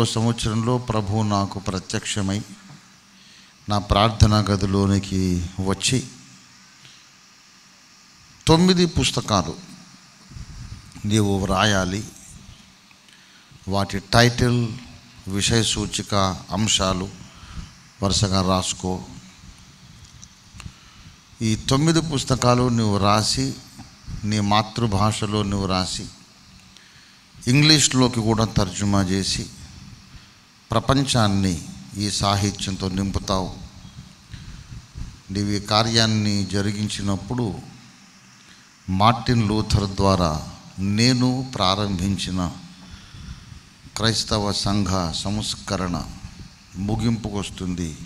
రెండవ సంవత్సరంలో ప్రభు నాకు ప్రత్యక్షమై నా ప్రార్థనా గదిలోనికి వచ్చి తొమ్మిది పుస్తకాలు నీవు వ్రాయాలి. వాటి టైటిల్ విషయ సూచిక అంశాలు వరుసగా రాసుకో. ఈ తొమ్మిది పుస్తకాలు నువ్వు రాసి నీ మాతృభాషలో నువ్వు రాసి ఇంగ్లీష్లోకి కూడా తర్జుమా చేసి ప్రపంచాన్ని ఈ సాహిత్యంతో నింపుతావు. నీవు ఈ కార్యాన్ని జరిగించినప్పుడు మార్టిన్ లూథర్ ద్వారా నేను ప్రారంభించిన క్రైస్తవ సంఘ సంస్కరణ ముగింపుకు వస్తుంది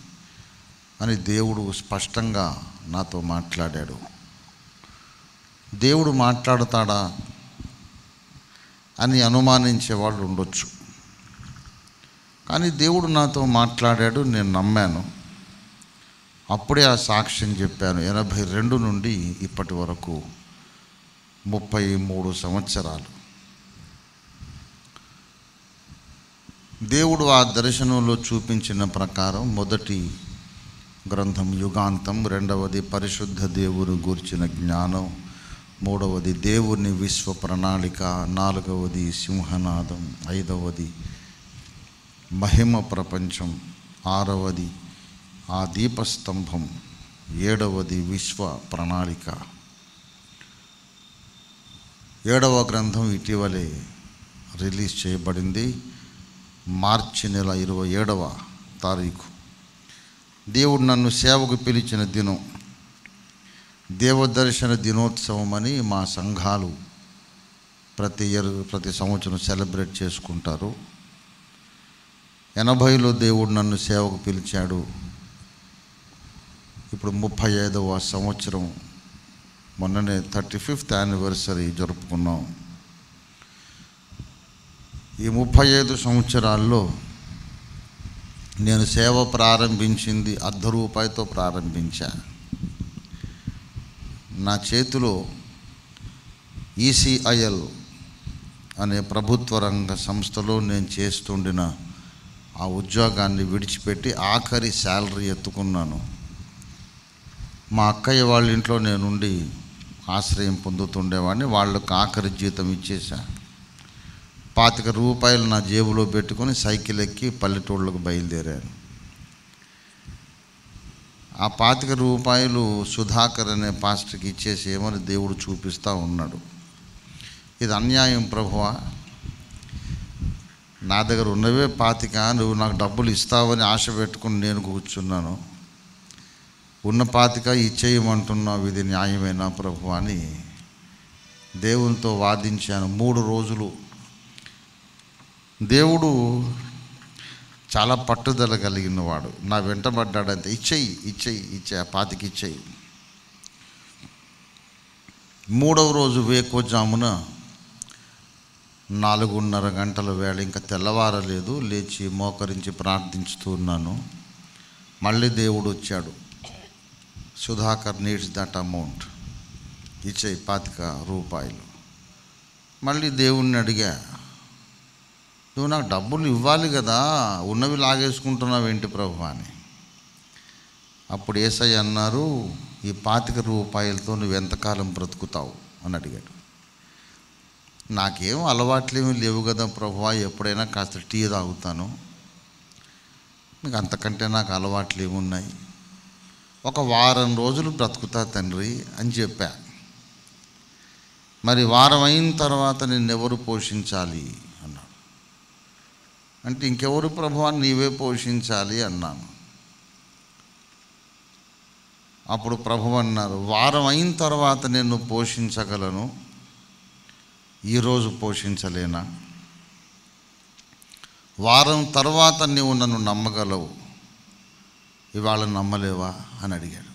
అని దేవుడు స్పష్టంగా నాతో మాట్లాడాడు. దేవుడు మాట్లాడతాడా అని అనుమానించే వాళ్ళు ఉండొచ్చు. కానీ దేవుడు నాతో మాట్లాడాడు నేను నమ్మాను. అప్పుడే ఆ సాక్ష్యం చెప్పాను ఎనభై రెండు నుండి ఇప్పటి వరకు ముప్పై మూడు సంవత్సరాలు. దేవుడు ఆ దర్శనంలో చూపించిన ప్రకారం మొదటి గ్రంథం యుగాంతం రెండవది పరిశుద్ధ దేవుని గూర్చిన జ్ఞానం మూడవది దేవుని విశ్వ ప్రణాళిక నాలుగవది సింహనాదం ఐదవది మహిమ ప్రపంచం ఆరవది ఆ దీపస్తంభం ఏడవది విశ్వ ప్రణాళిక. ఏడవ గ్రంథం ఇటీవలే రిలీజ్ చేయబడింది మార్చి నెల ఇరవై ఏడవ తారీఖు. దేవుడు నన్ను సేవకు పిలిచిన దినం. దేవదర్శన దినోత్సవం అని మా సంఘాలు ప్రతి ఇయర్ ప్రతి సంవత్సరం సెలబ్రేట్ చేసుకుంటారు. ఎనభైలో దేవుడు నన్ను సేవకు పిలిచాడు. ఇప్పుడు ముప్పై ఐదవ సంవత్సరం మొన్ననే థర్టీ ఫిఫ్త్ యానివర్సరీ జరుపుకున్నాం. ఈ ముప్పై ఐదు సంవత్సరాల్లో నేను సేవ ప్రారంభించింది అర్ధ రూపాయితో ప్రారంభించా. నా చేతిలో ఈసీఐఎల్ అనే ప్రభుత్వ రంగ సంస్థలో నేను చేస్తుండిన ఆ ఉద్యోగాన్ని విడిచిపెట్టి ఆఖరి శాలరీ ఎత్తుకున్నాను. మా అక్కయ్య వాళ్ళ ఇంట్లో నేనుండి ఆశ్రయం పొందుతుండేవాడిని. వాళ్ళకు ఆఖరి జీతం ఇచ్చేసా పాతిక రూపాయలు నా జేబులో పెట్టుకొని సైకిల్ ఎక్కి పల్లెటూళ్ళకు బయలుదేరాను. ఆ పాతిక రూపాయలు సుధాకర్ అనే పాస్టర్కి ఇచ్చేసి ఏమని దేవుడు చూపిస్తూ ఉన్నాడు. ఇది అన్యాయం ప్రభువా. నా దగ్గర ఉన్నవే పాతిక నువ్వు నాకు డబ్బులు ఇస్తావని ఆశ పెట్టుకుని నేను కూర్చున్నాను. ఉన్న పాతిక ఇచ్చేయమంటున్నావు ఇది న్యాయమేనా ప్రభు అని దేవునితో వాదించాను మూడు రోజులు. దేవుడు చాలా పట్టుదల కలిగిన వాడు నా వెంటబడ్డాడంతే ఇచ్చేయి ఇచ్చేయి ఇచ్చే ఆ పాతికి ఇచ్చేయి. మూడవ రోజు వేకోజామున నాలుగున్నర గంటల వేళ ఇంకా తెల్లవారలేదు లేచి మోకరించి ప్రార్థించుతూ ఉన్నాను. మళ్ళీ దేవుడు వచ్చాడు. Sudhakar needs that amount. ఇచ్చే పాతిక రూపాయలు. మళ్ళీ దేవుణ్ణి అడిగా నువ్వు నాకు డబ్బులు ఇవ్వాలి కదా ఉన్నవి లాగేసుకుంటున్నావు ఏంటి ప్రభు అని. అప్పుడు ఏసై అన్నారు ఈ పాతిక రూపాయలతో నువ్వు ఎంతకాలం బ్రతుకుతావు? అని అడిగాడు. నాకేం అలవాట్లేమి లేవు కదా ప్రభా ఎప్పుడైనా కాస్త టీ తాగుతాను. మీకు అంతకంటే నాకు అలవాట్లు ఏమున్నాయి ఒక వారం రోజులు బ్రతుకుతా తండ్రి అని చెప్పా. మరి వారం అయిన తర్వాత నిన్నెవరు పోషించాలి? అన్నాడు. అంటే ఇంకెవరు ప్రభువాన్ని నీవే పోషించాలి అన్నాను. అప్పుడు ప్రభు అన్నారు వారం అయిన తర్వాత నేను పోషించగలను. ఈరోజు పోషించలేనా? వారం తర్వాత నీవు నన్ను నమ్మగలవు. ఇవాళ నమ్మలేవా? అని అడిగాడు.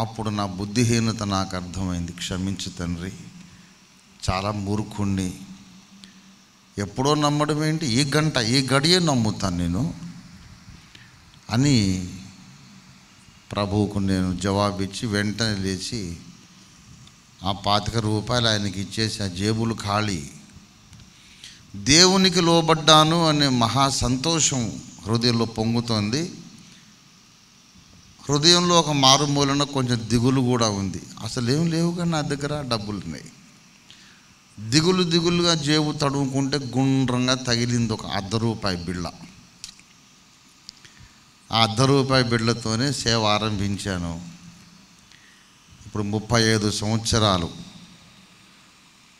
అప్పుడు నా బుద్ధిహీనత నాకు అర్థమైంది. క్షమించు తండ్రి. చాలా మూర్ఖుణ్ణి. ఎప్పుడో నమ్మడం ఏంటి? ఈ గంట ఈ గడియే నమ్ముతాను నేను అని ప్రభువుకు నేను జవాబిచ్చి వెంటనే లేచి ఆ పాతిక రూపాయలు ఆయనకి ఇచ్చేసి ఆ జేబులు ఖాళీ. దేవునికి లోబడ్డాను అనే మహా సంతోషం హృదయంలో పొంగుతోంది. హృదయంలో ఒక మారుమూలన కొంచెం దిగులు కూడా ఉంది. అసలు ఏం లేవుగా నా దగ్గర డబ్బులు ఉన్నాయి. దిగులు దిగులుగా జేబు తడుముకుంటే గుండ్రంగా తగిలింది ఒక అర్ధ రూపాయి బిళ్ళ. ఆ అర్ధ రూపాయి బిళ్ళతోనే సేవ ఆరంభించాను. ఇప్పుడు ముప్పై ఐదు సంవత్సరాలు.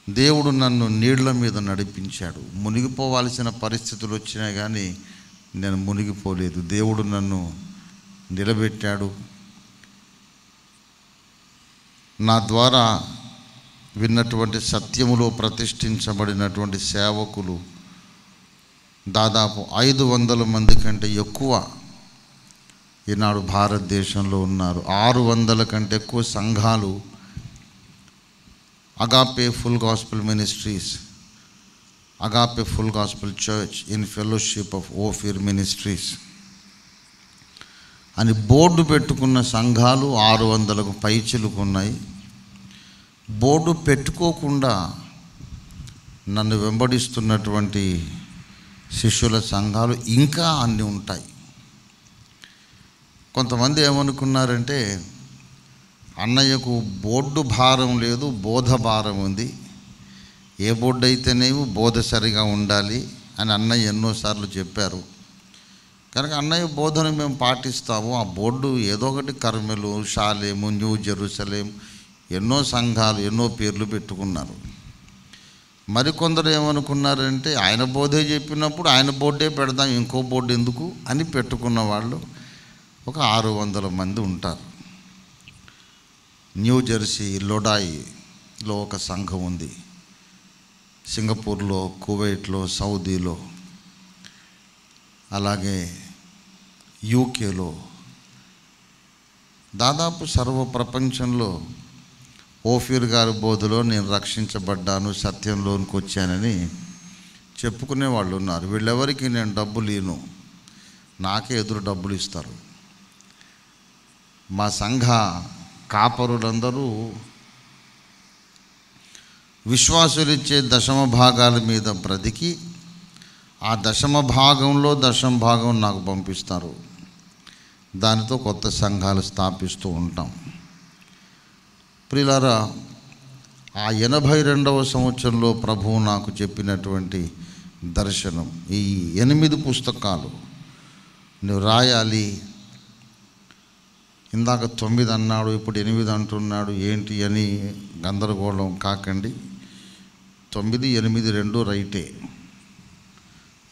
దేవుడు నన్ను నీళ్ళ మీద నడిపించాడు. మునిగిపోవాల్సిన పరిస్థితులు వచ్చినా కానీ నేను మునిగిపోలేదు. దేవుడు నన్ను నిలబెట్టాడు. నా ద్వారా విన్నటువంటి సత్యములో ప్రతిష్ఠించబడినటువంటి సేవకులు దాదాపు ఐదు వందల మంది కంటే ఎక్కువ ఈనాడు భారతదేశంలో ఉన్నారు. ఆరు వందల కంటే ఎక్కువ సంఘాలు Agape full gospel ministries Agape full gospel church in fellowship of Ophir ministries అని బోర్డు పెట్టుకున్న సంఘాలు ఆరు వందలకు పైచిలకు ఉన్నాయి. బోర్డు పెట్టుకోకుండా నన్ను వెంబడిస్తున్నటువంటి శిష్యుల సంఘాలు ఇంకా అన్ని ఉంటాయి. కొంతమంది ఏమనుకున్నారంటే అన్నయ్యకు బోర్డు భారం లేదు బోధ భారం ఉంది. ఏ బోర్డు అయితేనేమో బోధ సరిగా ఉండాలి అని అన్నయ్య ఎన్నోసార్లు చెప్పారు. కనుక అన్నయ్య బోధన మేము పాటిస్తాము. ఆ బోర్డు ఏదో ఒకటి కర్మెలు షాలేము న్యూ జెరూసలేం ఎన్నో సంఘాలు ఎన్నో పేర్లు పెట్టుకున్నారు. మరికొందరు ఏమనుకున్నారంటే ఆయన బోధే చెప్పినప్పుడు ఆయన బోర్డే పెడదాం ఇంకో బోర్డు ఎందుకు అని పెట్టుకున్న వాళ్ళు ఒక ఆరు వందల మంది ఉంటారు. న్యూ జెర్సీ లొడాయిలో ఒక సంఘం ఉంది. సింగపూర్లో కువైట్లో సౌదీలో అలాగే యూకేలో. దాదాపు సర్వ ప్రపంచంలో ఓఫీర్ గారి బోధలో నేను రక్షించబడ్డాను సత్యంలోనికి వచ్చానని చెప్పుకునే వాళ్ళు ఉన్నారు. వీళ్ళెవరికి నేను డబ్బులు ఇను నాకే ఎదురు డబ్బులు ఇస్తారు. మా సంఘ కాపరులందరూ విశ్వాసులిచ్చే దశమ భాగాల మీద బ్రతికి ఆ దశమ భాగంలో దశమ భాగం నాకు పంపిస్తారు. దానితో కొత్త సంఘాలు స్థాపిస్తూ ఉంటాం. ప్రిలారా ఆ ఎనభై రెండవ సంవత్సరంలో ప్రభువు నాకు చెప్పినటువంటి దర్శనం ఈ ఎనిమిది పుస్తకాలు నువ్వు రాయాలి ఇందాక తొమ్మిది అన్నాడు ఇప్పుడు ఎనిమిది అంటున్నాడు ఏంటి అని గందరగోళం కాకండి. తొమ్మిది ఎనిమిది రెండు రైటే.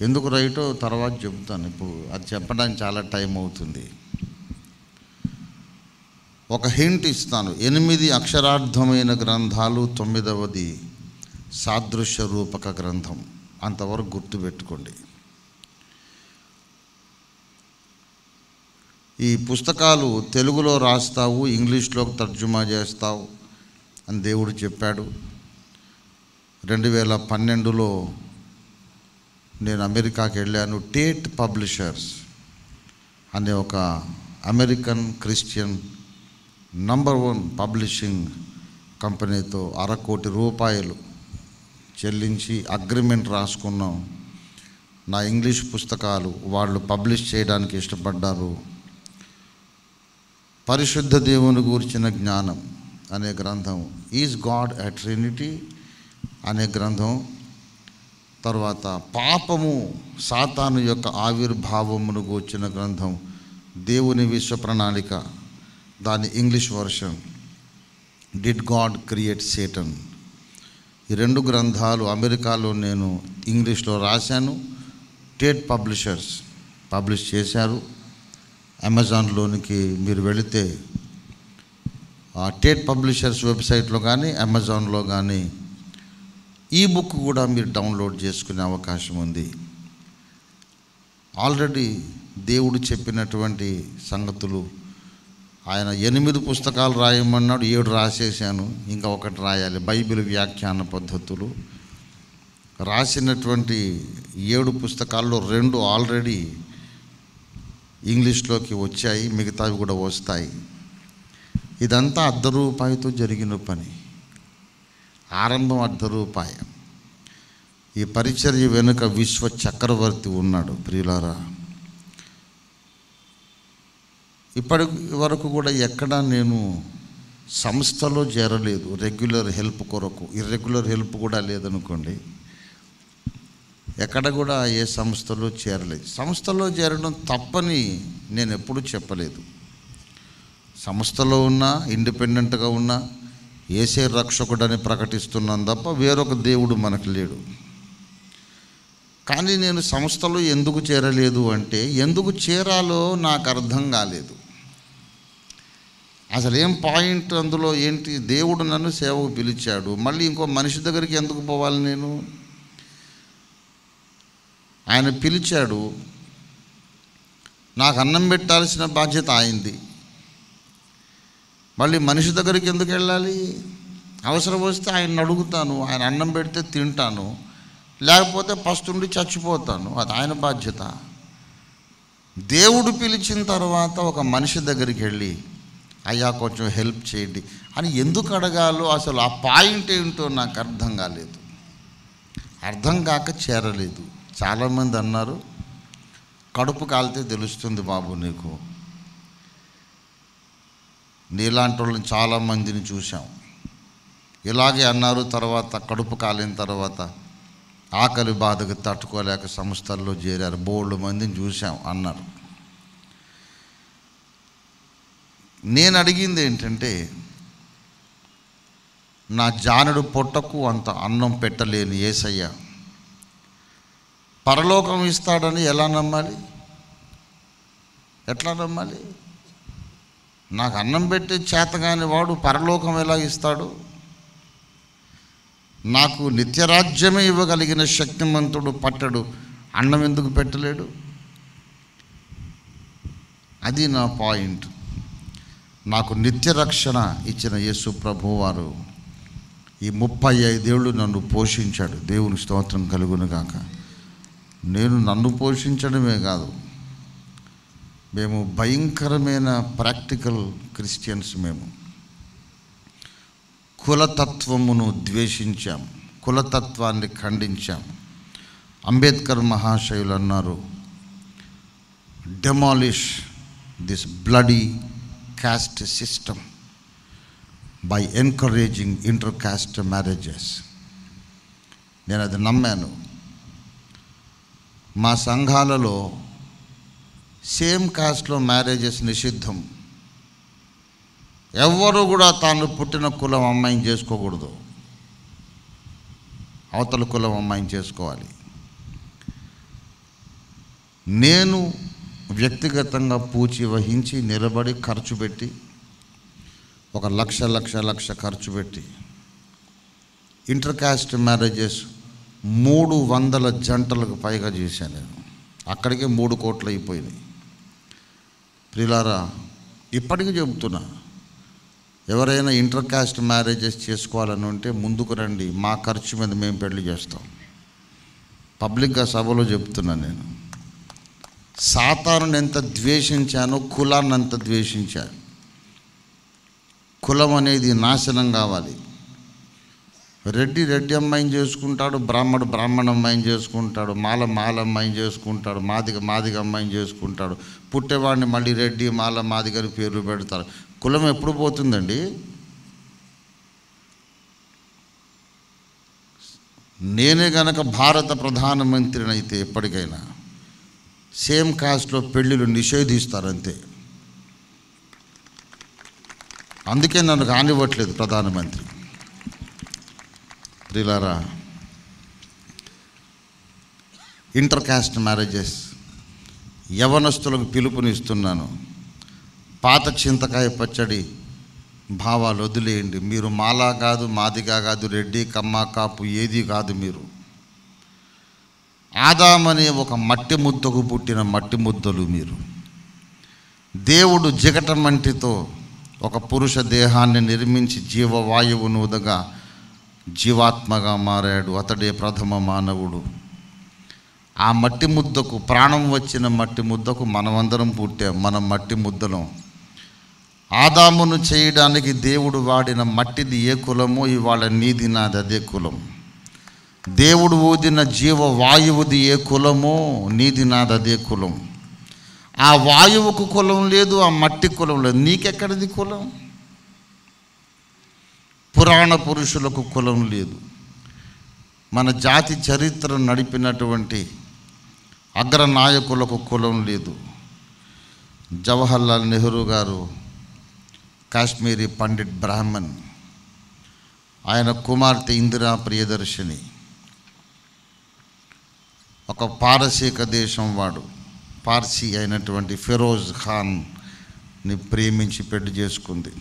ఎందుకు రైటో తర్వాత చెబుతాను. ఇప్పుడు అది చెప్పడానికి చాలా టైం అవుతుంది. ఒక హింట్ ఇస్తాను. ఎనిమిది అక్షరార్థమైన గ్రంథాలు తొమ్మిదవది సాదృశ్య రూపక గ్రంథం. అంతవరకు గుర్తుపెట్టుకోండి. ఈ పుస్తకాలు తెలుగులో రాస్తావు ఇంగ్లీష్లోకి తర్జుమా చేస్తావు అని దేవుడు చెప్పాడు. రెండు వేల పన్నెండులో నేను అమెరికాకి వెళ్ళాను టేట్ పబ్లిషర్స్ అనే ఒక American Christian number one publishing కంపెనీతో అరకోటి రూపాయలు చెల్లించి అగ్రిమెంట్ రాసుకున్నాం. నా ఇంగ్లీష్ పుస్తకాలు వాళ్ళు పబ్లిష్ చేయడానికి ఇష్టపడ్డారు. పరిశుద్ధ దేవుని గూర్చిన జ్ఞానం అనే గ్రంథం. ఈజ్ గాడ్ అట్ ట్రినిటీ అనే గ్రంథం. తర్వాత పాపము సాతాను యొక్క ఆవిర్భావమును గూర్చిన గ్రంథం. దేవుని విశ్వ ప్రణాళిక. దాని English version did God create Satan ఈ రెండు గ్రంథాలు అమెరికాలో నేను ఇంగ్లీష్లో రాశాను. టేట్ పబ్లిషర్స్ పబ్లిష్ చేశారు. అమెజాన్లోనికి మీరు వెళితే ఆ టేట్ పబ్లిషర్స్ వెబ్సైట్లో కానీ అమెజాన్లో కానీ ఈ బుక్ కూడా మీరు డౌన్లోడ్ చేసుకునే అవకాశం ఉంది. ఆల్రెడీ దేవుడు చెప్పినటువంటి సంగతులు ఆయన ఎనిమిది పుస్తకాలు రాయమన్నాడు ఏడు రాసేసాను ఇంకా ఒకటి రాయాలి. బైబిల్ వ్యాఖ్యాన పద్ధతులు. రాసినటువంటి ఏడు పుస్తకాల్లో రెండు ఆల్రెడీ ఇంగ్లీష్లోకి వచ్చాయి మిగతావి కూడా వస్తాయి. ఇదంతా అర్ధ రూపాయితో జరిగిన పని. ఆరంభం అర్ధ రూపాయి ఈ పరిచర్య వెనుక విశ్వ చక్రవర్తి ఉన్నాడు ప్రియులారా. ఇప్పటి వరకు కూడా ఎక్కడా నేను సంస్థలో చేరలేదు రెగ్యులర్ హెల్ప్ కొరకు. ఇర్రెగ్యులర్ హెల్ప్ కూడా లేదనుకోండి. ఎక్కడ కూడా ఏ సంస్థలో చేరలేదు. సంస్థలో చేరడం తప్పని నేను ఎప్పుడూ చెప్పలేదు. సంస్థలో ఉన్నా ఇండిపెండెంట్గా ఉన్నా ఏసే రక్షకుడని ప్రకటిస్తున్నాను తప్ప వేరొక దేవుడు మనకు లేడు. కానీ నేను సంస్థలో ఎందుకు చేరలేదు అంటే ఎందుకు చేరాలో నాకు అర్థం కాలేదు. అసలు ఏం పాయింట్ అందులో ఏంటి? దేవుడు నన్ను సేవకు పిలిచాడు. మళ్ళీ ఇంకో మనిషి దగ్గరికి ఎందుకు పోవాలి నేను? ఆయన పిలిచాడు నాకు అన్నం పెట్టాల్సిన బాధ్యత ఆయింది మళ్ళీ మనిషి దగ్గరికి ఎందుకు వెళ్ళాలి? అవసరం వస్తే ఆయన అడుగుతాను ఆయన అన్నం పెడితే తింటాను లేకపోతే ఫస్ట్ ఉండి చచ్చిపోతాను అది ఆయన బాధ్యత. దేవుడు పిలిచిన తర్వాత ఒక మనిషి దగ్గరికి వెళ్ళి అయ్యా కొంచెం హెల్ప్ చేయండి. అని ఎందుకు అడగాలో అసలు ఆ పాయింట్ ఏంటో నాకు అర్థం కాలేదు. అర్థం కాక చేరలేదు. చాలామంది అన్నారు కడుపు కాలితే తెలుస్తుంది బాబు నీకు. నీలాంటి వాళ్ళని చాలామందిని చూసాం ఇలాగే అన్నారు తర్వాత కడుపు కాలిన తర్వాత ఆకలి బాధకు తట్టుకోలేక సంస్థల్లో చేరారు. బోళ్ళు మందిని చూసాం అన్నారు. నేను అడిగింది ఏంటంటే నా జానుడు పొట్టకు అంత అన్నం పెట్టలేని ఏసయ్యా పరలోకం ఇస్తాడని ఎలా నమ్మాలి? ఎట్లా నమ్మాలి? నాకు అన్నం పెట్టి చేతగాని వాడు పరలోకం ఎలా ఇస్తాడు? నాకు నిత్యరాజ్యమే ఇవ్వగలిగిన శక్తిమంతుడు పట్టడు అన్నం ఎందుకు పెట్టలేడు? అది నా పాయింట్. నాకు నిత్య రక్షణ ఇచ్చిన యేసు ప్రభు వారు ఈ ముప్పై ఐదేళ్ళు నన్ను పోషించాడు. దేవుని స్తోత్రం కలుగును గాక. నేను నన్ను పోషించడమే కాదు మేము భయంకరమైన ప్రాక్టికల్ క్రిస్టియన్స్ మేము. కులతత్వమును ద్వేషించాం కులతత్వాన్ని ఖండించాం. అంబేద్కర్ మహాశయులు అన్నారు demolish this bloody caste system by encouraging inter caste marriages నేను అది నమ్మాను. మా సంఘాలలో సేమ్ కాస్ట్లో మ్యారేజెస్ నిషిద్ధం. ఎవ్వరు కూడా తాను పుట్టిన కులం అమ్మాయిని చేసుకోకూడదు. అవతల కులం అమ్మాయిని చేసుకోవాలి. నేను వ్యక్తిగతంగా పూచి వహించి నిలబడి ఖర్చు పెట్టి ఒక లక్ష లక్ష లక్ష ఖర్చు పెట్టి ఇంటర్ కాస్ట్ మ్యారేజెస్ మూడు వందల జంటలకు పైగా చేశాను నేను. అక్కడికే మూడు కోట్లు అయిపోయింది ప్రిలారా ఇప్పటికీ చెబుతున్నా ఎవరైనా ఇంటర్ కాస్ట్ మ్యారేజెస్ చేసుకోవాలని ఉంటే ముందుకు రండి మా ఖర్చు మీద మేము పెళ్ళి చేస్తాం. పబ్లిక్గా సభలో చెప్తున్నాను నేను. సాతానుని ఎంత ద్వేషించానో కులాన్ని అంత ద్వేషించాను. కులం అనేది నాశనం కావాలి. రెడ్డి రెడ్డి అమ్మాయిని చేసుకుంటాడు బ్రాహ్మడు బ్రాహ్మణ అమ్మాయిని చేసుకుంటాడు మాల మాల అమ్మాయిని చేసుకుంటాడు మాదిగ మాదిగ అమ్మాయిని చేసుకుంటాడు. పుట్టేవాడిని మళ్ళీ రెడ్డి మాల మాదిగ అని పేర్లు పెడతారు. కులం ఎప్పుడు పోతుందండి? నేనే గనక భారత ప్రధానమంత్రిని అయితే ఎప్పటికైనా సేమ్ కాస్ట్లో పెళ్ళిళ్ళు నిషేధిస్తారంతే. అందుకే నన్ను కానివ్వట్లేదు ప్రధానమంత్రి. ప్రిలారా ఇంటర్ కాస్ట్ మ్యారేజెస్ యవనస్తులకు పిలుపునిస్తున్నాను. పాత చింతకాయ పచ్చడి భావాలు వదిలేయండి. మీరు మాలా కాదు మాదిగా కాదు రెడ్డి కమ్మ కాపు ఏది కాదు మీరు. ఆదామనే ఒక మట్టి ముద్దకు పుట్టిన మట్టి ముద్దలు మీరు. దేవుడు జిగట మంటితో ఒక పురుష దేహాన్ని నిర్మించి జీవవాయువును ఉదగా జీవాత్మగా మారాడు. అతడే ప్రథమ మానవుడు. ఆ మట్టి ముద్దకు ప్రాణం వచ్చిన మట్టి ముద్దకు మనమందరం పుట్టాం. మనం మట్టి ముద్దలం ఆదామును చేయడానికి దేవుడు వాడిన మట్టిది ఏ కులమో ఇవాళ నీది నాది అదే కులం. దేవుడు ఊదిన జీవ వాయువుది ఏ కులమో నీది నాది అదే కులం. ఆ వాయువుకు కులం లేదు ఆ మట్టి కులం లేదు. నీకెక్కడిది కులం? పురాణ పురుషులకు కులం లేదు. మన జాతి చరిత్ర నడిపినటువంటి అగ్ర నాయకులకు కులం లేదు. జవహర్లాల్ నెహ్రూ గారు కాశ్మీరీ పండిట్ బ్రాహ్మణ్ ఆయన కుమార్తె ఇందిరా ప్రియదర్శిని ఒక పారసీక దేశం వాడు పార్సీ అయినటువంటి ఫిరోజ్ ఖాన్ని ప్రేమించి పెళ్ళి చేసుకుంది.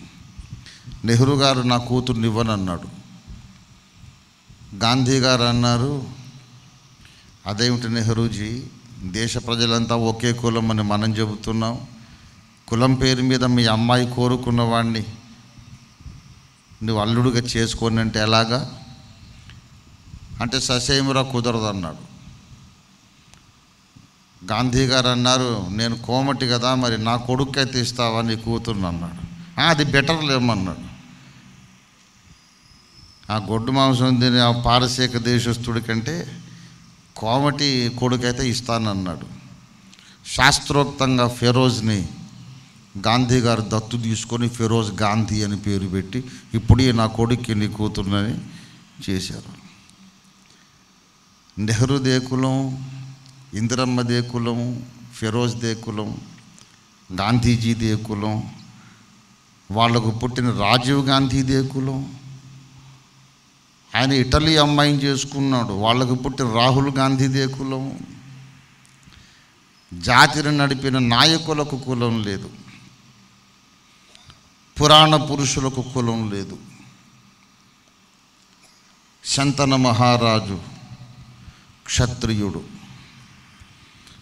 నెహ్రూ గారు నా కూతుర్ని ఇవ్వనన్నాడు గాంధీ గారు అన్నారు అదేమిటి నెహ్రూజీ దేశ ప్రజలంతా ఒకే కులం అని మనం చెబుతున్నాం. కులం పేరు మీద మీ అమ్మాయి కోరుకున్న వాడిని నువ్వు అల్లుడుగా చేసుకొని అంటే ఎలాగా? అంటే ససేమిరా కుదరదు అన్నాడు గాంధీ గారు అన్నారు నేను కోమటి కదా మరి నా కొడుకైతే ఇస్తావా నీ కూతుర్ని? అన్నాడు. అది బెటర్ లేమన్నాడు. ఆ గొడ్డు మాంసం తినే ఆ పారసీక దేశస్థుడి కంటే కోమటి కొడుకైతే ఇస్తానన్నాడు. శాస్త్రోక్తంగా ఫెరోజ్ని గాంధీ గారు దత్తు తీసుకొని ఫిరోజ్ గాంధీ అని పేరు పెట్టి ఇప్పుడు నా కొడుక్కి నీ కూతురునని చేశారు. నెహ్రూ దేకులం ఇందిరమ్మ దేకులం ఫిరోజ్ దేకులం గాంధీజీ దేకులం వాళ్ళకు వాళ్ళకు పుట్టిన రాజీవ్ గాంధీ దేకులం ఆయన ఇటలీ అమ్మాయిని చేసుకున్నాడు. వాళ్ళకు పుట్టిన రాహుల్ గాంధీదే కులం. జాతిని నడిపిన నాయకులకు కులం లేదు. పురాణ పురుషులకు కులం లేదు. శంతన మహారాజు క్షత్రియుడు.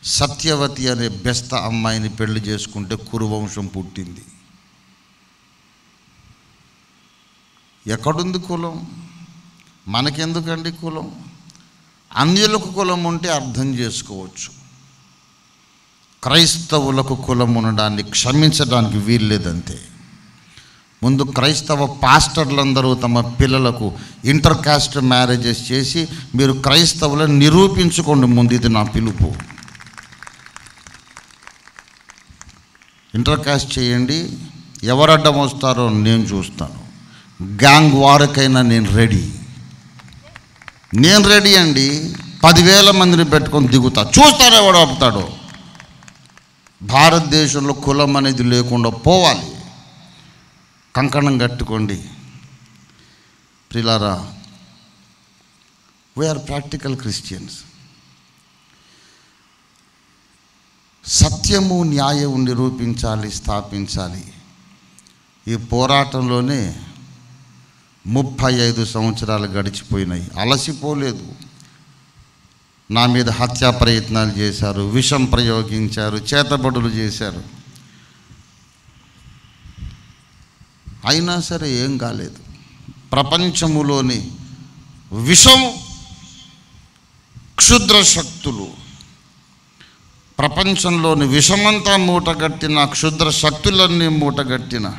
సత్యవతి అనే బెస్త అమ్మాయిని పెళ్ళి చేసుకుంటే కురువంశం పుట్టింది. ఎక్కడుంది కులం? మనకెందుకండి కులం? అన్యులకు కులం ఉంటే అర్థం చేసుకోవచ్చు. క్రైస్తవులకు కులం ఉండడాన్ని క్షమించడానికి వీల్లేదంతే. ముందు క్రైస్తవ పాస్టర్లందరూ తమ పిల్లలకు ఇంటర్ కాస్ట్ మ్యారేజెస్ చేసి మీరు క్రైస్తవులను నిరూపించుకోండి ముందు ఇది నా పిలుపు. ఇంటర్ కాస్ట్ చేయండి ఎవరు అడ్డం వస్తారో నేను చూస్తాను. గ్యాంగ్ వారికైనా నేను రెడీ. నేను రెడీ అండి. పదివేల మందిని పెట్టుకొని దిగుతా. చూస్తాడు వాడు ఆపుతాడు? భారతదేశంలో కులం అనేది లేకుండా పోవాలి. కంకణం కట్టుకోండి. ప్రిలారా వీఆర్ ప్రాక్టికల్ క్రిస్టియన్స్ సత్యము న్యాయం నిరూపించాలి స్థాపించాలి. ఈ పోరాటంలోనే ముప్పై ఐదు సంవత్సరాలు గడిచిపోయినాయి. అలసిపోలేదు. నా మీద హత్యా ప్రయత్నాలు చేశారు విషం ప్రయోగించారు చేతబడులు చేశారు. అయినా సరే ఏం కాలేదు. ప్రపంచములోని విషం క్షుద్ర శక్తులు ప్రపంచంలోని విషమంతా మూటగట్టిన క్షుద్ర శక్తులన్నీ మూటగట్టిన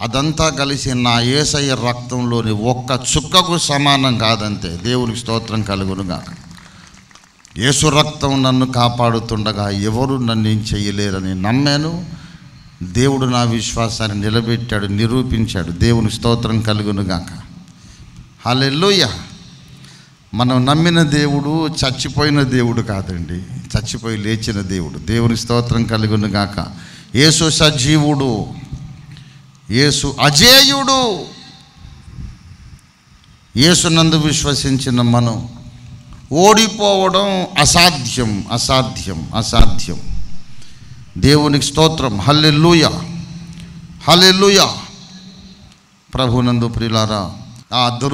అదంతా కలిసి నా ఏసయ్య రక్తంలోని ఒక్క చుక్కకు సమానం కాదంతే. దేవునికి స్తోత్రం కలుగునుగా యేసు రక్తం నన్ను కాపాడుతుండగా ఎవరు నన్ను ఏం చేయలేరని నమ్మాను. దేవుడు నా విశ్వాసాన్ని నిలబెట్టాడు నిరూపించాడు. దేవుని స్తోత్రం కలుగునుగాక. హల్లెలూయ! మనం నమ్మిన దేవుడు చచ్చిపోయిన దేవుడు కాదండి. చచ్చిపోయి లేచిన దేవుడు. దేవుని స్తోత్రం కలుగునుగాక. యేసు సజీవుడు. యేసు అజేయుడు. యేసునందు విశ్వసించిన మనం ఓడిపోవడం అసాధ్యం అసాధ్యం అసాధ్యం. దేవునికి స్తోత్రం. హల్లెల్లుయ హల్లెల్లుయ ప్రభునందు ప్రిలారా ఆ అర్ధ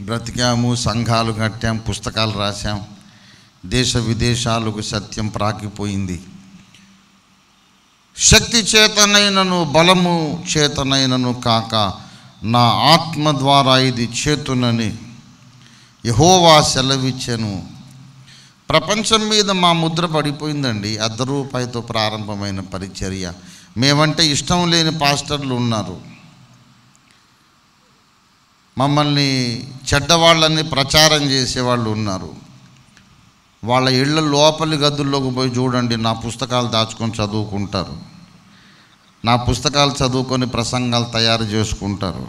బ్రతికాము సంఘాలు కట్టాం పుస్తకాలు రాశాం దేశ విదేశాలకు సత్యం ప్రాకిపోయింది శక్తి చేతనైనను బలము చేతనైనను కాక నా ఆత్మ ద్వారా ఇది చేతునని యహోవా సెలవిచ్చెను. ప్రపంచం మీద మా ముద్ర పడిపోయిందండి. అర్ధ రూపాయితో ప్రారంభమైన పరిచర్య. మేమంటే ఇష్టం లేని పాస్టర్లు ఉన్నారు. మమ్మల్ని చెడ్డవాళ్ళని ప్రచారం చేసేవాళ్ళు ఉన్నారు. వాళ్ళ ఇళ్ళ లోపలి గదుల్లోకి పోయి చూడండి నా పుస్తకాలు దాచుకొని చదువుకుంటారు. నా పుస్తకాలు చదువుకొని ప్రసంగాలు తయారు చేసుకుంటారు.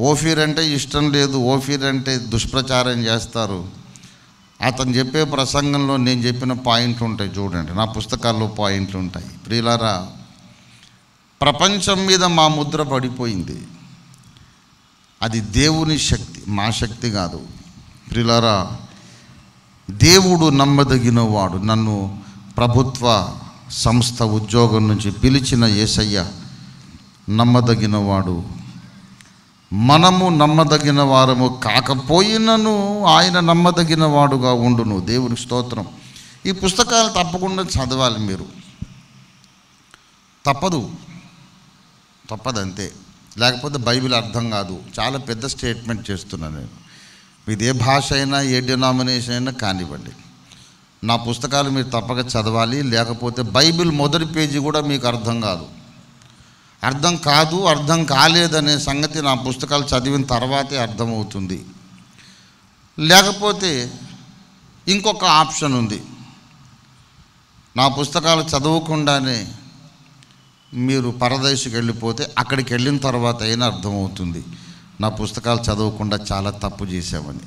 ఓఫీర్ అంటే ఇష్టం లేదు ఓఫీర్ అంటే దుష్ప్రచారం చేస్తారు. అతను చెప్పే ప్రసంగంలో నేను చెప్పిన పాయింట్లు ఉంటాయి చూడండి నా పుస్తకాల్లో పాయింట్లు ఉంటాయి. ప్రియులారా ప్రపంచం మీద మా ముద్ర పడిపోయింది. అది దేవుని శక్తి మా శక్తి కాదు. ప్రియులారా దేవుడు నమ్మదగిన వాడు నన్ను ప్రభుత్వ సంస్థ ఉద్యోగం నుంచి పిలిచిన యేసయ్య నమ్మదగినవాడు. మనము నమ్మదగిన వారము కాకపోయినను ఆయన నమ్మదగిన వాడుగా ఉండును. దేవుని స్తోత్రం. ఈ పుస్తకాలు తప్పకుండా చదవాలి మీరు. తప్పదు. తప్పదంతే. లేకపోతే బైబిల్ అర్థం కాదు. చాలా పెద్ద స్టేట్మెంట్ చేస్తున్నాను నేను. ఇది ఏ భాష అయినా ఏ డినామినేషన్ అయినా కానివ్వండి. నా పుస్తకాలు మీరు తప్పక చదవాలి లేకపోతే బైబిల్ మొదటి పేజీ కూడా మీకు అర్థం కాదు. అర్థం కాదు అర్థం కాలేదనే సంగతి నా పుస్తకాలు చదివిన తర్వాతే అర్థమవుతుంది. లేకపోతే ఇంకొక ఆప్షన్ ఉంది. నా పుస్తకాలు చదవకుండానే మీరు పరదేశకు వెళ్ళిపోతే అక్కడికి వెళ్ళిన తర్వాత అయినా అర్థమవుతుంది. నా పుస్తకాలు చదవకుండా చాలా తప్పు చేసామని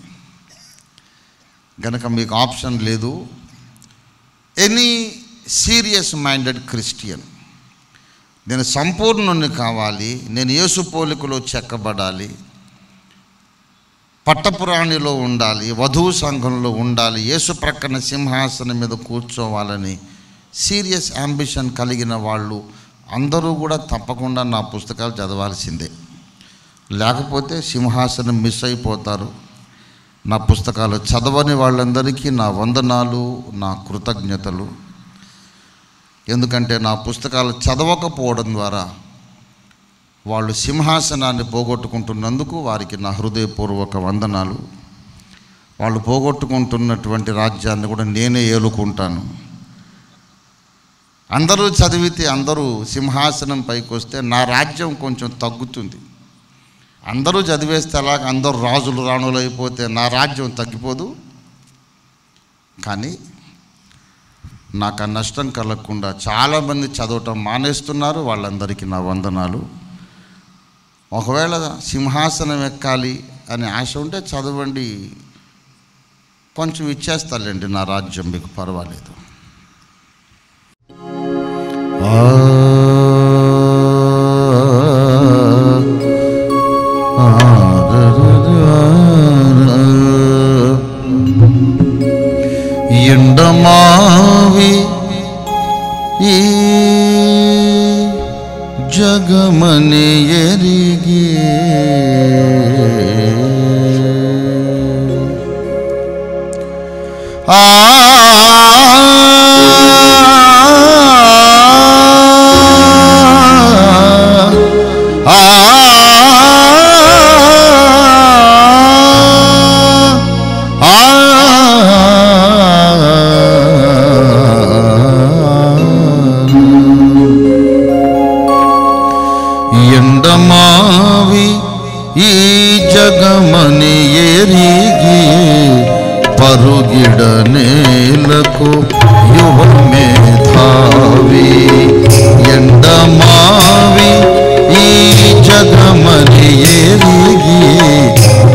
గనక మీకు ఆప్షన్ లేదు ఎనీ సీరియస్ మైండెడ్ క్రిస్టియన్ నేను సంపూర్ణుని కావాలి నేను యేసు పోలికలో చెక్కబడాలి పట్టపురాణిలో ఉండాలి వధువు సంఘంలో ఉండాలి యేసు ప్రక్కన సింహాసనం మీద కూర్చోవాలని సీరియస్ అంబిషన్ కలిగిన వాళ్ళు అందరూ కూడా తప్పకుండా నా పుస్తకాలు చదవాల్సిందే. లేకపోతే సింహాసనం మిస్ అయిపోతారు. నా పుస్తకాలు చదవని వాళ్ళందరికీ నా వందనాలు నా కృతజ్ఞతలు. ఎందుకంటే నా పుస్తకాలు చదవకపోవడం ద్వారా వాళ్ళు సింహాసనాన్ని పోగొట్టుకుంటున్నందుకు వారికి నా హృదయపూర్వక వందనాలు. వాళ్ళు పోగొట్టుకుంటున్నటువంటి రాజ్యాన్ని కూడా నేనే ఏలుకుంటాను. అందరూ చదివితే అందరూ సింహాసనం పైకి వస్తే నా రాజ్యం కొంచెం తగ్గుతుంది. అందరూ చదివేస్తే అలాగ అందరూ రాజులు రాణులు అయిపోతే నా రాజ్యం తగ్గిపోదు. కానీ నాకు ఆ నష్టం కలగకుండా చాలామంది చదవటం మానేస్తున్నారు. వాళ్ళందరికీ నా వందనాలు. ఒకవేళ సింహాసనం ఎక్కాలి అనే ఆశ ఉంటే చదవండి. కొంచెం ఇచ్చేస్తాలేండి నా రాజ్యం మీకు పర్వాలేదు. ఆ ఈ జగమని ఎరిగి ఆ పరుగిడ యువ మేధావి ఎండమావి ఈ జగమని ఎరిగి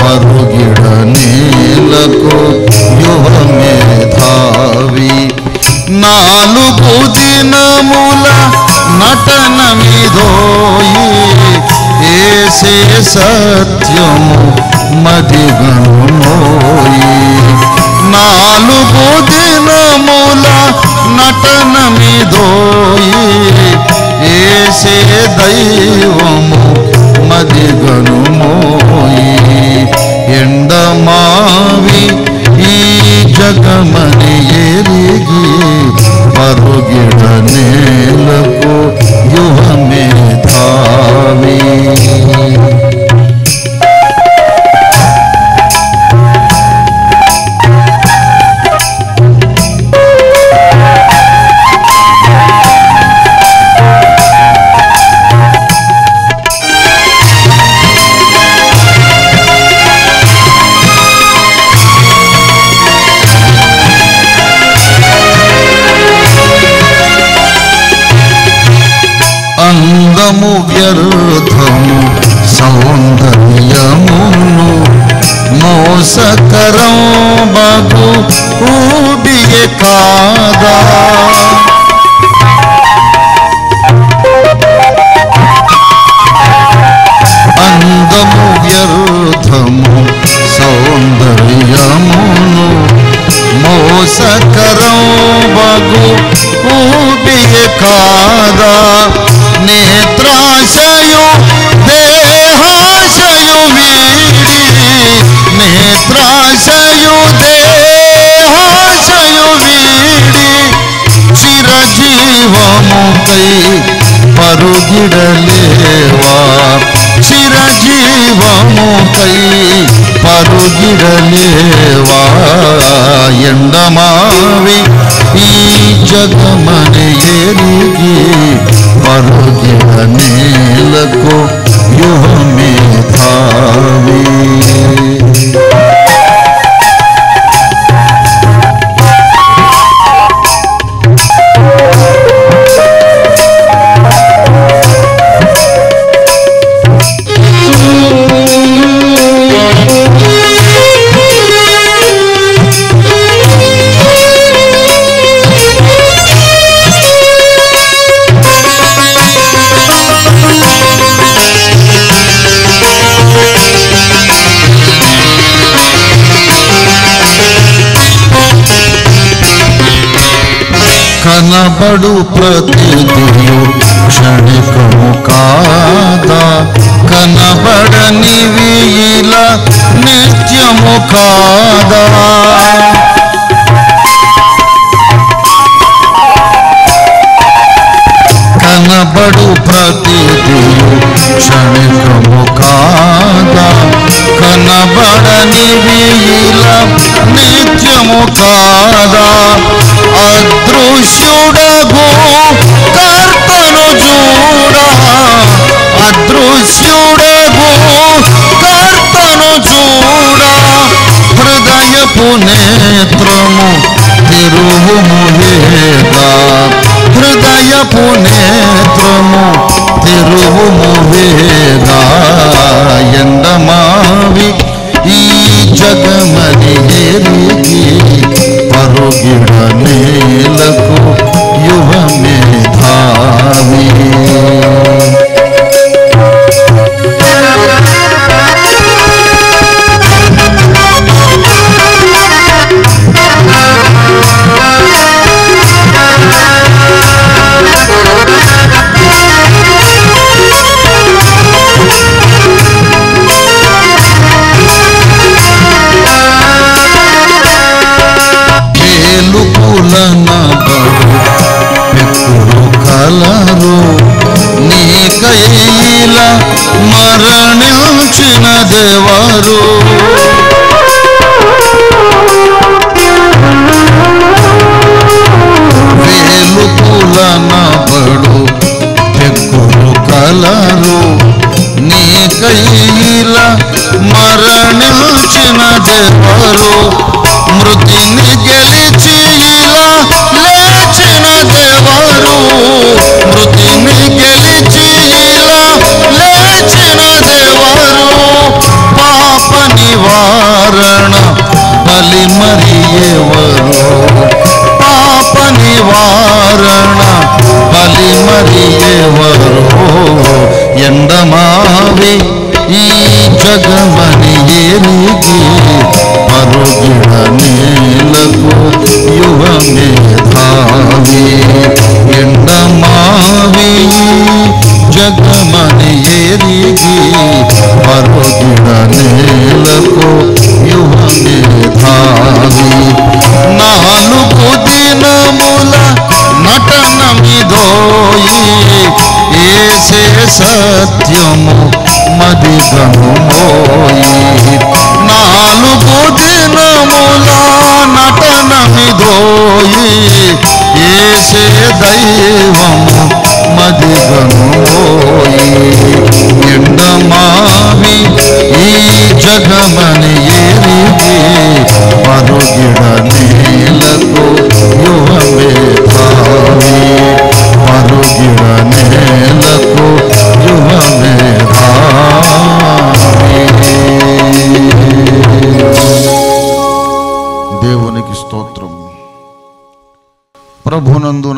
పరుగిడ యువ మేధావి నాలుగు దినముల నటన మీదోయి ఏసే సత్యము మదిగనుమోయి ఏసే ప్రతిదియు క్షణికము కాదా? కనబడని వీల నిత్యము కాదా? కనబడు ప్రతిదియు క్షణికము కాదా? కనబడని వీల నిత్యము కాదా? అదృశ్యుడ पुनेत्रमु तिरुहुमु वेदा हृदय पुनेत्रमु तिरुहुमु वेदा यंडमावि ई जगमनि हेरिकी परुगिडनेलकु मेधावी।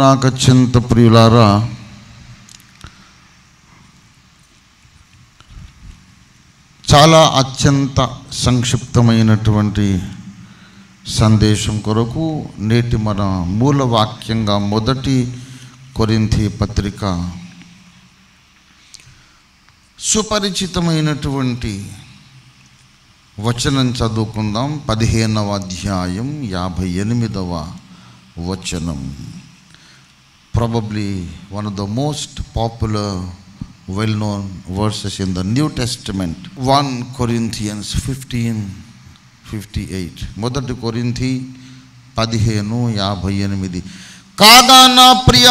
నాకు అత్యంత ప్రియులారా చాలా అత్యంత సంక్షిప్తమైనటువంటి సందేశం కొరకు నేటి మన మూల వాక్యంగా మొదటి కొరింథి పత్రిక సుపరిచితమైనటువంటి వచనం చదువుకుందాం. పదిహేనవ అధ్యాయం యాభై ఎనిమిదవ వచనం. Probably one of the most popular well known verses in the New Testament 1 Corinthians 15 58 మొదటి కొరింథీ పదిహేను యాభై ఎనిమిది కాగా నా ప్రియ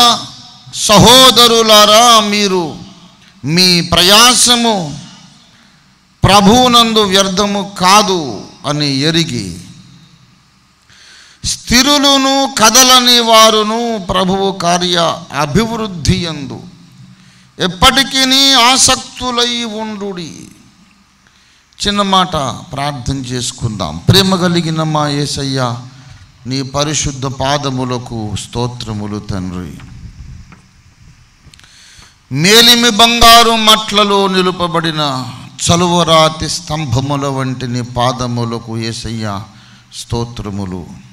సహోదరులారా మీరు మీ ప్రయాసము ప్రభువునందు వ్యర్థము కాదు అని ఎరిగి స్థిరులను కదలని వారును ప్రభువు కార్య అభివృద్ధి ఎందు ఎప్పటికీ ఆసక్తులై ఉండుడి. చిన్న మాట ప్రార్థన చేసుకుందాం. ప్రేమ కలిగిన మా ఏసయ్య నీ పరిశుద్ధ పాదములకు స్తోత్రములు తండ్రి. మేలిమి బంగారు మట్లలో నిలుపబడిన చలువరాతి స్తంభముల వంటి నీ పాదములకు ఏసయ్య స్తోత్రములు.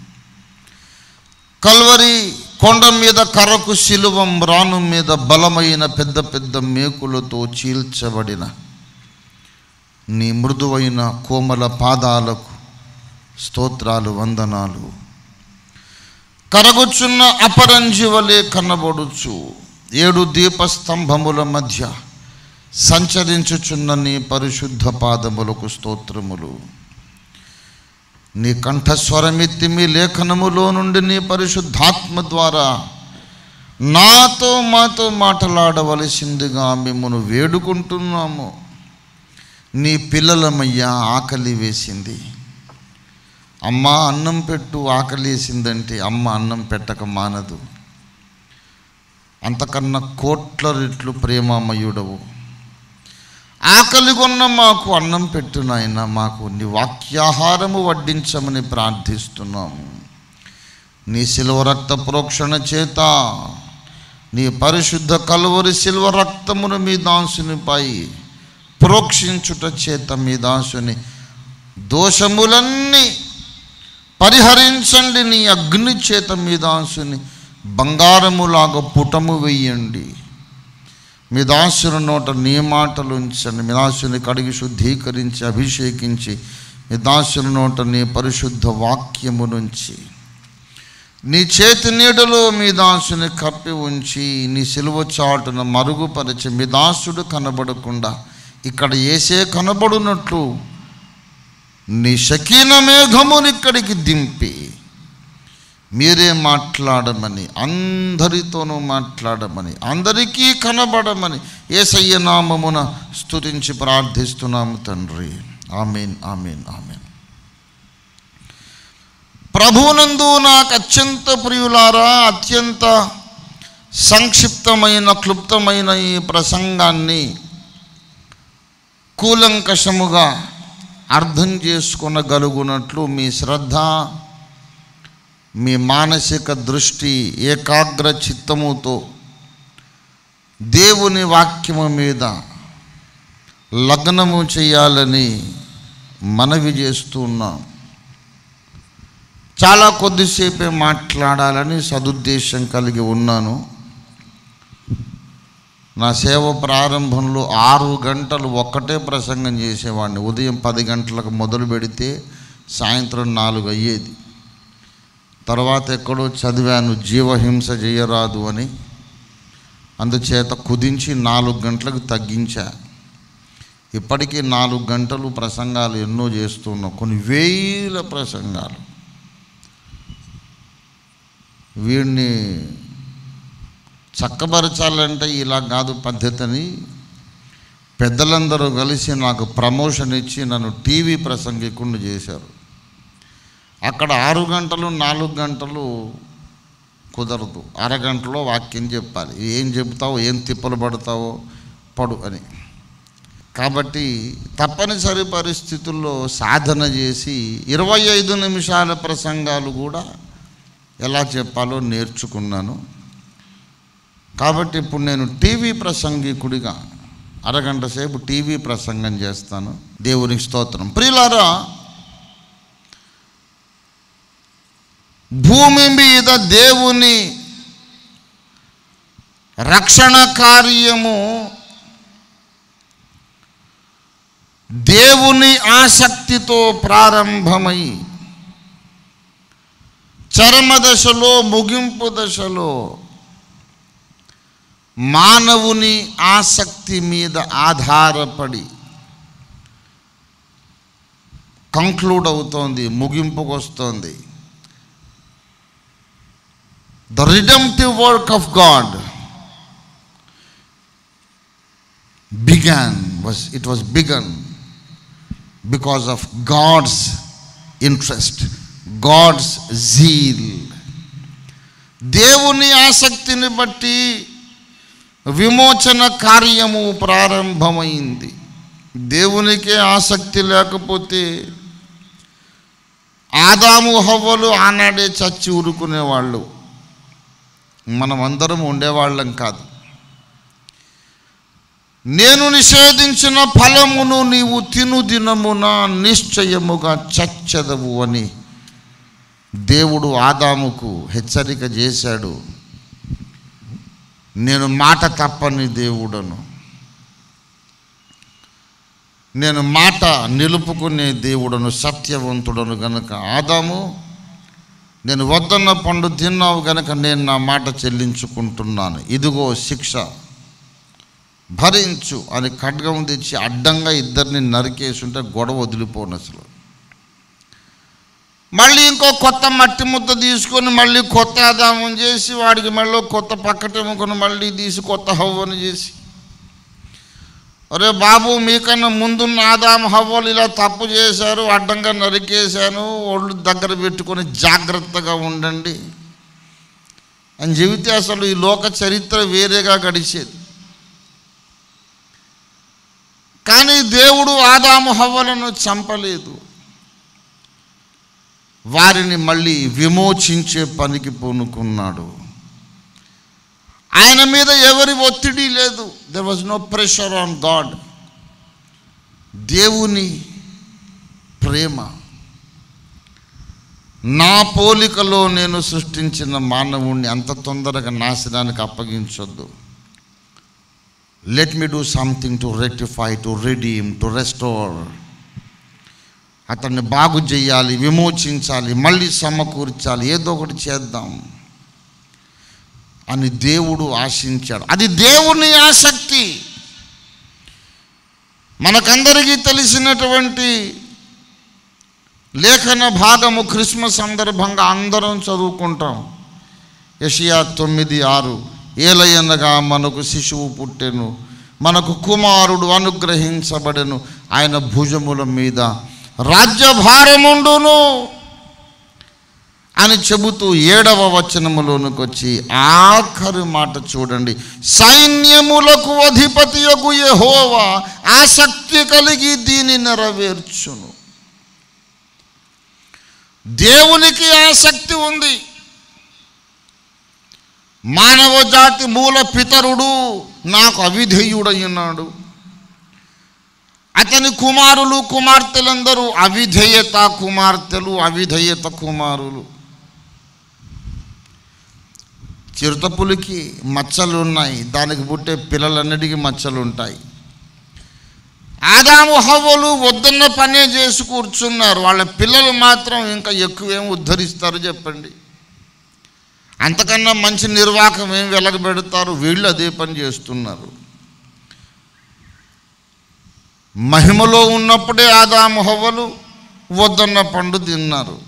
కల్వరి కొండ మీద కర్రకు శిలువం రాను మీద బలమైన పెద్ద పెద్ద మేకులతో చీల్చబడిన నీ మృదువైన కోమల పాదాలకు స్తోత్రాలు వందనాలు. కరగుచున్న అపరంజి కనబడుచు ఏడు దీపస్తంభముల మధ్య సంచరించుచున్న నీ పరిశుద్ధ పాదములకు స్తోత్రములు. నీ కంఠస్వరమిత్తి మీ లేఖనములో నుండి నీ పరిశుద్ధాత్మ ద్వారా నాతో మాతో మాట్లాడవలసిందిగా మిమ్మను వేడుకుంటున్నాము. నీ పిల్లలమయ్యా ఆకలి వేసింది. అమ్మ అన్నం పెట్టు ఆకలి వేసిందంటే అమ్మ అన్నం పెట్టక మానదు. అంతకన్నా కోట్ల రెట్లు ప్రేమమయుడవు. ఆకలి కొన్న మాకు అన్నం పెట్టునైనా మాకు నీ వాక్యాహారము వడ్డించమని ప్రార్థిస్తున్నాము. నీ శిల్వ రక్త ప్రోక్షణ చేత నీ పరిశుద్ధ కలువరి శిల్వ రక్తమును మీ దాసునిపై ప్రోక్షించుట చేత మీ దాసుని దోషములన్నీ పరిహరించండి. నీ అగ్ని చేత మీ దాసుని బంగారములాగా పుటము వెయ్యండి మీ దాసుని నోట నీ మాటలు ఉంచండి. మీ దాసుని కడిగి శుద్ధీకరించి అభిషేకించి మీ దాసుని నోట నీ పరిశుద్ధ వాక్యము నుంచి. నీ చేతి నీడలో మీ దాసుని కప్పి ఉంచి నీ సిలువ చాటును మరుగుపరిచి మీ దాసుడు కనబడకుండా ఇక్కడ ఏసే కనబడునట్లు నీ శకీన మేఘముని ఇక్కడికి దింపి. మీరే మాట్లాడమని అందరితోనూ మాట్లాడమని అందరికీ కనబడమని ఏసయ్య నామమున స్థుతించి ప్రార్థిస్తున్నాము తండ్రి. Amen amen amen. ప్రభునందు నాకు అత్యంత ప్రియులారా అత్యంత సంక్షిప్తమైన క్లుప్తమైన ఈ ప్రసంగాన్ని కూలంకషముగా అర్థం చేసుకునగలుగునట్లు మీ శ్రద్ధ మీ మానసిక దృష్టి ఏకాగ్ర చిత్తముతో దేవుని వాక్యము మీద లగ్నము చేయాలని మనవి చేస్తూ ఉన్నాం. చాలా కొద్దిసేపే మాట్లాడాలని సదుద్దేశం కలిగి ఉన్నాను. నా సేవ ప్రారంభంలో ఆరు గంటలు ఒక్కటే ప్రసంగం చేసేవాడిని. ఉదయం పది గంటలకు మొదలు పెడితే సాయంత్రం నాలుగు అయ్యేది. తర్వాత ఎక్కడో చదివాను జీవహింస చేయరాదు అని. అందుచేత కుదించి నాలుగు గంటలకు తగ్గించా. ఇప్పటికీ నాలుగు గంటలు ప్రసంగాలు ఎన్నో చేస్తున్నాం కొన్ని వేల ప్రసంగాలు. వీడిని చక్కబరచాలంటే ఇలా కాదు పద్ధతిని. పెద్దలందరూ కలిసి నాకు ప్రమోషన్ ఇచ్చి నన్ను టీవీ ప్రసంగికుండా చేశారు. అక్కడ ఆరు గంటలు నాలుగు గంటలు కుదరదు. అరగంటలో వాక్యం చెప్పాలి. ఏం చెబుతావో ఏం తిప్పలు పడతావో పడు అని. కాబట్టి తప్పనిసరి పరిస్థితుల్లో సాధన చేసి ఇరవై ఐదు నిమిషాల ప్రసంగాలు కూడా ఎలా చెప్పాలో నేర్చుకున్నాను. కాబట్టి ఇప్పుడు నేను టీవీ ప్రసంగికుడిగా అరగంట సేపు టీవీ ప్రసంగం చేస్తాను. దేవునికి స్తోత్రం. ప్రియులారా భూమి మీద దేవుని రక్షణ కార్యము దేవుని ఆసక్తితో ప్రారంభమై చరమ దశలో ముగింపు దశలో మానవుని ఆసక్తి మీద ఆధారపడి కంక్లూడ్ అవుతోంది ముగింపుకు వస్తోంది the redemptive work of God began was it was begun because of God's interest God's zeal దేవుని ఆసక్తిని బట్టి విమోచన కార్యము ప్రారంభమైంది. దేవునికే ఆసక్తి లేకపోతే ఆదాము హవ్వలు ఆనాడే చచ్చి ఊరుకునేవాళ్ళు మనం అందరం ఉండేవాళ్ళం కాదు. నేను నిషేధించిన ఫలమును నీవు తిను దినమున నిశ్చయముగా చచ్చదవు అని దేవుడు ఆదాముకు హెచ్చరిక చేశాడు. నేను మాట తప్పని దేవుడను. నేను మాట నిలుపుకునే దేవుడను సత్యవంతుడను గనుక ఆదాము నేను వద్దన్న పండు తిన్నావు కనుక నేను నా మాట చెల్లించుకుంటున్నాను. ఇదిగో శిక్ష. భరించు అని ఖడ్గం తెచ్చి అడ్డంగా ఇద్దరిని నరికేసుంటే గొడవ వదిలిపోను అసలు. మళ్ళీ ఇంకో కొత్త మట్టి ముద్ద తీసుకొని మళ్ళీ కొత్త ఆదామం చేసి వాడికి మళ్ళీ కొత్త పక్కటెముకొని మళ్ళీ తీసి కొత్త హవ్వను చేసి అరే బాబు మీకన్నా ముందున్న ఆదాం హవ్వలు ఇలా తప్పు చేశారు అడ్డంగా నరికేశాను ఒళ్ళు దగ్గర పెట్టుకొని జాగ్రత్తగా ఉండండి అని చెబితే అసలు ఈ లోక చరిత్ర వేరేగా గడిచేది. కానీ దేవుడు ఆదాము హవ్వలను చంపలేదు. వారిని మళ్ళీ విమోచించే పనికి పూనుకున్నాడు. ఆయన మీద ఎవరి ఒత్తిడి లేదు. There was no pressure on God దేవుని ప్రేమ. నా పోలికలో నేను సృష్టించిన మానవుణ్ణి అంత తొందరగా నాశనానికి అప్పగించొద్దు. Let me do something to rectify to redeem to restore అతన్ని బాగు చేయాలి విమోచించాలి మళ్ళీ సమకూర్చాలి ఏదో ఒకటి చేద్దాం. అని దేవుడు ఆశించాడు. అది దేవుని ఆసక్తి. మనకందరికీ తెలిసినటువంటి లేఖన భాగము క్రిస్మస్ సందర్భంగా అందరం చదువుకుంటాం. యషియా తొమ్మిది ఆరు ఏలయనగా మనకు శిశువు పుట్టెను మనకు కుమారుడు అనుగ్రహించబడెను ఆయన భుజముల మీద రాజ్యభారముండును. అని చెబుతూ ఏడవ వచనములోనికి వచ్చి ఆఖరి మాట చూడండి. సైన్యములకు అధిపతి యొక్క యెహోవా ఆసక్తి కలిగి దీని నెరవేర్చును. దేవునికి ఆసక్తి ఉంది. మానవ జాతి మూల పితరుడు నాకు అవిధేయుడయ్యున్నాడు. అతని కుమారులు కుమార్తెలందరూ అవిధేయత కుమార్తెలు అవిధేయత కుమారులు. చిరుతపులికి మచ్చలు ఉన్నాయి దానికి పుట్టే పిల్లలన్నిటికీ మచ్చలు ఉంటాయి ఆదాము హవ్వలు వద్దన్న పనే చేసి కూర్చున్నారు. వాళ్ళ పిల్లలు మాత్రం ఇంకా ఎక్కువేం ఉద్ధరిస్తారు చెప్పండి. అంతకన్నా మంచి నిర్వాహకం ఏం వెలగబెడతారు? వీళ్ళు అదే పని చేస్తున్నారు. మహిమలో ఉన్నప్పుడే ఆదాము హవ్వలు వద్దన్న పండు తిన్నారు.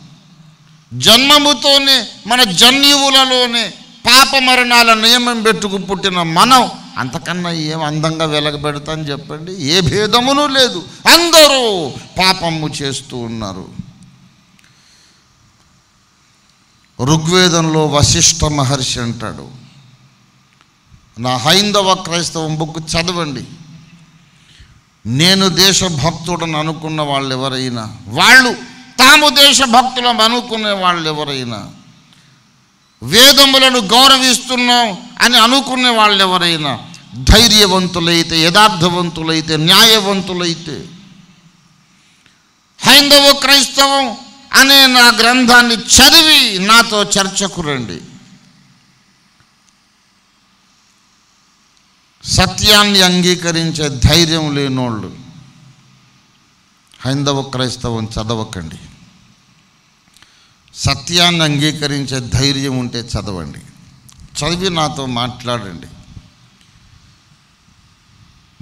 జన్మముతోనే మన జన్యువులలోనే పాప మరణాల నియమం పెట్టుకు పుట్టిన మనం అంతకన్నా ఏం అందంగా వెలగబెడతాని చెప్పండి? ఏ భేదమును లేదు. అందరూ పాపము చేస్తూ ఉన్నారు. ఋగ్వేదంలో వశిష్ఠ మహర్షి అంటాడు నా హైందవ క్రైస్తవం బుక్ చదవండి. నేను దేశభక్తుడని అనుకున్న వాళ్ళు ఎవరైనా వాళ్ళు తాము దేశభక్తులం అనుకునే వాళ్ళు ఎవరైనా వేదములను గౌరవిస్తున్నాం అని అనుకునే వాళ్ళు ఎవరైనా ధైర్యవంతులైతే యథార్థవంతులైతే న్యాయవంతులైతే హైందవ క్రైస్తవం అనే నా గ్రంథాన్ని చదివి నాతో చర్చకు రండి. సత్యాన్ని అంగీకరించే ధైర్యం లేనోళ్ళు హైందవ క్రైస్తవం చదవకండి. సత్యాన్ని అంగీకరించే ధైర్యం ఉంటే చదవండి. చదివి నాతో మాట్లాడండి.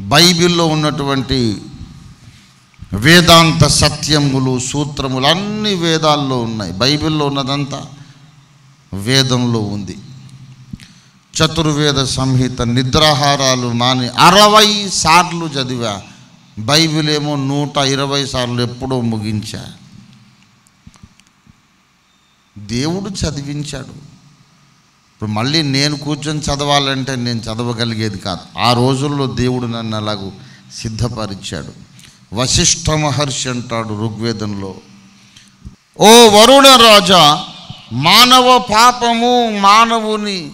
బైబిల్లో ఉన్నటువంటి వేదాంత సత్యములు సూత్రములు అన్ని వేదాల్లో ఉన్నాయి. బైబిల్లో ఉన్నదంతా వేదంలో ఉంది. చతుర్వేద సంహిత నిద్రాహారాలు మాని అరవై సార్లు చదివా. బైబిల్ ఏమో నూట ఇరవై సార్లు ఎప్పుడో ముగించా. దేవుడు చదివించాడు. ఇప్పుడు మళ్ళీ నేను కూర్చొని చదవాలంటే నేను చదవగలిగేది కాదు. ఆ రోజుల్లో దేవుడు నన్ను అలాగూ సిద్ధపరిచాడు. వశిష్ఠ మహర్షి అంటాడు ఋగ్వేదంలో ఓ వరుణ రాజా మానవ పాపము మానవుని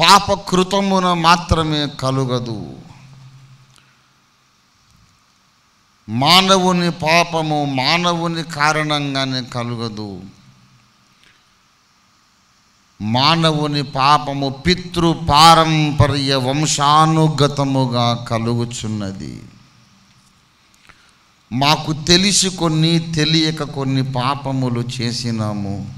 పాపకృతమున మాత్రమే కలుగదు. మానవుని పాపము మానవుని కారణంగానే కలుగదు. మానవుని పాపము పితృ పారంపర్య వంశానుగతముగా కలుగుచున్నది. మాకు తెలిసి కొన్ని తెలియక కొన్ని పాపములు చేసినాము.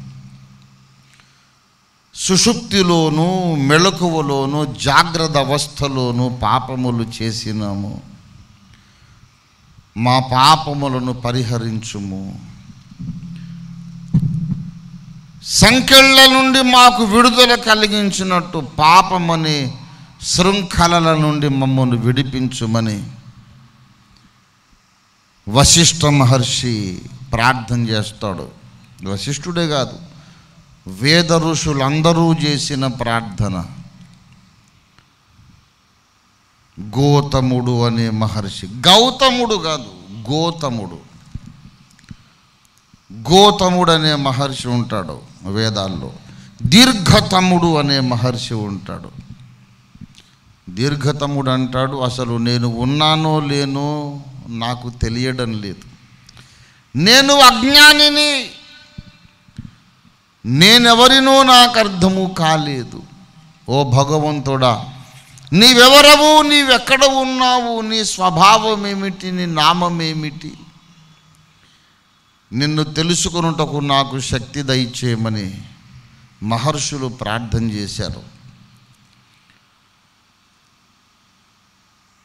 సుషుప్తిలోను మెళకువలోను జాగ్రత్త అవస్థలోను పాపములు చేసినాము. మా పాపములను పరిహరించుము. సంకెళ్ళ నుండి మాకు విడుదల కలిగించినట్టు పాపమని శృంఖలల నుండి మమ్మల్ని విడిపించుమని వశిష్ఠ మహర్షి ప్రార్థన చేస్తాడు. వశిష్ఠుడే కాదు వేద ఋషులందరూ చేసిన ప్రార్థన. గోతముడు అనే మహర్షి. గౌతముడు కాదు గోతముడు. గోతముడు అనే మహర్షి ఉంటాడు వేదాల్లో. దీర్ఘతముడు అనే మహర్షి ఉంటాడు. దీర్ఘతముడు అంటాడు అసలు నేను ఉన్నానో లేనో నాకు తెలియడం లేదు. నేను అజ్ఞానిని. నేనెవరినో నాకు అర్థము కాలేదు. ఓ భగవంతుడా నీవెవరవు నీవెక్కడ ఉన్నావు నీ స్వభావం ఏమిటి నీ నామం ఏమిటి నిన్ను తెలుసుకొనుటకు నాకు శక్తి దయచేయమని మహర్షులు ప్రార్థన చేశారు.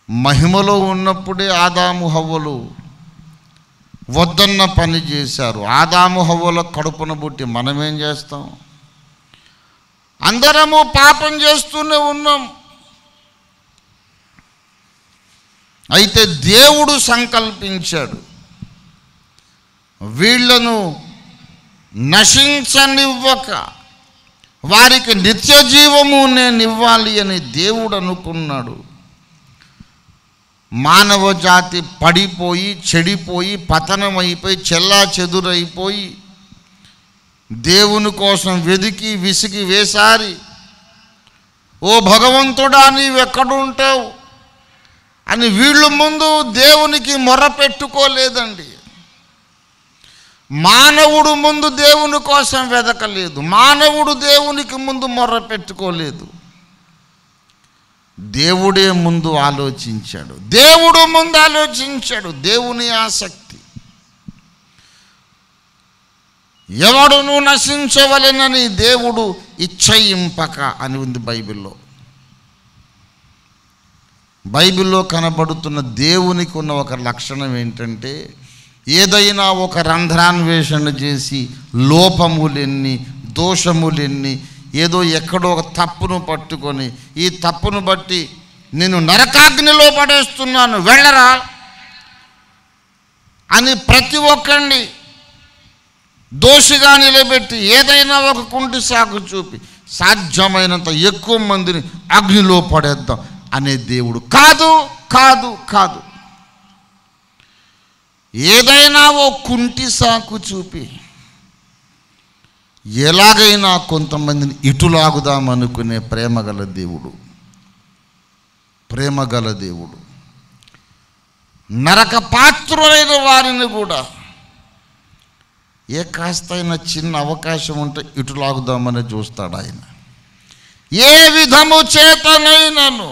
మహిమలో ఉన్నప్పుడే ఆదాము హవ్వలు వద్దన్న పని చేశారు. ఆదాము హవ్వల కడుపున బుట్టి మనమేం చేస్తాం? అందరము పాపం చేస్తూనే ఉన్నాం. అయితే దేవుడు సంకల్పించాడు. వీళ్ళను నశించనివ్వక వారికి నిత్య జీవము నేను ఇవ్వాలి అని దేవుడు అనుకున్నాడు. మానవ జాతి పడిపోయి చెడిపోయి పతనమైపోయి చెల్లా చెదురైపోయి దేవుని కోసం వెదికి విసిగి వేసారి ఓ భగవంతుడా నీవెక్కడుంటావు? అని వీళ్ళు ముందు దేవునికి మొర పెట్టుకోలేదండి. మానవుడు ముందు దేవుని కోసం వెదకలేదు. మానవుడు దేవునికి ముందు మొర్ర పెట్టుకోలేదు. దేవుడే ముందు ఆలోచించాడు. దేవుడు ముందు ఆలోచించాడు. దేవుని ఆసక్తి. ఎవడును నశించవలెనని దేవుడు ఇచ్చయింపక అని ఉంది బైబిల్లో. బైబిల్లో కనబడుతున్న దేవునికి ఉన్న ఒక లక్షణం ఏంటంటే ఏదైనా ఒక రంధ్రాన్వేషణ చేసి లోపములెన్ని దోషములెన్ని ఏదో ఎక్కడో ఒక తప్పును పట్టుకొని ఈ తప్పును బట్టి నేను నరకాగ్నిలో పడేస్తున్నాను వెళ్ళరా? అని ప్రతి ఒక్కరిని దోషిగా నిలబెట్టి ఏదైనా ఒక కుంటి సాకు చూపి సాధ్యమైనంత ఎక్కువ మందిని అగ్నిలో పడేద్దాం. అనే దేవుడు కాదు కాదు కాదు. ఏదైనా ఓ కుంటి సాకు చూపి ఎలాగైనా కొంతమందిని ఇటులాగుదామనుకునే ప్రేమగల దేవుడు ప్రేమగల దేవుడు నరక పాత్రులైన వారిని కూడా ఏ కాస్తైనా చిన్న అవకాశం ఉంటే ఇటులాగుదామని చూస్తాడు ఆయన. ఏ విధము చేతనైనను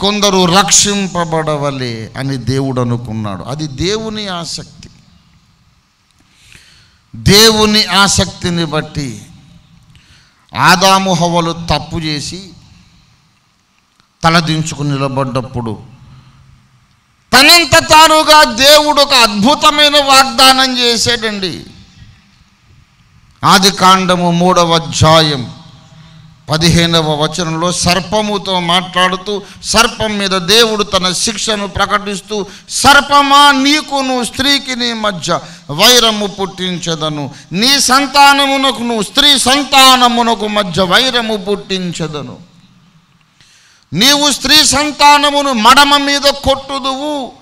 కొందరు రక్షింపబడవలే అని దేవుడు అనుకున్నాడు. అది దేవుని ఆసక్తి. దేవుని ఆసక్తిని బట్టి ఆదాముహవలు తప్పు చేసి తలదించుకుని నిలబడ్డప్పుడు తనంత తానుగా దేవుడు ఒక అద్భుతమైన వాగ్దానం చేశాడండి ఆది కాండము మూడవ అధ్యాయం. పదిహేనవ వచనంలో సర్పముతో మాట్లాడుతూ సర్పం మీద దేవుడు తన శిక్షను ప్రకటిస్తూ సర్పమా నీకును స్త్రీకి నీ మధ్య వైరము పుట్టించదను. నీ సంతానమునకు నువ్వు స్త్రీ సంతానమునకు మధ్య వైరము పుట్టించదను. నీవు స్త్రీ సంతానమును మడమ మీద కొట్టుదువు.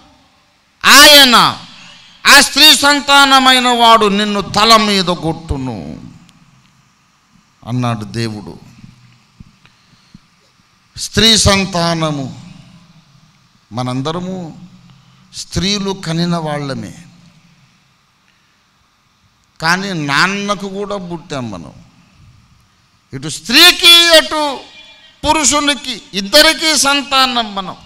ఆయన ఆ స్త్రీ సంతానమైన వాడు నిన్ను తల మీద కొట్టును. అన్నాడు దేవుడు. స్త్రీ సంతానము. మనందరము స్త్రీలు కనిన వాళ్ళమే. కానీ నాన్నకు కూడా పుట్టాం మనం. ఇటు స్త్రీకి అటు పురుషునికి ఇద్దరికీ సంతానం మనం.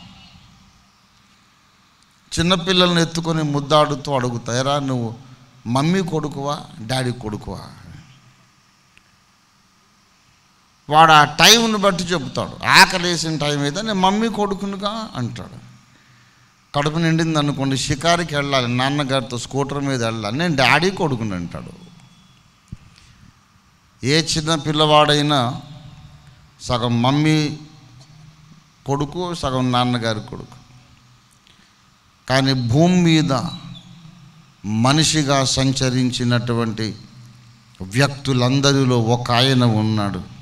చిన్నపిల్లల్ని ఎత్తుకొని ముద్దాడుతూ అడుగుతాయరా నువ్వు మమ్మీ కొడుకువా డాడీ కొడుకువా? వాడు ఆ టైంను బట్టి చెబుతాడు. ఆకలేసిన టైం అయితే నేను మమ్మీ కొడుకునుగా అంటాడు. కడుపు నిండింది అనుకోండి షికారికి వెళ్ళాలి నాన్నగారితో స్కూటర్ మీద వెళ్ళాలి నేను డాడీ కొడుకుని అంటాడు. ఏ చిన్న పిల్లవాడైనా సగం మమ్మీ కొడుకు సగం నాన్నగారి కొడుకు. కానీ భూమి మీద మనిషిగా సంచరించినటువంటి వ్యక్తులందరిలో ఒక ఆయన ఉన్నాడు.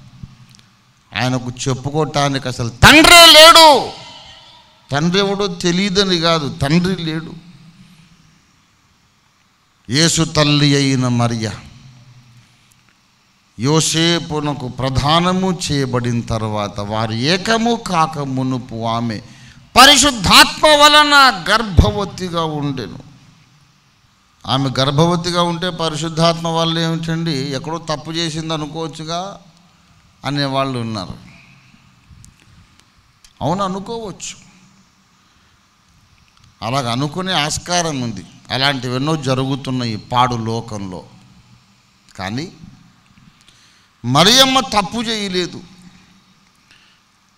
ఆయనకు చెప్పుకోవటానికి అసలు తండ్రే లేడు. తండ్రి ఎవడో తెలియదని కాదు తండ్రి లేడు. యేసు తల్లి అయిన మరియ యోసేపునకు ప్రధానము చేయబడిన తర్వాత వారు ఏకము కాక మునుపు ఆమె పరిశుద్ధాత్మ వలన గర్భవతిగా ఉండెను. ఆమె గర్భవతిగా ఉంటే పరిశుద్ధాత్మ వల్ల ఏమిటండి? ఎక్కడో తప్పు చేసింది అనుకోవచ్చుగా అనేవాళ్ళు ఉన్నారు. అవును అనుకోవచ్చు. అలాగ అనుకునే ఆస్కారం ఉంది. అలాంటివెన్నో జరుగుతున్నాయి పాడు లోకంలో. కానీ మరియమ్మ తప్పు చేయలేదు.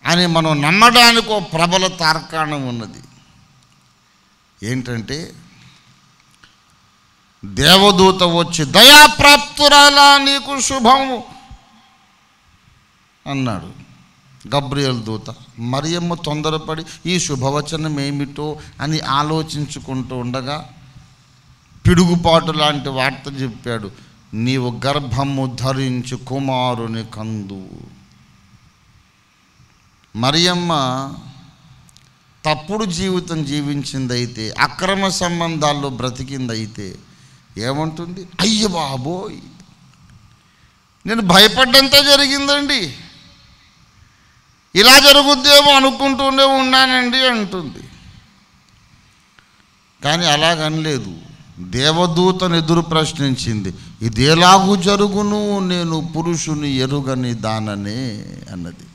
అని మనం నమ్మడానికి ఒక ప్రబల తార్కాణం ఉన్నది. ఏంటంటే దేవదూత వచ్చి దయాప్రాప్తురాలా నీకు శుభము. అన్నాడు. గబ్రియల్ దూత మరియమ్మ తొందరపడి ఈ శుభవచనం ఏమిటో అని ఆలోచించుకుంటూ ఉండగా పిడుగుపాటు లాంటి వార్త చెప్పాడు. నీవు గర్భము ధరించు కుమారుని కందు. మరియమ్మ తప్పుడు జీవితం జీవించిందైతే అక్రమ సంబంధాల్లో బ్రతికిందైతే ఏమంటుంది? అయ్య బాబోయ్! నేను భయపడ్డంతా జరిగిందండి. ఇలా జరుగుద్దేమో అనుకుంటూనే ఉన్నానండి అంటుంది. కానీ అలాగనలేదు. దేవదూతను ఎదురు ప్రశ్నించింది ఇది ఎలాగూ జరుగును నేను పురుషుని ఎరుగని దాననే అన్నది.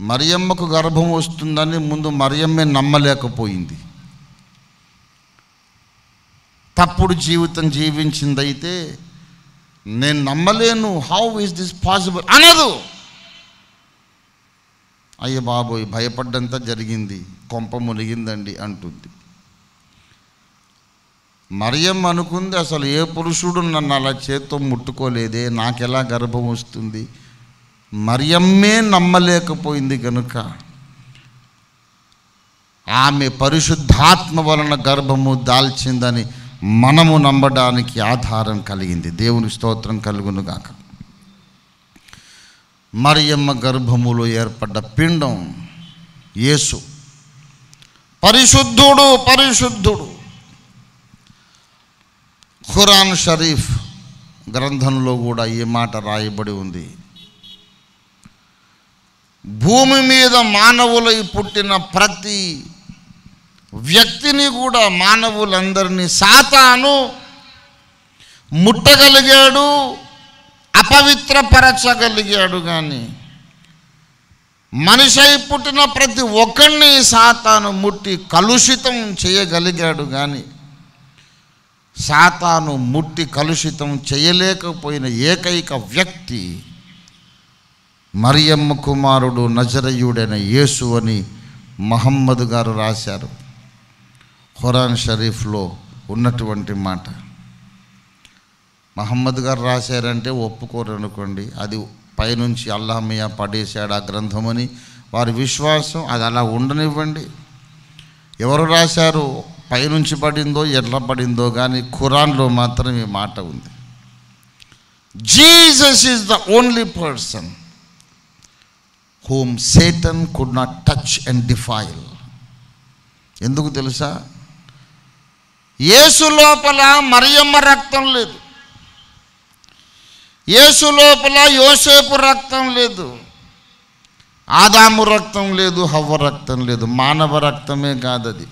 మరియమ్మకు గర్భం వస్తుందని ముందు మరియమ్మే నమ్మలేకపోయింది. తప్పుడు జీవితం జీవించిందైతే నేను నమ్మలేను హౌ ఈస్ దిస్ పాసిబుల్ అనదు. అయ్య బాబోయ్ భయపడ్డంత జరిగింది. కొంప మునిగిందండి అంటుంది. మరియం అనుకుంది అసలు ఏ పురుషుడు నన్ను అలా చేత్తో ముట్టుకోలేదే? నాకెలా గర్భం వస్తుంది? మరియమ్మే నమ్మలేకపోయింది కనుక ఆమె పరిశుద్ధాత్మ వలన గర్భము దాల్చిందని మనము నమ్మడానికి ఆధారం కలిగింది. దేవుని స్తోత్రం కలుగునుగాక. మరియమ్మ గర్భములో ఏర్పడ్డ పిండం యేసు. పరిశుద్ధుడు పరిశుద్ధుడు. ఖురాన్ షరీఫ్ గ్రంథంలో కూడా ఈ మాట రాయబడి ఉంది. భూమి మీద మానవులై పుట్టిన ప్రతి వ్యక్తిని కూడా మానవులందరినీ సాతాను ముట్టగలిగాడు. అపవిత్రపరచగలిగాడు కానీ మనిషి అయి పుట్టిన ప్రతి ఒక్కరిని సాతాను ముట్టి కలుషితం చేయగలిగాడు కానీ సాతాను ముట్టి కలుషితం చేయలేకపోయిన ఏకైక వ్యక్తి మరియమ్మ కుమారుడు నజరయుడైన యేసు అని మహమ్మద్ గారు రాశారు. ఖురాన్ షరీఫ్లో ఉన్నటువంటి మాట. మహమ్మద్ గారు రాశారంటే ఒప్పుకోరు అనుకోండి అది పైనుంచి అల్లాహమియా పడేశాడు ఆ గ్రంథమని. వారి విశ్వాసం అది అలా ఉండనివ్వండి. ఎవరు రాశారు? పైనుంచి పడిందో ఎట్లా పడిందో కానీ ఖురాన్లో మాత్రం ఈ మాట ఉంది. Jesus is the only person whom Satan could not touch and defile. ఎందుకు తెలుసా? యేసు లోపల మరియమ్మ రక్తం లేదు. యేసు లోపల యోసేపు రక్తం లేదు. ఆదాము రక్తం లేదు హవ్వ రక్తం లేదు. మానవ రక్తమే కాదు అది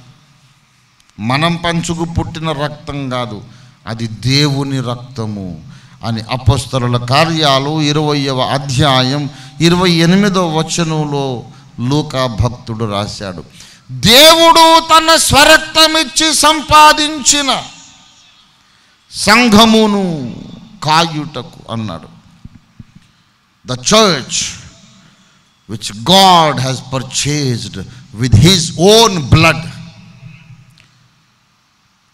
మనం పంచుకు పుట్టిన రక్తం కాదు అది దేవుని రక్తము అని అపస్తరుల కార్యాలు ఇరవయవ అధ్యాయం ఇరవై ఎనిమిదవ వచనంలో లూకా భక్తుడు రాశాడు. దేవుడు తన స్వరక్తమిచ్చి సంపాదించిన సంఘమును కాయుటకు అన్నాడు. The church which God has purchased with his own blood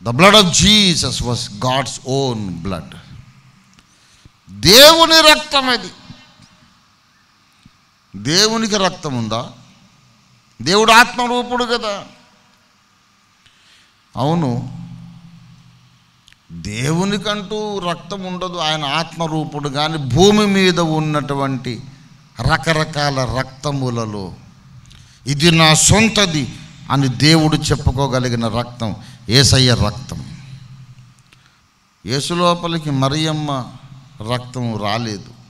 the blood of Jesus was God's own blood దేవుని రక్తం అది. దేవునికి రక్తం ఉందా? దేవుడు ఆత్మరూపుడు కదా. అవును దేవునికంటూ రక్తం ఉండదు ఆయన ఆత్మరూపుడు. కానీ భూమి మీద ఉన్నటువంటి రకరకాల రక్తములలో ఇది నా సొంతది అని దేవుడు చెప్పుకోగలిగిన రక్తం ఏసయ్య రక్తం. యేసులోపలికి మరియమ్మ రక్తం రాలేదు.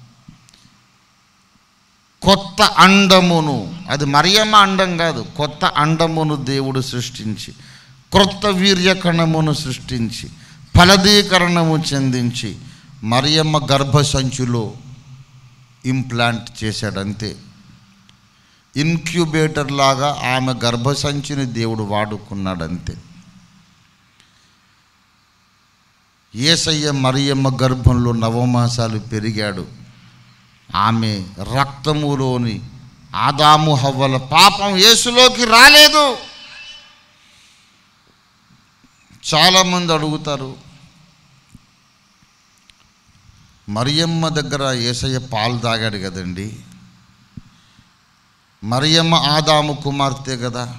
కొత్త అండమును అది మరియమ్మ అండం కాదు కొత్త అండమును దేవుడు సృష్టించి క్రొత్త వీర్యకణమును సృష్టించి ఫలదీకరణము చెందించి మరియమ్మ గర్భసంచులో ఇంప్లాంట్ చేశాడంతే. ఇన్క్యుబేటర్ లాగా ఆమె గర్భసంచిని దేవుడు వాడుకున్నాడంతే. ఏసయ్య మరియమ్మ గర్భంలో నవమాసాలు పెరిగాడు. ఆమె రక్తములోని ఆదాము హవ్వల పాపం యేసులోకి రాలేదు. చాలామంది అడుగుతారు మరియమ్మ దగ్గర ఏసయ్య పాలు తాగాడు కదండి. మరియమ్మ ఆదాము కుమార్తె కదా.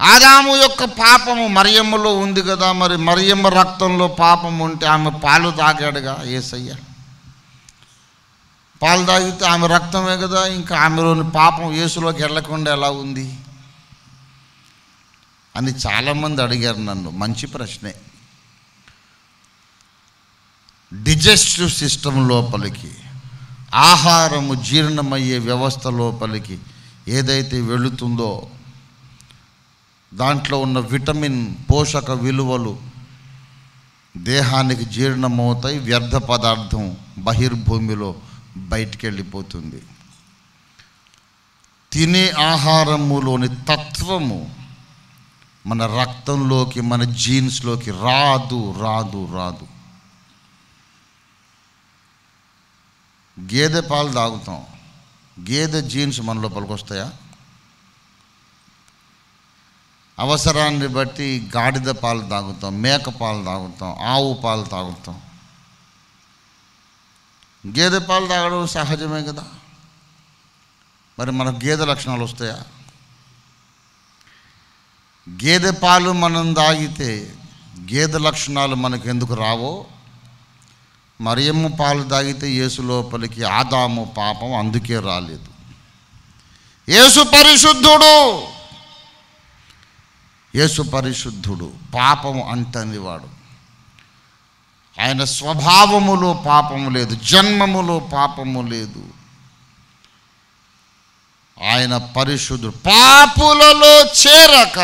ఆదాము యొక్క పాపము మరియమ్మలో ఉంది కదా. మరి మరియమ్మ రక్తంలో పాపం ఉంటే ఆమె పాలు తాగాడుగా ఏసయ్య. పాలు తాగితే ఆమె రక్తమే కదా. ఇంకా ఆమెలోని పాపం యేసులోకి వెళ్ళకుండా ఎలా ఉంది? అని చాలామంది అడిగారు నన్ను. మంచి ప్రశ్నే. డిజెస్టివ్ సిస్టమ్ లోపలికి ఆహారము జీర్ణమయ్యే వ్యవస్థ లోపలికి ఏదైతే వెళుతుందో దాంట్లో ఉన్న విటమిన్ పోషక విలువలు దేహానికి జీర్ణమవుతాయి వ్యర్థ పదార్థం బహిర్భూమిలో బయటికి వెళ్ళిపోతుంది తినే ఆహారములోని తత్వము మన రక్తంలోకి మన జీన్స్లోకి రాదు రాదు రాదు. గేదె పాలు తాగుతాం. గేదె జీన్స్ మన లోపలికి వస్తాయా? అవసరాన్ని బట్టి గాడిద పాలు తాగుతాం మేక పాలు తాగుతాం ఆవు పాలు తాగుతాం. గేదె పాలు తాగడం సహజమే కదా? మరి మనకు గేదె లక్షణాలు వస్తాయా? గేదె పాలు మనం తాగితే గేదె లక్షణాలు మనకు ఎందుకు రావో? మరియమ్మ పాలు తాగితే యేసు లోపలికి ఆదాము పాపం అందుకే రాలేదు. యేసు పరిశుద్ధుడు. యేసు పరిశుద్ధుడు పాపం అంటని వాడు. ఆయన స్వభావములో పాపము లేదు జన్మములో పాపము లేదు. ఆయన పరిశుద్ధుడు. పాపులలో చేరక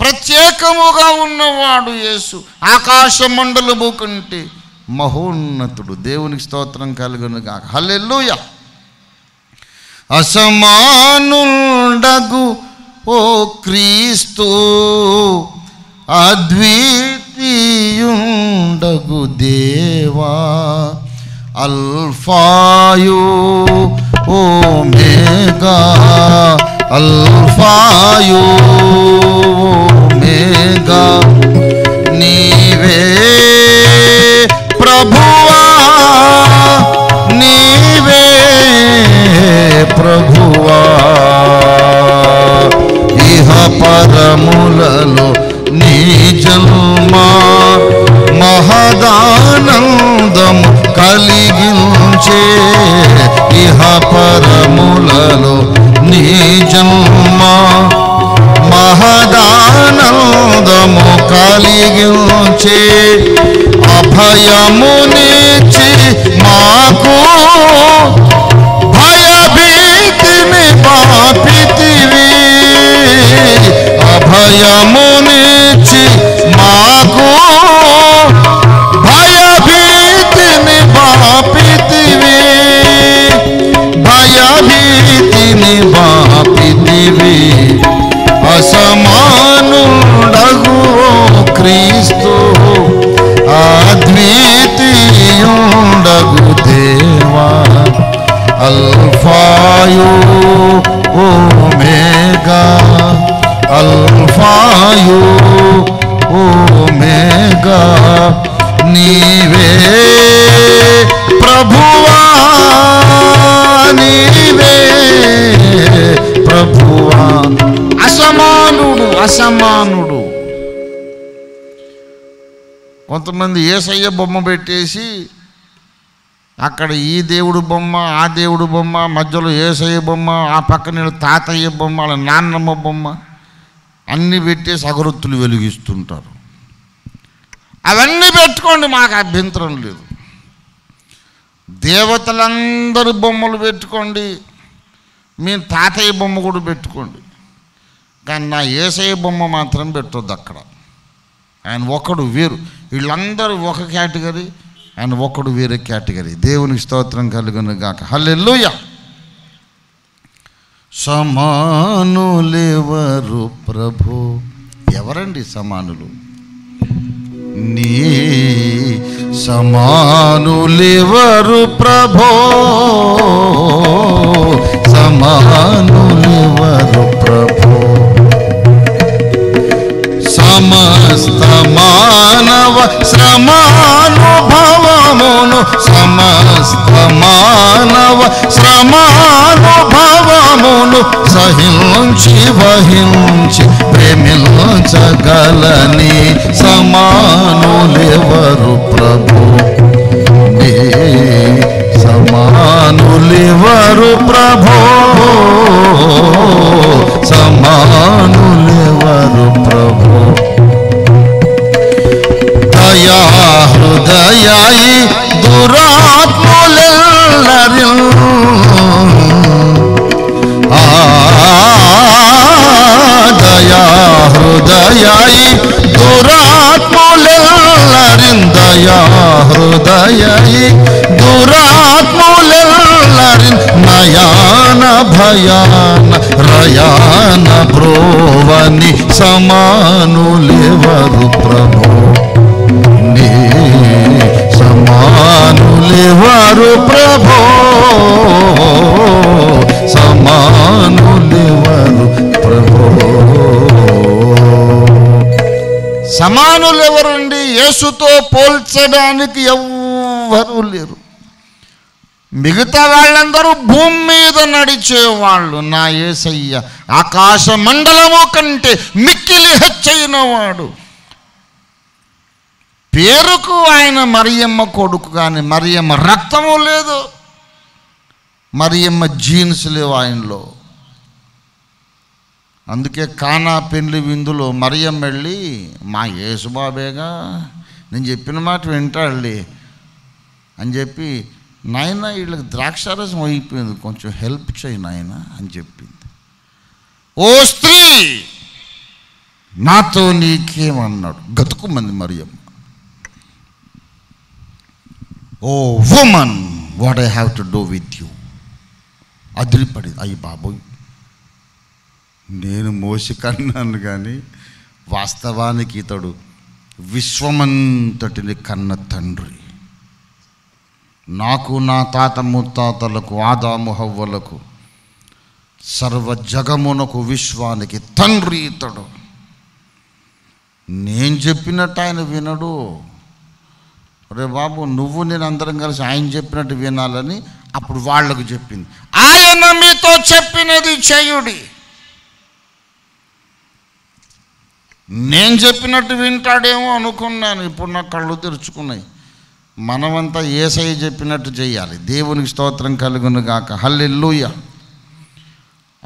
ప్రత్యేకముగా ఉన్నవాడు యేసు. ఆకాశ మండలము కంటే మహోన్నతుడు. దేవునికి స్తోత్రం కలుగును కాక హల్లెల్లుయ అసమానుండగు ఓ క్రీస్తు అద్వితీయుండగు దేవా అల్ఫాయు ఓమేగా అల్ఫాయు మేగా నీవే ప్రభువా నీవే ప్రభువా. ఇహ పరములలో నీ జన్మా మహదానందము కలిగించే. ఇహ పరములలో నీ జన్మా మహదానందము కలిగించే. అభయమునిచి మాకు భయభీతిని పాపితివి అభయమునిచి బొమ్మ పెట్టేసి అక్కడ ఈ దేవుడు బొమ్మ ఆ దేవుడు బొమ్మ మధ్యలో ఏసయ్య బొమ్మ ఆ పక్కన తాతయ్య బొమ్మ వాళ్ళ నాన్నమ్మ బొమ్మ అన్నీ పెట్టేసి అగరొత్తులు వెలిగిస్తుంటారు. అవన్నీ పెట్టుకోండి మాకు అభ్యంతరం లేదు. దేవతలందరి బొమ్మలు పెట్టుకోండి మీ తాతయ్య బొమ్మ కూడా పెట్టుకోండి. కానీ నా ఏసయ్య బొమ్మ మాత్రం పెట్టొద్దు అక్కడ. ఆయన ఒకడు వేరు. వీళ్ళందరూ ఒక కేటగిరీ ఆయన ఒకడు వేరే కేటగిరీ. దేవునికి స్తోత్రం కలుగును గాక హల్లెల్లుయ సమానులెవరు ప్రభు. ఎవరండి సమానులు? నీ సమానులెవరు ప్రభో. సమానులెవరు ప్రభు. సమస్త మానవ శ్రమానుభవమును సమస్త మానవ శ్రమానుభవమును సహించి వహించి ప్రేమించగలని సమానులెవరు ప్రభు? సమానులెవరు ప్రభో? సమానులెవరు ప్రభో? హృదయాయి దురాత్ములెల్లరి దయా హృదయాయి దురాత్ములెల్లరి హృదయాయి దురాత్ములెల్లరి నయాన భయాన రయాన బ్రోవని సమానులెవరు ప్రభు నీ సమానులెవరు ప్రభో సమానులెవరు ప్రభో. సమానులు ఎవరండి యేసుతో పోల్చడానికి ఎవ్వరూ లేరు. మిగతా వాళ్ళందరూ భూమి మీద నడిచేవాళ్ళు నా యేసయ్య. ఆకాశ మండలము కంటే మిక్కిలి హెచ్చైన వాడు పేరుకు ఆయన మరియమ్మ కొడుకు కానీ మరియమ్మ రక్తము లేదు. మరియమ్మ జీన్స్ లేవు ఆయనలో. అందుకే కానా పెండ్లి విందులో మరియమ్మ వెళ్ళి మా యేసుబాబేగా నేను చెప్పిన మాట వింటాళ్ళి అని చెప్పి నాయన వీళ్ళకి ద్రాక్షారసం అయిపోయింది కొంచెం హెల్ప్ చేయి నాయన అని చెప్పింది. ఓ స్త్రీ నాతో నీకేమన్నాడు? గతుకుమంది Mariyamma. O woman what I have to do with you అదిరిపడింది. అయ్యి బాబోయ్. నేను మోసి కన్నాను కానీ వాస్తవానికి ఇతడు విశ్వమంతటిని కన్న తండ్రి. నాకు నా తాత ముత్తాతలకు ఆదాముహవ్వలకు సర్వ జగమునకు విశ్వానికి తండ్రి ఇతడు. నేను చెప్పినట్టు ఆయన వినడు. రే బాబు నువ్వు నేను అందరం కలిసి ఆయన చెప్పినట్టు వినాలని అప్పుడు వాళ్ళకు చెప్పింది. ఆయన మీతో చెప్పినది చేయుడి. నేను చెప్పినట్టు వింటాడేమో అనుకున్నాను ఇప్పుడు నా కళ్ళు తెరుచుకున్నాయి. మనమంతా ఏసై చెప్పినట్టు చేయాలి. దేవునికి స్తోత్రం కలుగును గాక. హల్లెలూయ.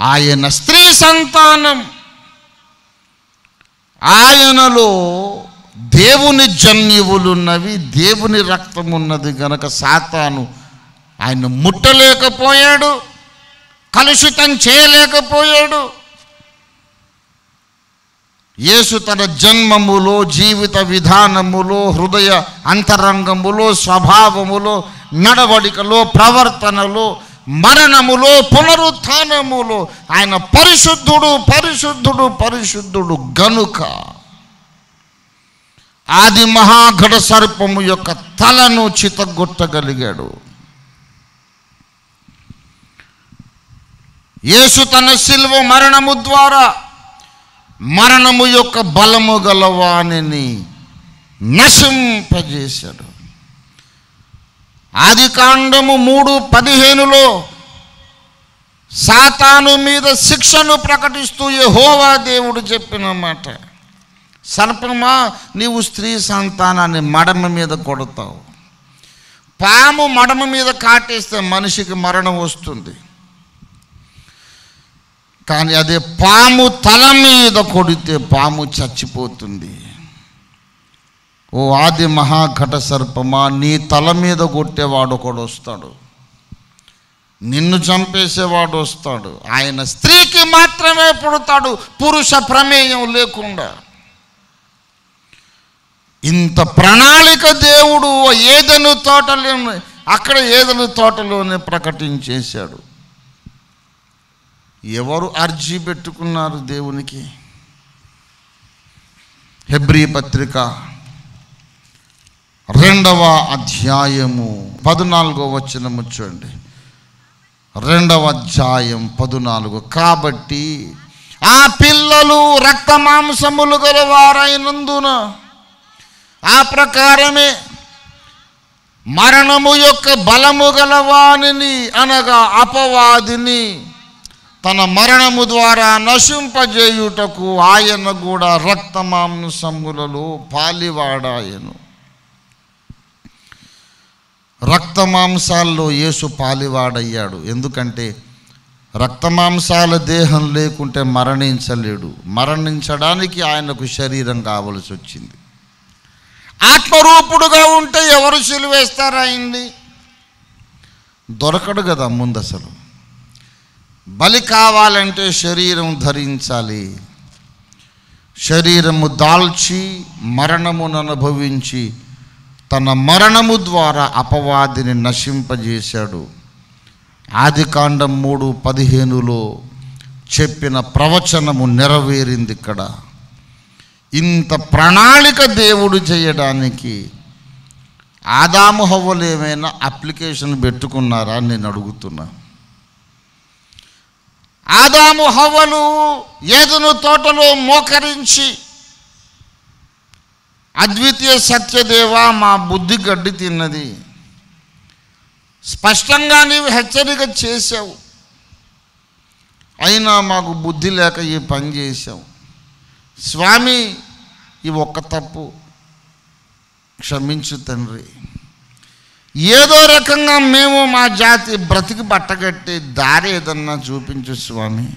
ఆయన స్త్రీ సంతానం ఆయనలో దేవుని జన్యువులున్నవి దేవుని రక్తం ఉన్నది గనక సాతాను ఆయన ముట్టలేకపోయాడు కలుషితం చేయలేకపోయాడు. యేసు తన జన్మములో జీవిత విధానములో హృదయ అంతరంగములో స్వభావములో నడవడికలో ప్రవర్తనలో మరణములో పునరుత్నములో ఆయన పరిశుద్ధుడు పరిశుద్ధుడు పరిశుద్ధుడు గనుక ఆది మహాఘట సర్పము యొక్క తలను చితగొట్టగలిగాడు. యేసు తన శిల్వ మరణము ద్వారా మరణము యొక్క బలము గలవాణిని నశింపజేశాడు. ఆది కాండము మూడు పదిహేనులో సాతాను మీద శిక్షను ప్రకటిస్తూ యహోవా దేవుడు చెప్పిన మాట. సర్పమా నీవు స్త్రీ సంతానాన్ని మడమ మీద కొడతావు. పాము మడమ మీద కాటేస్తే మనిషికి మరణం వస్తుంది. కానీ అదే పాము తల మీద కొడితే పాము చచ్చిపోతుంది. ఓ ఆది మహాఘట సర్పమా నీ తల మీద కొట్టేవాడు ఒకడు వస్తాడు. నిన్ను చంపేసేవాడు వస్తాడు. ఆయన స్త్రీకి మాత్రమే పుడతాడు పురుష ప్రమేయం లేకుండా. ఇంత ప్రణాళిక దేవుడు ఏదను తోటలోనే అక్కడ ఏదను తోటలోనే ప్రకటించేశాడు. ఎవరు అర్జీ పెట్టుకున్నారు దేవునికి? హెబ్రీ పత్రిక రెండవ అధ్యాయము పద్నాలుగో వచనము చూడండి. రెండవ అధ్యాయం పద్నాలుగు. కాబట్టి ఆ పిల్లలు రక్త మాంసములు గలవారైనందున ఆ ప్రకారమే మరణము యొక్క బలము గలవానిని అనగా అపవాదిని తన మరణము ద్వారా నశింపజేయుటకు ఆయన కూడా రక్తమాంసములలో పాలివాడాయను. రక్తమాంసాల్లో యేసు పాలివాడయ్యాడు. ఎందుకంటే రక్తమాంసాల దేహం లేకుంటే మరణించలేడు. మరణించడానికి ఆయనకు శరీరం కావలసి వచ్చింది ఆత్మరూపుడుగా ఉంటే ఎవరు సిలువేస్తారు దొరకడు కదా ముందు అసలు బలి కావాలంటే శరీరం ధరించాలి. శరీరము దాల్చి మరణమును అనుభవించి తన మరణము ద్వారా అపవాదిని నశింపజేశాడు. ఆది కాండం మూడు పదిహేనులో చెప్పిన ప్రవచనము నెరవేరింది ఇక్కడ. ఇంత ప్రణాళిక దేవుడు చేయడానికి ఆదాము హవ్వలు ఏమైనా అప్లికేషన్ పెట్టుకున్నారా అని నేను అడుగుతున్నా. ఆదాము హవ్వలు ఏదను తోటలో మోకరించి అద్వితీయ సత్యదేవ మా బుద్ధి గడ్డి తిన్నది. స్పష్టంగా నీవు హెచ్చరిక చేసావు అయినా మాకు బుద్ధి లేక ఈ పని చేసావు స్వామి ఈ ఒక్క తప్పు క్షమించు తండ్రి. ఏదో రకంగా మేము మా జాతి బ్రతికి బట్టగట్టి దారి ఏదన్నా చూపించు స్వామి.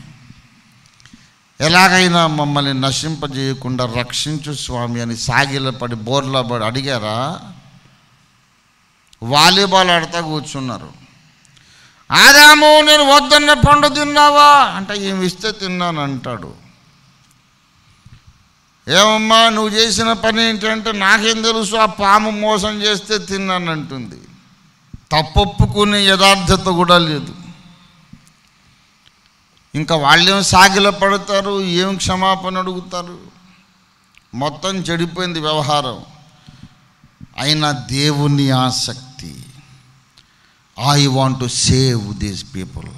ఎలాగైనా మమ్మల్ని నశింపజేయకుండా రక్షించు స్వామి అని సాగిలపడి బోర్లో పడి అడిగారా? వాలీబాల్ ఆడతా కూర్చున్నారు. ఆదాము నేను వద్దన్న పండు తిన్నావా? అంటే ఏమి ఇస్తే తిన్నాను అంటాడు ఏమమ్మా నువ్వు చేసిన పని ఏంటంటే నాకేం తెలుసు ఆ పాము మోసం చేస్తే తిన్నాను అంటుంది. తప్పొప్పుకునే యథార్థత కూడా లేదు. ఇంకా వాళ్ళేం సాగిల పడతారు ఏం క్షమాపణ అడుగుతారు? మొత్తం చెడిపోయింది వ్యవహారం. అయినా దేవుని ఆసక్తి. I want to save these people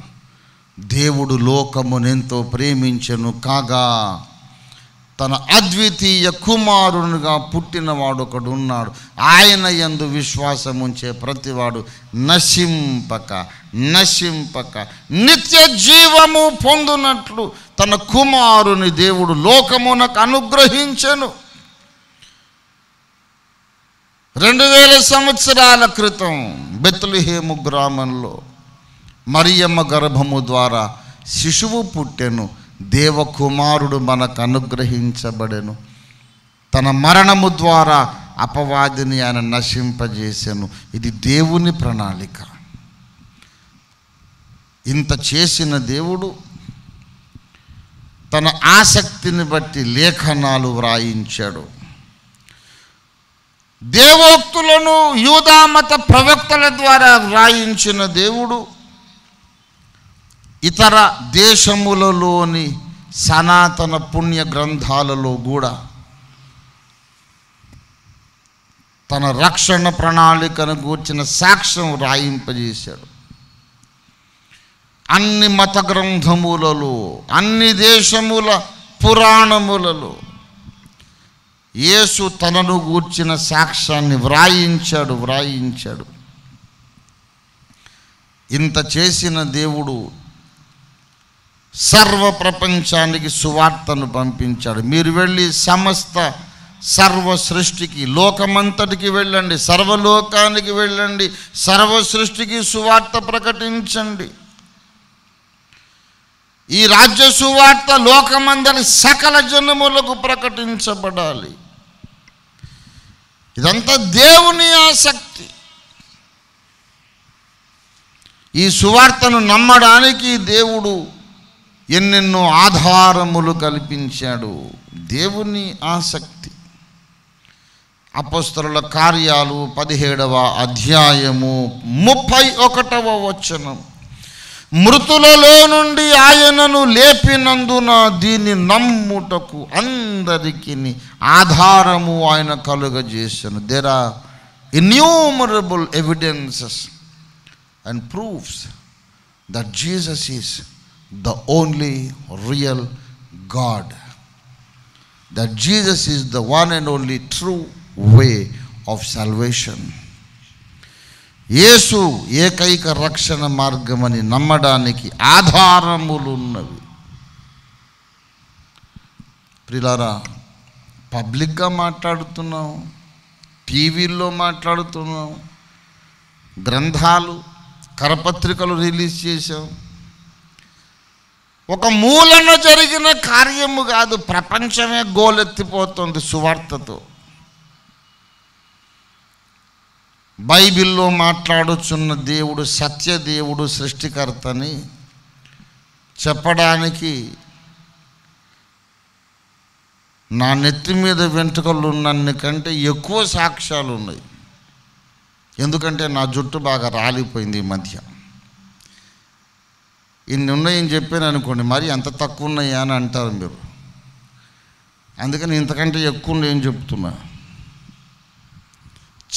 దేవుడు లోకమునెంతో ప్రేమించను కాగా. తన అద్వితీయ కుమారునిగా పుట్టినవాడు ఒకడు ఉన్నాడు ఆయన ఎందు విశ్వాసం ఉంచే ప్రతివాడు నశింపక నశింపక నిత్య జీవము పొందునట్లు తన కుమారుని దేవుడు లోకమునకు అనుగ్రహించెను. రెండు వేల సంవత్సరాల క్రితం బెత్లహేము గ్రామంలో మరియమ్మ గర్భము ద్వారా శిశువు పుట్టెను. దేవకుమారుడు మనకు అనుగ్రహించబడెను. తన మరణము ద్వారా అపవాదిని ఆయన నశింపజేసెను. ఇది దేవుని ప్రణాళిక. ఇంత చేసిన దేవుడు తన ఆసక్తిని బట్టి లేఖనాలు వ్రాయించాడు. దేవోక్తులను యూదామత ప్రవక్తల ద్వారా వ్రాయించిన దేవుడు ఇతర దేశములలోని సనాతన పుణ్య గ్రంథాలలో కూడా తన రక్షణ ప్రణాళికను గూర్చిన సాక్ష్యం రాయింపజేశాడు. అన్ని మత గ్రంథములలో అన్ని దేశముల పురాణములలో యేసు తనను గూర్చిన సాక్ష్యాన్ని వ్రాయించాడు వ్రాయించాడు. ఇంత చేసిన దేవుడు సర్వ ప్రపంచానికి సువార్తను పంపించాడు. మీరు వెళ్ళి సమస్త సర్వ సృష్టికి లోకమంతటికి వెళ్ళండి సర్వలోకానికి వెళ్ళండి సర్వ సృష్టికి సువార్త ప్రకటించండి. ఈ రాజ్య సువార్త లోకమందరి సకల జనములకు ప్రకటించబడాలి. ఇదంతా దేవుని ఆసక్తి. ఈ సువార్తను నమ్మడానికి దేవుడు ఎన్నెన్నో ఆధారములు కల్పించాడు దేవుని ఆసక్తి. అపస్తరుల కార్యాలు పదిహేడవ అధ్యాయము ముప్పై ఒకటవ వచనం. మృతులలో నుండి ఆయనను లేపినందున దీన్ని నమ్ముటకు అందరికి ఆధారము ఆయన కలుగజేశాను. There are innumerable evidences and proofs that Jesus is the only real God that Jesus is the one and only true way of salvation. Yesu ఏకైక రక్షణ మార్గమని నమ్మడానికి ఆధారములు ఉన్నవి ప్రిలారా పబ్లిక్గా మాట్లాడుతున్నాం టీవీల్లో మాట్లాడుతున్నాం గ్రంథాలు కరపత్రికలు రిలీజ్ చేశాం ఒక మూలన జరిగిన కార్యము కాదు ప్రపంచమే గోలెత్తిపోతుంది సువార్తతో. బైబిల్లో మాట్లాడుచున్న దేవుడు సత్యదేవుడు సృష్టికర్తని చెప్పడానికి నా నెత్తి మీద వెంట్రుకలు ఉన్నన్ని కంటే ఎక్కువ సాక్ష్యాలు ఉన్నాయి ఎందుకంటే నా జుట్టు బాగా రాలిపోయింది ఈ మధ్య. ఇన్ని ఉన్నాయని చెప్పాను అనుకోండి మరి ఎంత తక్కువ ఉన్నాయా అని అంటారు మీరు. అందుకని ఇంతకంటే ఎక్కువ ఉన్నాయని చెప్తున్నా.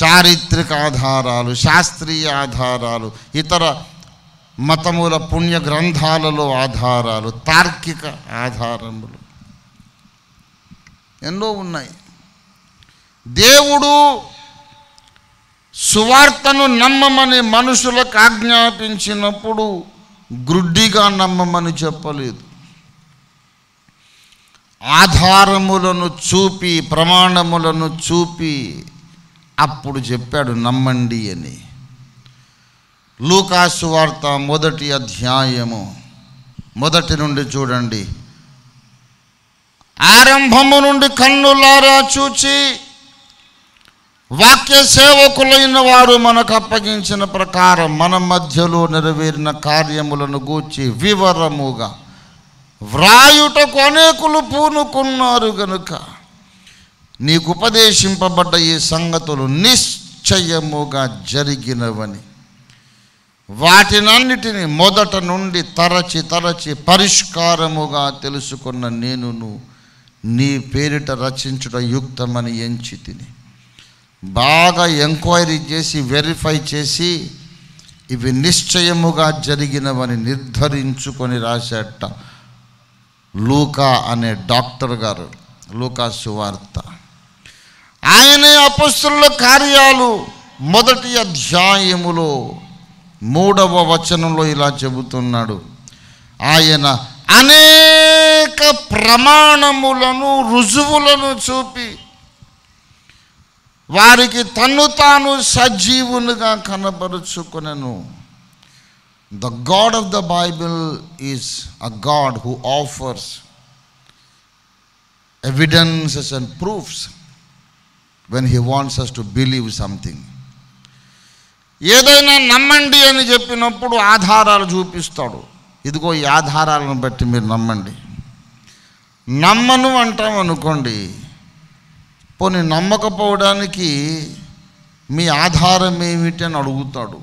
చారిత్రక ఆధారాలు శాస్త్రీయ ఆధారాలు ఇతర మతముల పుణ్య గ్రంథాలలో ఆధారాలు తార్కిక ఆధారములు ఎన్నో ఉన్నాయి. దేవుడు సువార్తను నమ్మమని మనుషులకు ఆజ్ఞాపించినప్పుడు గ్రుడ్డిగా నమ్మమని చెప్పలేదు. ఆధారములను చూపి ప్రమాణములను చూపి అప్పుడు చెప్పాడు నమ్మండి అని. లూకాసు వార్త మొదటి అధ్యాయము మొదటి నుండి చూడండి. ఆరంభము నుండి కన్నులారా చూచి వాక్య సేవకులైన వారు మనకు అప్పగించిన ప్రకారం మన మధ్యలో నెరవేరిన కార్యములను గూర్చి వివరముగా వ్రాయుటకు అనేకులు పూనుకున్నారు గనుక నీకు ఉపదేశింపబడ్డ ఈ సంగతులు నిశ్చయముగా జరిగినవని. వాటినన్నిటిని మొదట నుండి తరచి తరచి పరిష్కారముగా తెలుసుకున్న నేనును నీ పేరిట రచించుట యుక్తమని ఎంచి తిని బాగా ఎంక్వైరీ చేసి వెరిఫై చేసి ఇవి నిశ్చయముగా జరిగినవని నిర్ధారించుకొని రాసేట లూకా అనే డాక్టర్ గారు లూకా సువార్త. ఆయనే అపస్తుల కార్యాలు మొదటి అధ్యాయములో మూడవ వచనంలో ఇలా చెబుతున్నాడు. ఆయన అనేక ప్రమాణములను రుజువులను చూపి వారికి తన్ను తాను సజీవునిగా కనపరుచుకునను. The God of the Bible is a God who offers evidences and proofs when he wants us to believe something ఏదైనా నమ్మండి అని చెప్పినప్పుడు ఆధారాలు చూపిస్తాడు. ఇదిగో ఈ ఆధారాలను బట్టి మీరు నమ్మండి. నమ్మను అంటాం అనుకోండి. పోనీ నమ్మకపోవడానికి మీ ఆధారం ఏమిటి అని అడుగుతాడు.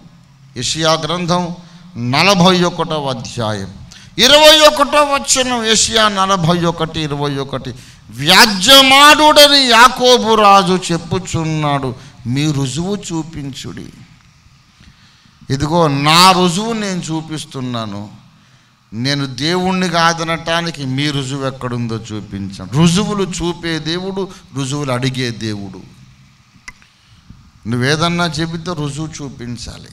యషియా గ్రంథం నలభై ఒకటవ అధ్యాయం. ఇరవై ఒకటో వచ్చిన ఏషియా నలభై ఒకటి ఇరవై ఒకటి వ్యాజ్యమాడుడని యాకోబు రాజు చెప్పుచున్నాడు మీ రుజువు చూపించుడి. ఇదిగో నా రుజువు నేను చూపిస్తున్నాను. నేను దేవుణ్ణి కాదనటానికి మీ రుజువు ఎక్కడుందో చూపించాను. రుజువులు చూపే దేవుడు రుజువులు అడిగే దేవుడు. నువ్వేదన్నా చెబితే రుజువు చూపించాలి.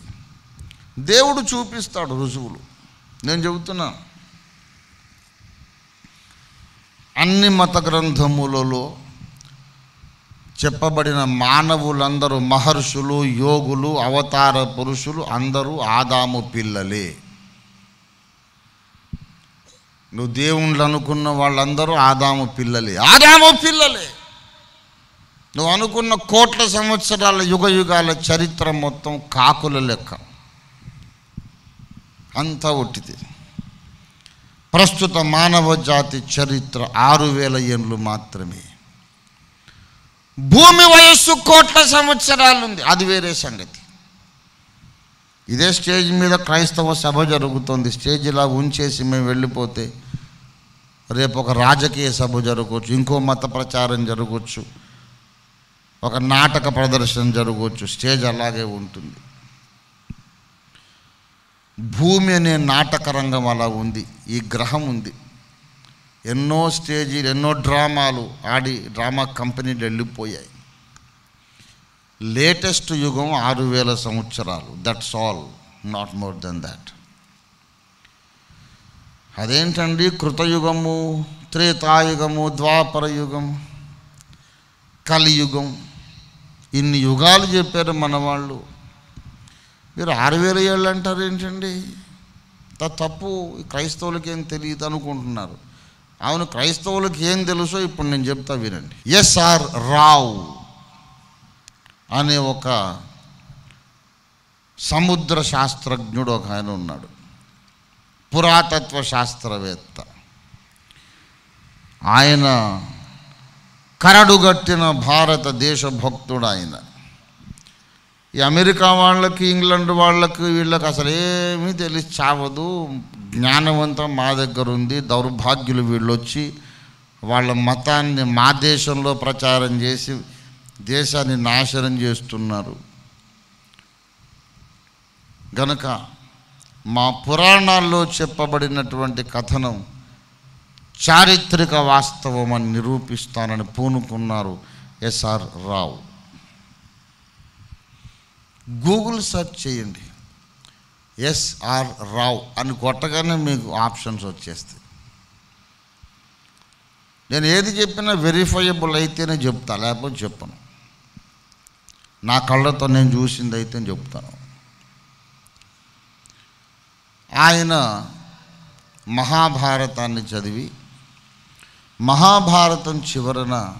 దేవుడు చూపిస్తాడు రుజువులు. నేను చెబుతున్నా అన్ని మత గ్రంథములలో చెప్పబడిన మానవులందరూ మహర్షులు యోగులు అవతార పురుషులు అందరూ ఆదాము పిల్లలే. నువ్వు దేవుళ్ళు అనుకున్న వాళ్ళందరూ ఆదాము పిల్లలే. ఆదాము పిల్లలే. నువ్వు అనుకున్న కోట్ల సంవత్సరాల యుగ యుగాల చరిత్ర మొత్తం కాకుల లెక్క. అంతా ఒట్టిది. ప్రస్తుత మానవ జాతి చరిత్ర ఆరు వేల ఏండ్లు మాత్రమే. భూమి వయస్సు కోట్ల సంవత్సరాలు ఉంది అది వేరే సంగతి. ఇదే స్టేజ్ మీద క్రైస్తవ సభ జరుగుతుంది. స్టేజ్ ఇలా ఉంచేసి మేము వెళ్ళిపోతే రేపు ఒక రాజకీయ సభ జరగవచ్చు ఇంకో మత ప్రచారం జరగవచ్చు ఒక నాటక ప్రదర్శన జరగవచ్చు. స్టేజ్ అలాగే ఉంటుంది. భూమి అనే నాటక రంగం అలా ఉంది. ఈ గ్రహం ఉంది. ఎన్నో స్టేజీలు ఎన్నో డ్రామాలు ఆడి డ్రామా కంపెనీలు వెళ్ళిపోయాయి. లేటెస్ట్ యుగం ఆరు వేల సంవత్సరాలు. That's all not more than that అదేంటండి? కృతయుగము త్రేతాయుగము ద్వాపర యుగం కలియుగం. ఇన్ని యుగాలు చెప్పారు మన వాళ్ళు మీరు ఆరు వేల ఏళ్ళు అంటారు ఏంటండి? తప్పు. క్రైస్తవులకి ఏం తెలియదు అనుకుంటున్నారు. అవును క్రైస్తవులకి ఏం తెలుసో ఇప్పుడు నేను చెప్తా వినండి. S R Rao. అనే ఒక సముద్ర శాస్త్రజ్ఞుడు ఒక ఆయన ఉన్నాడు. పురాతత్వ శాస్త్రవేత్త. ఆయన కరడుగట్టిన భారతదేశ భక్తుడు ఆయన. ఈ అమెరికా వాళ్ళకి ఇంగ్లాండ్ వాళ్ళకి వీళ్ళకి అసలు ఏమీ తెలిసి చావదు. జ్ఞానవంతం మా దగ్గర ఉంది. దౌర్భాగ్యులు వీళ్ళు వచ్చి వాళ్ళ మతాన్ని మా దేశంలో ప్రచారం చేసి దేశాన్ని నాశనం చేస్తున్నారు. గనుక మా పురాణాల్లో చెప్పబడినటువంటి కథనం చారిత్రక వాస్తవం అని నిరూపిస్తానని పూనుకున్నారు S R Rao. Google search చేయండి. ఎస్ఆర్ రావు అని కొట్టగానే మీకు ఆప్షన్స్ వచ్చేస్తాయి. నేను ఏది చెప్పినా వెరిఫైయబుల్ అయితేనే చెప్తా లేకపోతే చెప్పను. నా కళ్ళతో నేను చూసింది అయితే చెప్తాను. ఆయన మహాభారతాన్ని చదివి మహాభారతం చివరన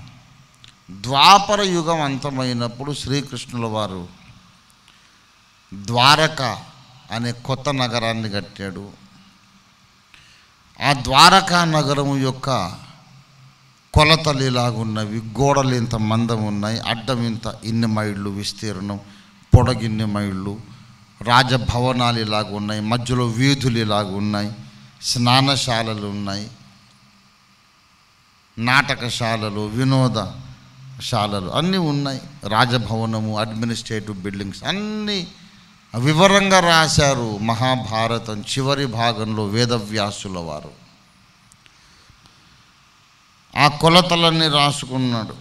ద్వాపర యుగం అంతమైనప్పుడు శ్రీకృష్ణుల వారు ద్వారక అనే కొత్త నగరాన్ని కట్టాడు. ఆ ద్వారకా నగరం యొక్క కొలతలు ఇలాగున్నవి గోడలు ఇంత మందం ఉన్నాయి అడ్డం ఇంత ఇన్ని మైళ్ళు విస్తీర్ణం పొడగిన్ని మైళ్ళు రాజభవనాలు ఇలాగ ఉన్నాయి మధ్యలో వీధులు ఇలాగ ఉన్నాయి స్నానశాలలు ఉన్నాయి నాటకశాలలు వినోద శాలలు అన్నీ ఉన్నాయి. రాజభవనము అడ్మినిస్ట్రేటివ్ బిల్డింగ్స్ అన్నీ వివరంగా రాశారు మహాభారతం చివరి భాగంలో వేదవ్యాసుల వారు. ఆ కొలతలన్నీ రాసుకున్నాడు.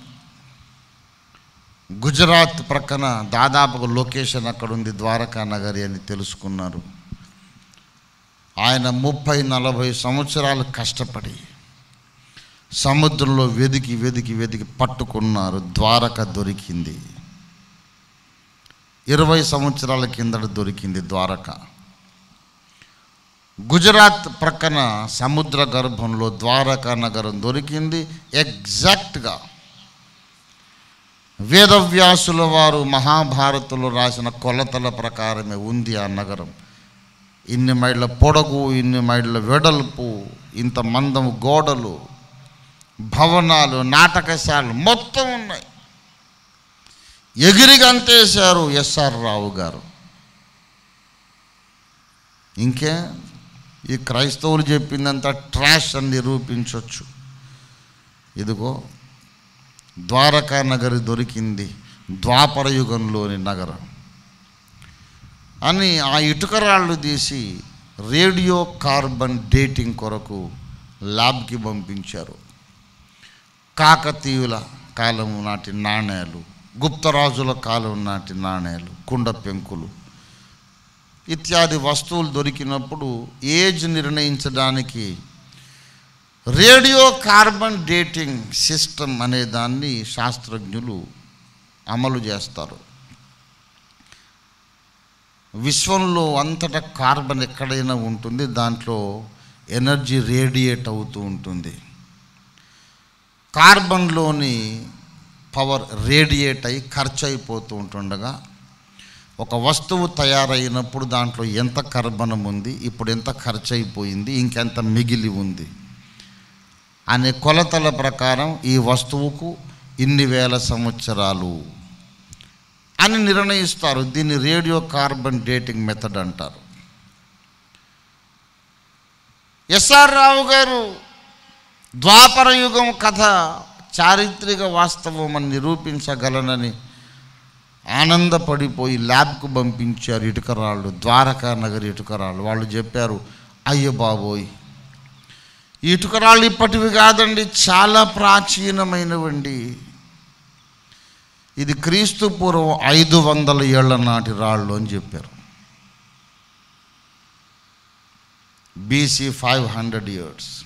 గుజరాత్ ప్రక్కన దాదాపుగా లొకేషన్ అక్కడ ఉంది ద్వారకా నగరి అని తెలుసుకున్నారు. ఆయన ముప్పై నలభై సంవత్సరాలు కష్టపడి సముద్రంలో వెదికి వెదికి వెదికి పట్టుకున్నారు. ద్వారక దొరికింది. ఇరవై సంవత్సరాల కిందట దొరికింది ద్వారక. గుజరాత్ ప్రక్కన సముద్ర గర్భంలో ద్వారకా నగరం దొరికింది. ఎగ్జాక్ట్గా వేదవ్యాసుల వారు మహాభారతంలో రాసిన కొలతల ప్రకారమే ఉంది ఆ నగరం. ఇన్ని మైళ్ళ పొడగు ఇన్ని మైళ్ళ వెడల్పు ఇంత మందము గోడలు భవనాలు నాటకశాలలు మొత్తం ఉన్నాయి. ఎగిరి గంతేశారు ఎస్ఆర్ రావు గారు. ఇంకే? ఈ క్రైస్తవులు చెప్పిందంతా ట్రాష్ అని నిరూపించవచ్చు ఇదిగో ద్వారకా నగరి దొరికింది ద్వాపర యుగంలోని నగరం అని ఆ ఇటుక రాళ్ళు తీసి రేడియో కార్బన్ డేటింగ్ కొరకు ల్యాబ్కి పంపించారు. కాకతీయుల కాలం నాటి నాణేలు గుప్తరాజుల కాలం నాటి నాణేలు కుండ పెంకులు. ఇత్యాది వస్తువులు దొరికినప్పుడు ఏజ్ నిర్ణయించడానికి రేడియో కార్బన్ డేటింగ్ సిస్టమ్ అనే దాన్ని శాస్త్రజ్ఞులు అమలు చేస్తారు. విశ్వంలో అంతటా కార్బన్ ఎక్కడైనా ఉంటుంది దాంట్లో ఎనర్జీ రేడియేట్ అవుతూ ఉంటుంది. కార్బన్లోని పవర్ రేడియేట్ అయి ఖర్చు అయిపోతూ ఉంటుండగా ఒక వస్తువు తయారైనప్పుడు దాంట్లో ఎంత కర్బనం ఉంది ఇప్పుడు ఎంత ఖర్చు అయిపోయింది ఇంకెంత మిగిలి ఉంది అనే కొలతల ప్రకారం ఈ వస్తువుకు ఇన్ని వేల సంవత్సరాలు అని నిర్ణయిస్తారు. దీన్ని రేడియో కార్బన్ డేటింగ్ మెథడ్ అంటారు. ఎస్ఆర్ రావు గారు ద్వాపర యుగం కథ చారిత్రక వాస్తవం అని నిరూపించగలనని ఆనందపడిపోయి ల్యాబ్కు పంపించారు ఇటుకరాళ్ళు ద్వారకా నగర్ ఇటుకరాళ్ళు. వాళ్ళు చెప్పారు అయ్యో బాబోయ్! ఇటుకరాళ్ళు ఇప్పటివి కాదండి చాలా ప్రాచీనమైనవండి. ఇది క్రీస్తు పూర్వం ఐదు వందల ఏళ్ళ నాటి రాళ్ళు అని చెప్పారు. బీసీ ఫైవ్ హండ్రెడ్ ఇయర్స్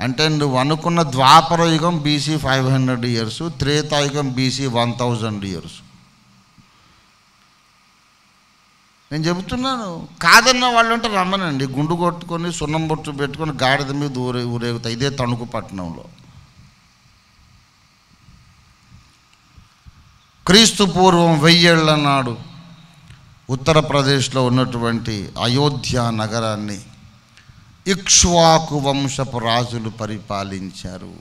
అంటే నువ్వు అనుకున్న ద్వాపర యుగం బీసీ ఫైవ్ హండ్రెడ్ ఇయర్స్ త్రేతాయుగం బీసీ వన్ థౌజండ్ ఇయర్స్ నేను చెబుతున్నాను కాదన్న వాళ్ళు ఉంటే రమ్మనండి. గుండు కొట్టుకొని సున్నం బొట్టు పెట్టుకొని గాడిద మీద ఊరే ఊరేగుతాయి ఇదే తణుకు పట్టణంలో. క్రీస్తు పూర్వం వెయ్యేళ్ళ నాడు ఉత్తరప్రదేశ్లో ఉన్నటువంటి అయోధ్య నగరాన్ని ఇక్ష్వాకు వంశపు రాజులు పరిపాలించారు.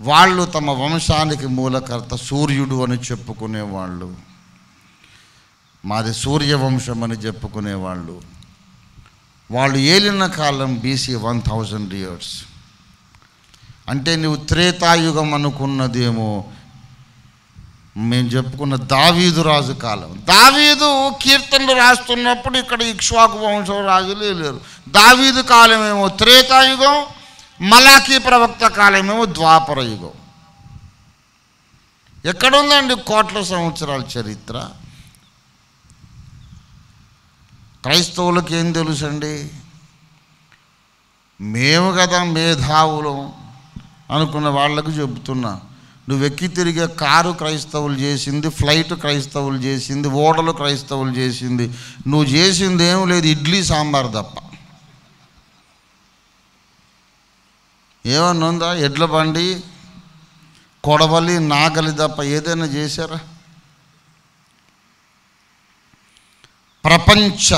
వాళ్ళు తమ వంశానికి మూలకర్త సూర్యుడు అని చెప్పుకునేవాళ్ళు. మాది సూర్యవంశం అని చెప్పుకునేవాళ్ళు. వాళ్ళు ఏలిన కాలం బీసీ వన్ థౌజండ్ ఇయర్స్ అంటే నువ్వు త్రేతాయుగం అనుకున్నదేమో. మేము చెప్పుకున్న దావీదు రాజు కాలం. దావీదు కీర్తనలు రాస్తున్నప్పుడు ఇక్కడ ఇక్ష్వాకు వంశం రాజులు లేరు దావీదు కాలమేమో త్రేతాయుగం మలాఖీ ప్రవక్త కాలమేమో ద్వాపర యుగం ఎక్కడుందండి కోట్ల సంవత్సరాల చరిత్ర? క్రైస్తవులకు ఏం తెలుసండి? మేము కదా మేధావులం అనుకున్న వాళ్ళకు చెబుతున్నా. నువ్వు ఎక్కి తిరిగే కారు క్రైస్తవులు చేసింది ఫ్లైట్ క్రైస్తవులు చేసింది ఓడలు క్రైస్తవులు చేసింది. నువ్వు చేసింది ఏం లేదు ఇడ్లీ సాంబార్ తప్ప. ఏమన్నా ఉందా? ఎడ్ల బండి కొడవలి నాగలి తప్ప ఏదైనా చేశారా? ప్రపంచ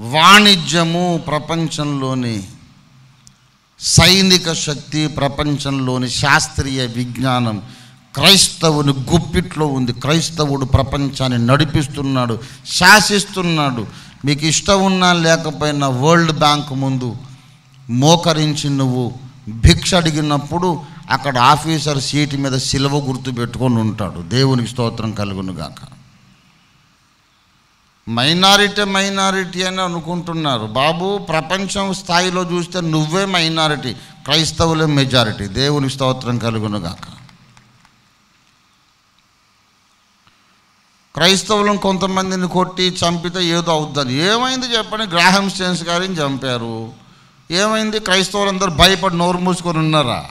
వాణిజ్యము ప్రపంచంలోని సైనిక శక్తి ప్రపంచంలోని శాస్త్రీయ విజ్ఞానం క్రైస్తవుని గుప్పిట్లో ఉంది. క్రైస్తవుడు ప్రపంచాన్ని నడిపిస్తున్నాడు శాసిస్తున్నాడు. మీకు ఇష్టం ఉన్నా లేకపోయినా వరల్డ్ బ్యాంక్ ముందు మోకరించి నువ్వు భిక్ష అడిగినప్పుడు అక్కడ ఆఫీసర్ సీటు మీద సిలువ గుర్తు పెట్టుకొని ఉంటాడు. దేవునికి స్తోత్రం కలుగునుగాక. గాక మైనారిటీ మైనారిటీ అని అనుకుంటున్నారు. బాబు ప్రపంచం స్థాయిలో చూస్తే నువ్వే మైనారిటీ క్రైస్తవులే మెజారిటీ. దేవుని స్తోత్రం కలుగునుగాక. క్రైస్తవులను కొంతమందిని కొట్టి చంపితే ఏదో అవుద్దని. ఏమైంది చెప్పండి? గ్రాహం స్టెన్స్ గారిని చంపారు. ఏమైంది? క్రైస్తవులందరూ భయపడి నోరు మూసుకొని ఉన్నారా?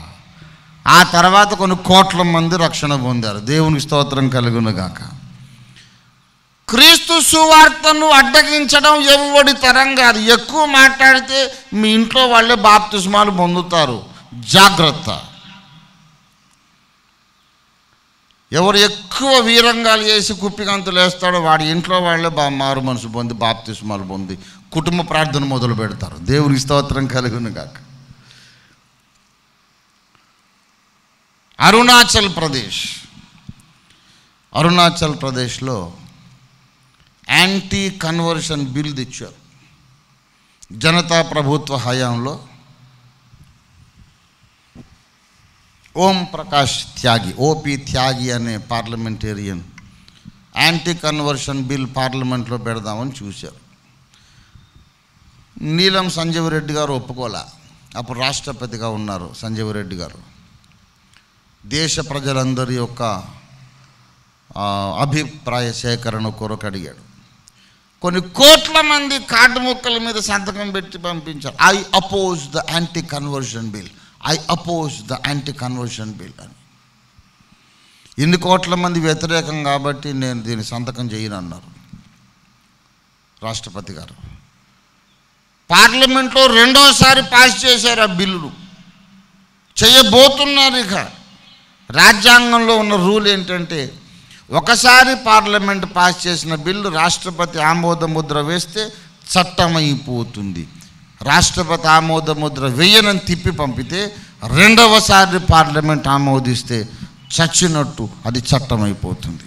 ఆ తర్వాత కొన్ని కోట్ల మంది రక్షణ పొందారు. దేవునికి స్తోత్రం కలుగునుగాక. గాక క్రీస్తు సువార్తను అడ్డగించడం ఎవడి తరం కాదు. ఎక్కువ మాట్లాడితే మీ ఇంట్లో వాళ్ళే బాప్తిస్మాలు పొందుతారు. జాగ్రత్త. ఎవరు ఎక్కువ వీరంగాలు చేసి కుప్పికంతులు వేస్తాడో వాడి ఇంట్లో వాళ్ళే బా మారు మనసు పొంది బాప్తిస్మాలు పొంది కుటుంబ ప్రార్థన మొదలు పెడతారు. దేవుని స్తోత్రం కలుగును కాక అరుణాచల్ ప్రదేశ్. అరుణాచల్ ప్రదేశ్లో యాంటీ కన్వర్షన్ బిల్ తెచ్చారు. జనతా ప్రభుత్వ హయాంలో ఓం ప్రకాష్ త్యాగి ఓపి త్యాగి అనే పార్లమెంటేరియన్ యాంటీ కన్వర్షన్ బిల్ పార్లమెంట్లో పెడదామని చూశారు. నీలం సంజీవ్ రెడ్డి గారు ఒప్పుకోలే. అప్పుడు రాష్ట్రపతిగా ఉన్నారు సంజీవ్ రెడ్డి గారు. దేశ ప్రజలందరి యొక్క అభిప్రాయ సేకరణ కొరకు అడిగాడు. కొన్ని కోట్ల మంది కార్డు ముక్కల మీద సంతకం పెట్టి పంపించారు. I oppose the anti conversion bill I oppose the anti conversion bill అని. ఇన్ని కోట్ల మంది వ్యతిరేకం కాబట్టి నేను దీని సంతకం చేయను అన్నారు రాష్ట్రపతి గారు. పార్లమెంట్లో రెండోసారి పాస్ చేశారు ఆ బిల్లును. చేయబోతున్నారు ఇక. రాజ్యాంగంలో ఉన్న రూల్ ఏంటంటే ఒకసారి పార్లమెంట్ పాస్ చేసిన బిల్లు రాష్ట్రపతి ఆమోద ముద్ర వేస్తే చట్టమైపోతుంది రాష్ట్రపతి ఆమోద ముద్ర వేయనని తిప్పి పంపితే రెండవసారి పార్లమెంట్ ఆమోదిస్తే చచ్చినట్టు అది చట్టమైపోతుంది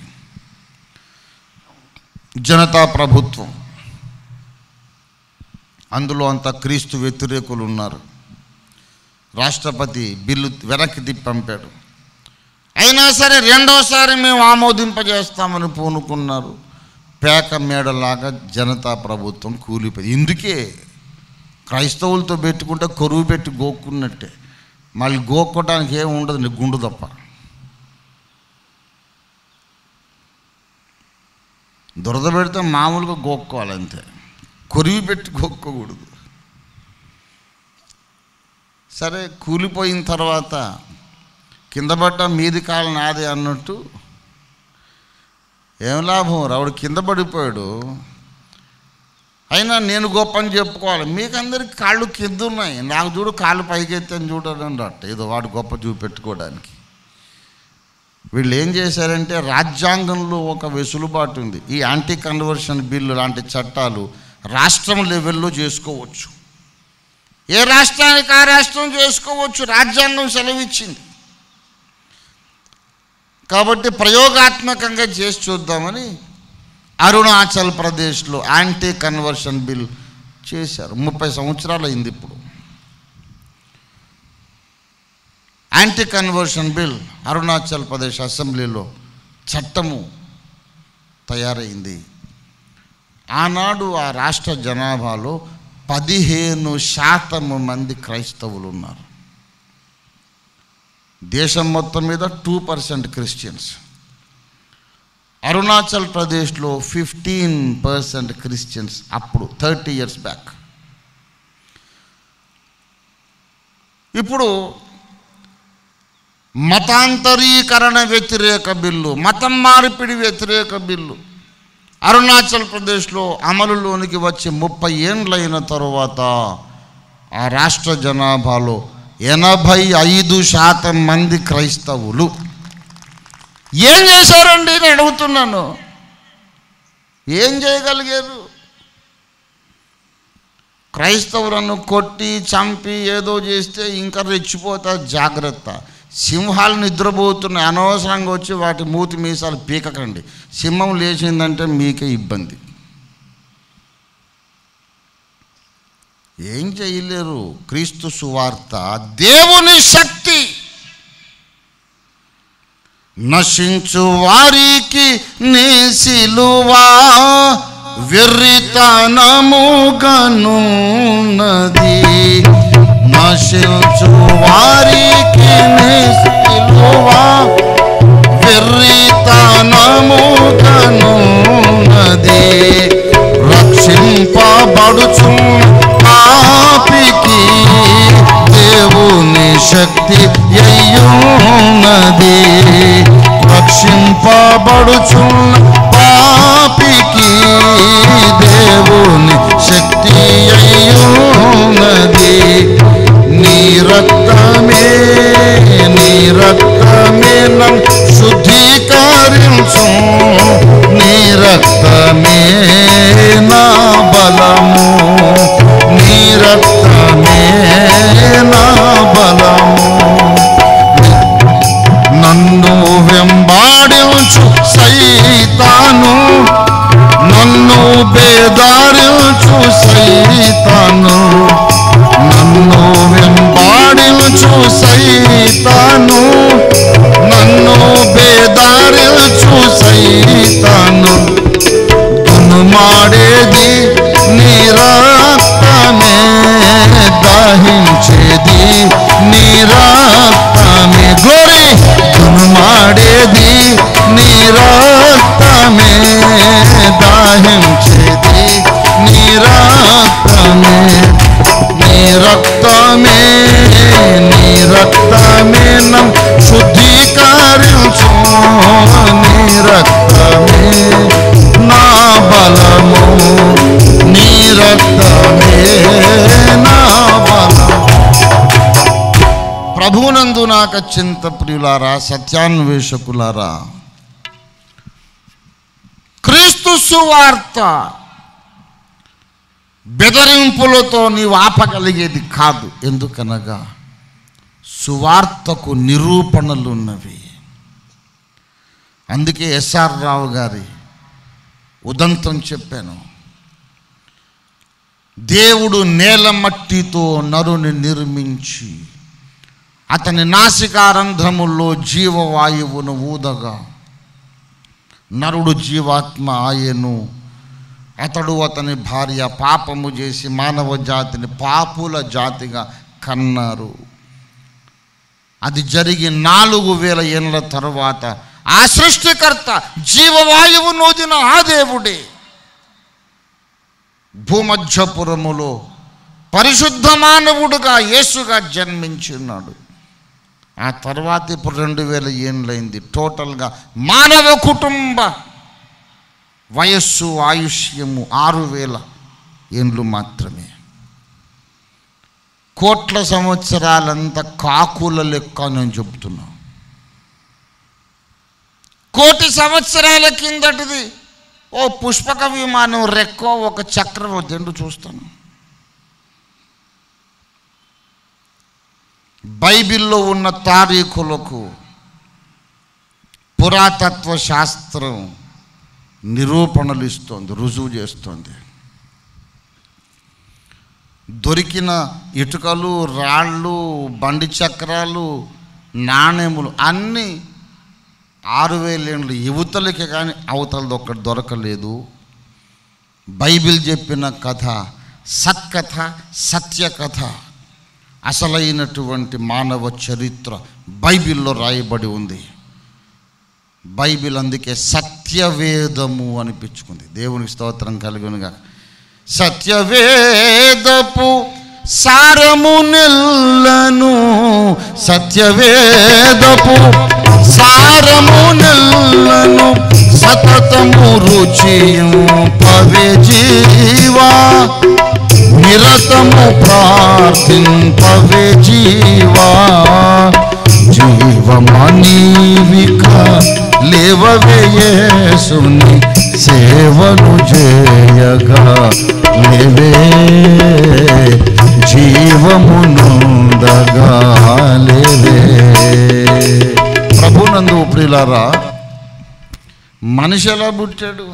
జనతా ప్రభుత్వం అందులో అంత క్రీస్తు వ్యతిరేకులు ఉన్నారు. రాష్ట్రపతి బిల్లు వెనక్కి తిప్పి పంపాడు. అయినా సరే రెండోసారి మేము ఆమోదింపజేస్తామని పూనుకున్నారు. పేక మేడలాగా జనతా ప్రభుత్వం కూలిపోయింది. ఇందుకే క్రైస్తవులతో పెట్టుకుంటే కొరువు పెట్టి గోక్కున్నట్టే. మళ్ళీ గోక్కోటానికి ఏమి ఉండదు నీ గుండు తప్ప. దురద పెడితే మామూలుగా గోక్కోవాలి అంతే కొరివి పెట్టి గోక్కోకూడదు. సరే కూలిపోయిన తర్వాత కింద పడ్డ మీది కాలు నాదే అన్నట్టు ఏం లాభం? రావుడు కింద పడిపోయాడు. అయినా నేను గొప్ప అని చెప్పుకోవాలి. మీకు అందరికి కాళ్ళు కింద ఉన్నాయి. నాకు చూడు కాళ్ళు పైకి ఎత్తాను చూడడం అట్ట ఏదో వాడు గొప్ప చూపెట్టుకోవడానికి. వీళ్ళు ఏం చేశారంటే రాజ్యాంగంలో ఒక వెసులుబాటు ఉంది. ఈ యాంటీ కన్వర్షన్ బిల్లు లాంటి చట్టాలు రాష్ట్రం లెవెల్లో చేసుకోవచ్చు. ఏ రాష్ట్రానికి ఆ రాష్ట్రం చేసుకోవచ్చు? రాజ్యాంగం సెలవిచ్చింది. కాబట్టి ప్రయోగాత్మకంగా చేసి చూద్దామని అరుణాచల్ ప్రదేశ్లో యాంటీ కన్వర్షన్ బిల్ చేశారు. ముప్పై సంవత్సరాలు అయింది ఇప్పుడు. Anti conversion bill Arunachal Pradesh అసెంబ్లీలో చట్టము తయారైంది. ఆనాడు ఆ రాష్ట్ర జనాభాలో పదిహేను శాతము మంది క్రైస్తవులు ఉన్నారు. దేశం మొత్తం మీద టూ పర్సెంట్ క్రిస్టియన్స్ అరుణాచల్ ప్రదేశ్లో ఫిఫ్టీన్ పర్సెంట్ క్రిస్టియన్స్ అప్పుడు థర్టీ ఇయర్స్ బ్యాక్ ఇప్పుడు మతాంతరీకరణ వ్యతిరేక బిల్లు మతం మార్పిడి వ్యతిరేక బిల్లు అరుణాచల్ ప్రదేశ్లో అమలులోనికి వచ్చి ముప్పై ఏండ్లైన తరువాత ఆ రాష్ట్ర జనాభాలో ఎనభై ఐదు శాతం మంది క్రైస్తవులు. ఏం చేశారండి? నేను అడుగుతున్నాను. ఏం చేయగలిగారు? క్రైస్తవులను కొట్టి చంపి ఏదో చేస్తే ఇంకా రెచ్చిపోతా జాగ్రత్త. సింహాలు నిద్రపోతున్నాయి. అనవసరంగా వచ్చి వాటి మూతి మీసాలు పీకకండి. సింహం లేచిందంటే మీకే ఇబ్బంది. ఏం చేయలేరు? క్రీస్తు సువార్త దేవుని శక్తి. నశించు వారికి నీ సిలువా వెర్రితనముగనున్నది నశించు వారికి నీ సిలువా వెర్రితనముగనున్నది రక్షింపబడుచున్న పాపికి దేవుని శక్తి అయ్యున్నది రక్షింపబడుచున్న పాపికి దేవుని శక్తి అయ్యున్నది నీ రక్తమే నీ రక్తమే నన్ను శుద్ధీకరించు నీ రక్తమే నా బలము బేదారించు సైతాను నన్ను వెంబాడించు సైతాను నన్ను బేదారించు సైతాను దునుమాడేది రక్తమే నం శుద్ధీకరించు నీ రక్తమే. నా బలము నీ రక్తమే. నా బలము. ప్రభునందు నాకు చింత ప్రియులారా సత్యాన్వేషకులారా క్రీస్తు సువార్త బెదరింపులతో నీవు ఆపగలిగేది కాదు. ఎందుకనగా సువార్తకు నిరూపణలు ఉన్నవి అందుకే ఎస్ఆర్ రావు గారి ఉదంతం చెప్పాను. దేవుడు నేల మట్టితో నరుని నిర్మించి అతని నాసికారంధ్రముల్లో జీవవాయువును ఊదగా నరుడు జీవాత్మ ఆయను అతడు అతని భార్య పాపము చేసి మానవ జాతిని పాపుల జాతిగా కన్నారు. అది జరిగి నాలుగు వేల ఏళ్ళ తరువాత ఆ సృష్టికర్త జీవవాయువు నూదిన ఆ దేవుడే. భూమధ్యపురములో పరిశుద్ధ మానవుడుగా యేసుగా జన్మించున్నాడు ఆ తర్వాత ఇప్పుడు రెండు వేల ఏండ్లైంది టోటల్గా మానవ కుటుంబ వయస్సు ఆయుష్యము ఆరు వేల ఏండ్లు మాత్రమే. కోట్ల సంవత్సరాలంతా కాకుల లెక్క నేను చెప్తున్నా కోటి సంవత్సరాల కిందటిది. ఓ పుష్పక విమానం రెక్కో ఒక చక్రం రెండు చూస్తాను. బైబిల్లో ఉన్న తారీఖులకు పురాతత్వ శాస్త్రం నిరూపణలు ఇస్తోంది రుజువు చేస్తోంది. దొరికిన ఇటుకలు రాళ్ళు బండి చక్రాలు నాణ్యములు అన్నీ ఆరు వేలేండ్లు యువతలకి కానీ అవతలది ఒక్కటి దొరకలేదు. బైబిల్ చెప్పిన కథ సత్కథ సత్యకథ అసలైనటువంటి మానవ చరిత్ర బైబిల్లో రాయబడి ఉంది. బైబిల్ అందుకే సత్యవేదము అనిపించుకుంది. దేవునికి స్తోత్రం కలిగినగా సత్యవేదపు సారము నెల్లను సత్యవేదపు సారము నెల్లను సతతము రుచియు పవే జీవా. నిరతము ప్రార్థింపవే జీవా. జీవమనీవిక లేవవే యేసుని సేవను చేయగా లేవే జీవమునుందగాలేవే ప్రభునందు ప్రిలారా మనిషి ఎలా పుట్టాడు?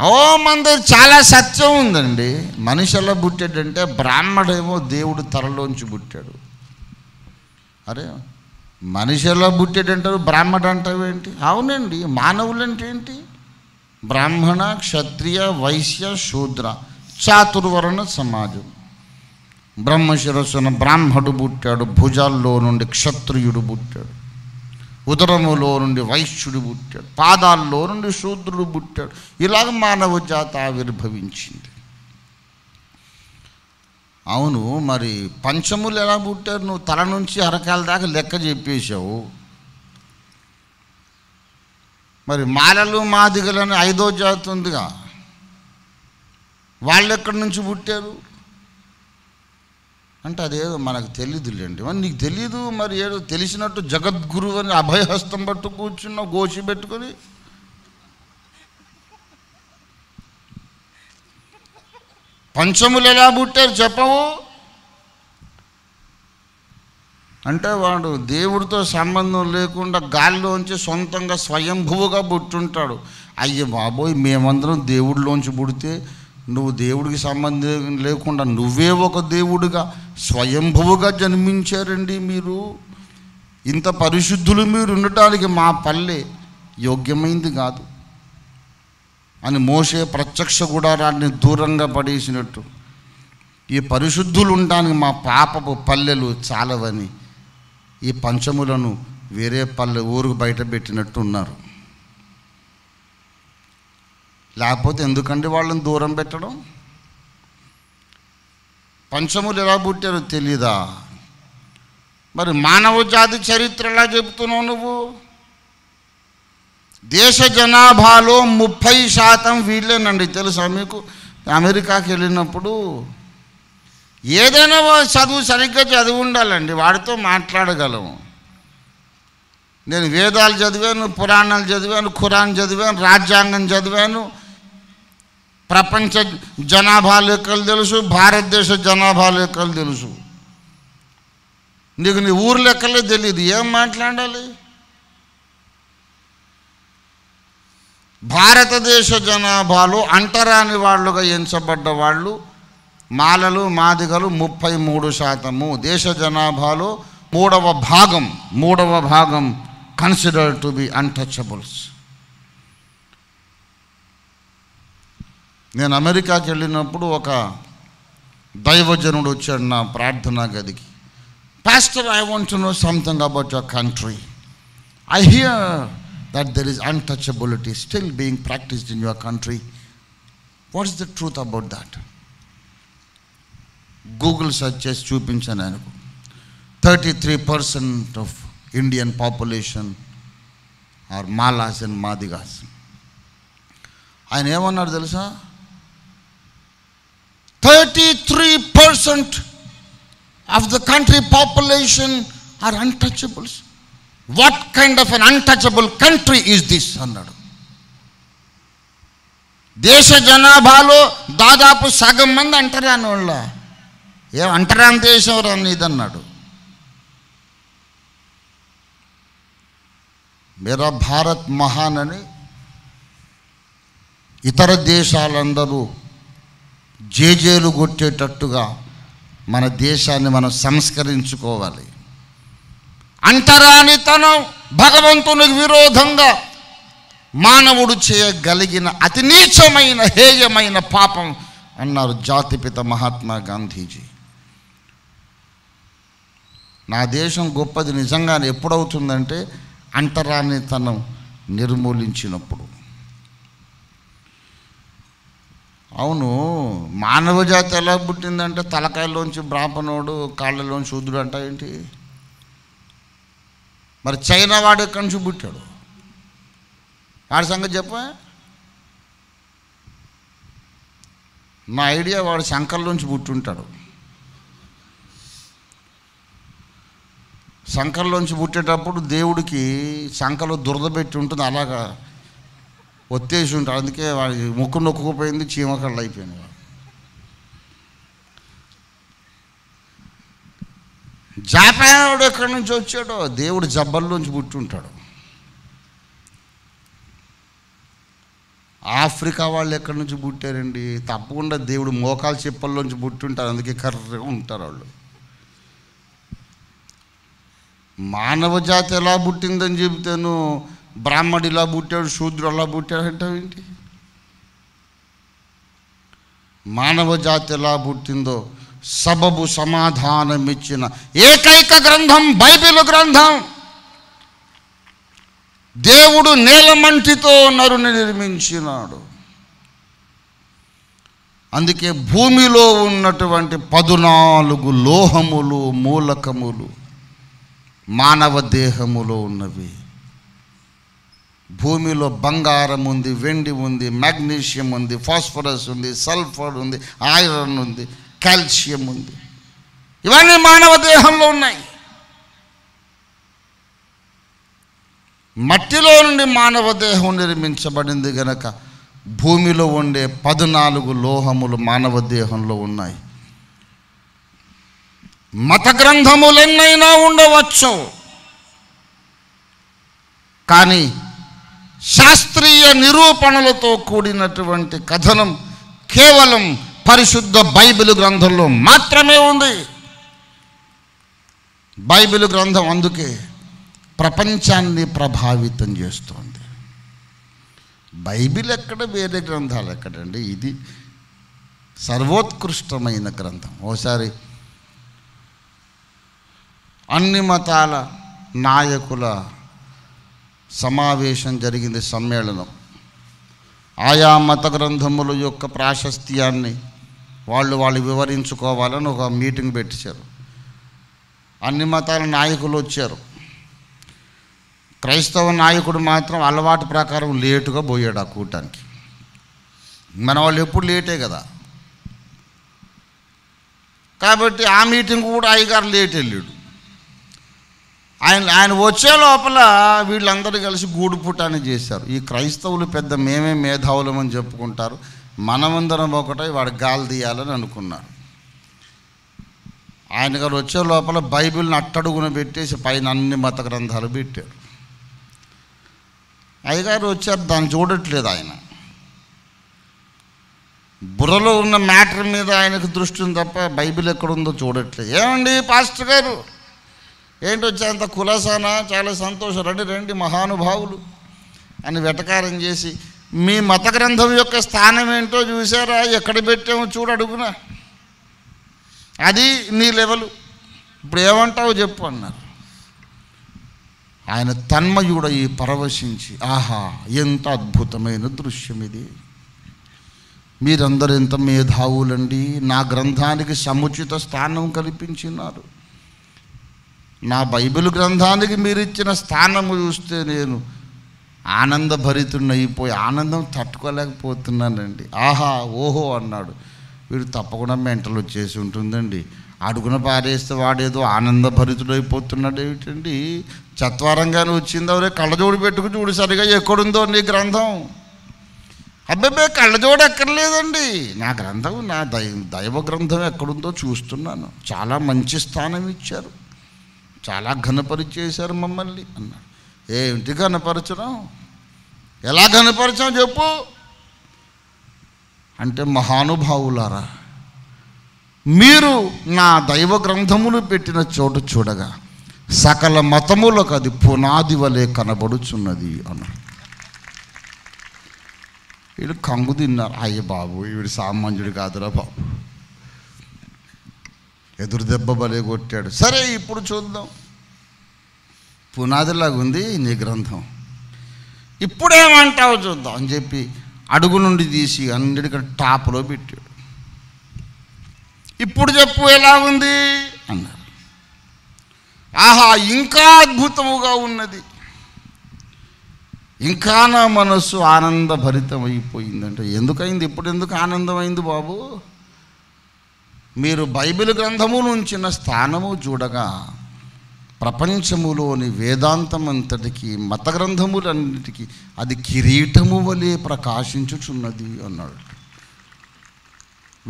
ఓ మంది చాలా సత్యం ఉందండి. మనిషి ఎలా పుట్టాడంటే బ్రాహ్మడేమో దేవుడు తరలోంచి పుట్టాడు. అరే మనిషి ఎలా పుట్టాడంటారు బ్రాహ్మడు అంటావేంటి అవునండి. మానవులు అంటే ఏంటి? బ్రాహ్మణ క్షత్రియ వైశ్య శూద్ర చాతుర్వర్ణ సమాజం. బ్రహ్మశిరస్సున బ్రాహ్మడు పుట్టాడు భుజాల్లో నుండి క్షత్రియుడు పుట్టాడు ఉదరములో నుండి వైశ్యుడు పుట్టాడు పాదాల్లో నుండి శూద్రుడు పుట్టాడు. ఇలాగ మానవ జాత ఆవిర్భవించింది. అవును మరి పంచములు ఎలా పుట్టారు? నువ్వు తల నుంచి అరకాల దాకా లెక్క చెప్పేశావు. మరి మాలలు మాదిగలని ఐదో జాతి ఉందిగా. వాళ్ళు ఎక్కడి నుంచి పుట్టారు? అంటే అదేదో మనకు తెలియదులేండి మరి నీకు తెలీదు మరి ఏదో తెలిసినట్టు జగద్గురువు అని అభయహస్తం పట్టు కూర్చున్నావు గోచి పెట్టుకొని. పంచములు ఎలా పుట్టారు చెప్పవు అంటే వాడు దేవుడితో సంబంధం లేకుండా గాలిలోంచి సొంతంగా స్వయంభువుగా పుట్టుంటాడు. అయ్య బాబోయ్ మేమందరం దేవుడిలోంచి పుడితే నువ్వు దేవుడికి సంబంధం లేకుండా నువ్వే ఒక దేవుడిగా స్వయంభువుగా జన్మించారండి మీరు. ఇంత పరిశుద్ధులు మీరు ఉండటానికి మా పల్లె యోగ్యమైంది కాదు. అని మోసే ప్రత్యక్ష గుడారాన్ని దూరంగా పడేసినట్టు. ఈ పరిశుద్ధులు ఉండడానికి మా పాపపు పల్లెలు చాలవని ఈ పంచములను వేరే పల్లె ఊరుకు బయట పెట్టినట్టు ఉన్నారు. లేకపోతే ఎందుకండి వాళ్ళని దూరం పెట్టడం? పంచములు ఎలా పుట్టారో తెలీదా? మరి మానవ జాతి చరిత్ర ఎలా చెబుతున్నావు నువ్వు? దేశ జనాభాలో ముప్పై శాతం వీళ్ళేనండి. తెలుసా మీకు? అమెరికాకి వెళ్ళినప్పుడు ఏదైనా ఓ చదువు సరిగ్గా చదివి ఉండాలండి. వాడితో మాట్లాడగలము నేను వేదాలు చదివాను పురాణాలు చదివాను ఖురాన్ చదివాను రాజ్యాంగం చదివాను. ప్రపంచ జనాభా లెక్కలు తెలుసు? భారతదేశ జనాభా లెక్కలు తెలుసు? నీకు నీ ఊరు లెక్కలే తెలియదు ఏం మాట్లాడాలి? భారతదేశ జనాభాలో అంటరాని వాళ్ళుగా ఎంచబడ్డ వాళ్ళు మాలలు మాదిగలు ముప్పై మూడు శాతము. దేశ జనాభాలో మూడవ భాగం మూడవ భాగం కన్సిడర్ టు బి అన్టచబుల్స్ నేను అమెరికాకి వెళ్ళినప్పుడు ఒక దైవజనుడు వచ్చాడు నా ప్రార్థనా గదికి. Pastor I want to know something about your country I hear that there is untouchability still being practised in your country what is the truth about that Google search చేసి చూపించాను ఆయనకు thirty three percent of Indian population are Malas and Madigas ఆయన ఏమన్నాడు తెలుసా thirty three percent of the country population are untouchables What kind of un untouchable country is this అన్నాడు. దేశ జనాభాలో దాదాపు సగం మంది అంటరాని వాళ్ళ. ఏ అంటరాని దేశం రాని ఇదన్నాడు మేరా భారత్ మహాన్ అని ఇతర దేశాలందరూ జేజేలు కొట్టేటట్టుగా మన దేశాన్ని మనం సంస్కరించుకోవాలి. అంటరానితనం భగవంతునికి విరోధంగా మానవుడు చేయగలిగిన అతి నీచమైన హేయమైన పాపం అన్నారు జాతిపిత మహాత్మా గాంధీజీ. నా దేశం గొప్పది నిజంగానే ఎప్పుడవుతుందంటే అంటరానితనం నిర్మూలించినప్పుడు. అవును మానవ జాతి ఎలా పుట్టిందంటే తలకాయలోంచి బ్రాహ్మణుడు కాళ్ళలోంచి శూద్రుడు అంట ఏంటి? మరి చైనా వాడు ఎక్కడి నుంచి పుట్టాడు? వాడి సంగతి చెప్ప నా ఐడియా వాడు శంకర్లోంచి పుట్టుంటాడు. శంకర్లోంచి పుట్టేటప్పుడు దేవుడికి శంకలో దురద పెట్టి ఉంటుంది అలాగా ఒత్తేసి ఉంటాడు. అందుకే వాడి ముక్కు నొక్కుపోయింది చీమకళ్ళు అయిపోయింది జాపానుడు ఎక్కడి నుంచి వచ్చాడో? దేవుడు జబ్బల్లోంచి పుట్టుంటాడు. ఆఫ్రికా వాళ్ళు ఎక్కడి నుంచి పుట్టారండి? తప్పకుండా దేవుడు మోకాలు చిప్పల్లోంచి పుట్టుంటారు. అందుకే కర్రగా ఉంటారు వాళ్ళు. మానవ జాతి ఎలా పుట్టిందని చెబుతాను. బ్రాహ్మడు ఇలా పుట్టాడు శూద్రుడు అలా పుట్టాడు అంటావేంటి? మానవ జాతి ఎలా పుట్టిందో? సబబు సమాధానం ఇచ్చిన ఏకైక గ్రంథం బైబిల్ గ్రంథం. దేవుడు నేలమంటితో నరుని నిర్మించినాడు. అందుకే భూమిలో ఉన్నటువంటి పదునాలుగు లోహములు మూలకములు మానవ దేహములో ఉన్నవి. భూమిలో బంగారం ఉంది వెండి ఉంది మ్యాగ్నీషియం ఉంది ఫాస్ఫరస్ ఉంది సల్ఫర్ ఉంది ఐరన్ ఉంది. కాల్షియం ఉంది. ఇవన్నీ మానవ దేహంలో ఉన్నాయి. మట్టిలో నుండి మానవ దేహం నిర్మించబడింది గనక భూమిలో ఉండే పద్నాలుగు లోహములు మానవ దేహంలో ఉన్నాయి. మత గ్రంథములెన్నైనా ఉండవచ్చు. కానీ శాస్త్రీయ నిరూపణలతో కూడినటువంటి కథనం కేవలం పరిశుద్ధ బైబిల్ గ్రంథంలో మాత్రమే ఉంది. బైబిల్ గ్రంథం అందుకే ప్రపంచాన్ని ప్రభావితం చేస్తోంది. బైబిల్ ఎక్కడ వేరే గ్రంథాలు ఎక్కడండి? ఇది సర్వోత్కృష్టమైన గ్రంథం. ఓసారి అన్ని మతాల నాయకుల సమావేశం జరిగింది సమ్మేళనం. ఆయా మత గ్రంథముల యొక్క ప్రాశస్త్యాన్ని వాళ్ళు వాళ్ళు వివరించుకోవాలని ఒక మీటింగ్ పెట్టించారు. అన్ని మతాల నాయకులు వచ్చారు. క్రైస్తవ నాయకుడు మాత్రం అలవాటు ప్రకారం లేటుగా పోయాడు ఆ కూటానికి. మన వాళ్ళు ఎప్పుడు లేటే కదా. కాబట్టి ఆ మీటింగ్ కూడా అయ్యగారు లేట్ వెళ్ళాడు. ఆయన ఆయన వచ్చే లోపల వీళ్ళందరూ కలిసి గూడుపుటాన్ని చేశారు. ఈ క్రైస్తవులు పెద్ద మేమే మేధావులమని చెప్పుకుంటారు. మనమందరం ఒకటై వాడు గాలి తీయాలని అనుకున్నారు ఆయన గారు వచ్చే లోపల బైబిల్ని అట్టడుగున పెట్టేసి పైన అన్ని మత గ్రంథాలు పెట్టారు. అయ్యగారు వచ్చారు దాన్ని చూడట్లేదు ఆయన. బుర్రలో ఉన్న మ్యాటర్ మీద ఆయనకు దృష్టి ఉంది తప్ప బైబిల్ ఎక్కడుందో చూడట్లేదు. ఏమండి పాస్టర్ గారు? ఏంటి వచ్చేంత కులసానా? చాలా సంతోషం. రండి రండి మహానుభావులు అని వెటకారం చేసి మీ మత గ్రంథం యొక్క స్థానం ఏంటో చూసారా ఎక్కడ పెట్టామో చూడు అడుగునా. అది నీ లెవెలు. ఇప్పుడు ఏమంటావు చెప్పు అన్నారు. ఆయన తన్మయుడయి పరవశించి ఆహా ఎంత అద్భుతమైన దృశ్యం ఇది. మీరందరూ ఎంత మేధావులండి. నా గ్రంథానికి సముచిత స్థానం కల్పించినారు. నా బైబిల్ గ్రంథానికి మీరిచ్చిన స్థానము చూస్తే నేను ఆనందభరితున్నైపోయి ఆనందం తట్టుకోలేకపోతున్నానండి. ఆహా ఓహో అన్నాడు. వీడు తప్పకుండా మెంటలు వచ్చేసి ఉంటుందండి. అడుగున పారేస్తే వాడేదో ఆనందభరితుడైపోతున్నాడు ఏమిటండి? చత్వారంగానే వచ్చిందో కళ్ళజోడు పెట్టుకుని చూడు సరిగా ఎక్కడుందో నీ గ్రంథం. అబ్బాయి కళ్ళజోడు ఎక్కర్లేదండి. నా గ్రంథం నా దైవ దైవ గ్రంథం ఎక్కడుందో చూస్తున్నాను. చాలా మంచి స్థానం ఇచ్చారు. చాలా ఘనపరిచేశారు మమ్మల్ని అన్నాడు. ఏమిటి కనపరచడం ఎలా కనపరచాం చెప్పు? అంటే మహానుభావులారా మీరు నా దైవ గ్రంథములు పెట్టిన చోటు చూడగా సకల మతములకు అది పునాది వలె కనబడుచున్నది అన్నాడు వీడు కంగు తిన్నారు. అయ్య బాబు వీడు సామాన్యుడు కాదురా బాబు. ఎదురు దెబ్బ బలే కొట్టాడు. సరే ఇప్పుడు చూద్దాం. పునాదిలాగా ఉంది నీ గ్రంథం. ఇప్పుడేమంటావు చూద్దాం. అని చెప్పి అడుగు నుండి తీసి అన్నిటికంటే టాప్లో పెట్టాడు. ఇప్పుడు చెప్పు ఎలా ఉంది? అన్నారు ఆహా ఇంకా అద్భుతముగా ఉన్నది. ఇంకా నా మనస్సు ఆనందభరితం అయిపోయిందంటే ఎందుకైంది? ఇప్పుడు ఎందుకు ఆనందమైంది బాబు? మీరు బైబిల్ గ్రంథము నుంచిన స్థానము చూడగా ప్రపంచములోని వేదాంతం అంతటికి మత గ్రంథములన్నిటికీ అది కిరీటము వలె ప్రకాశించుచున్నది అన్నాడు.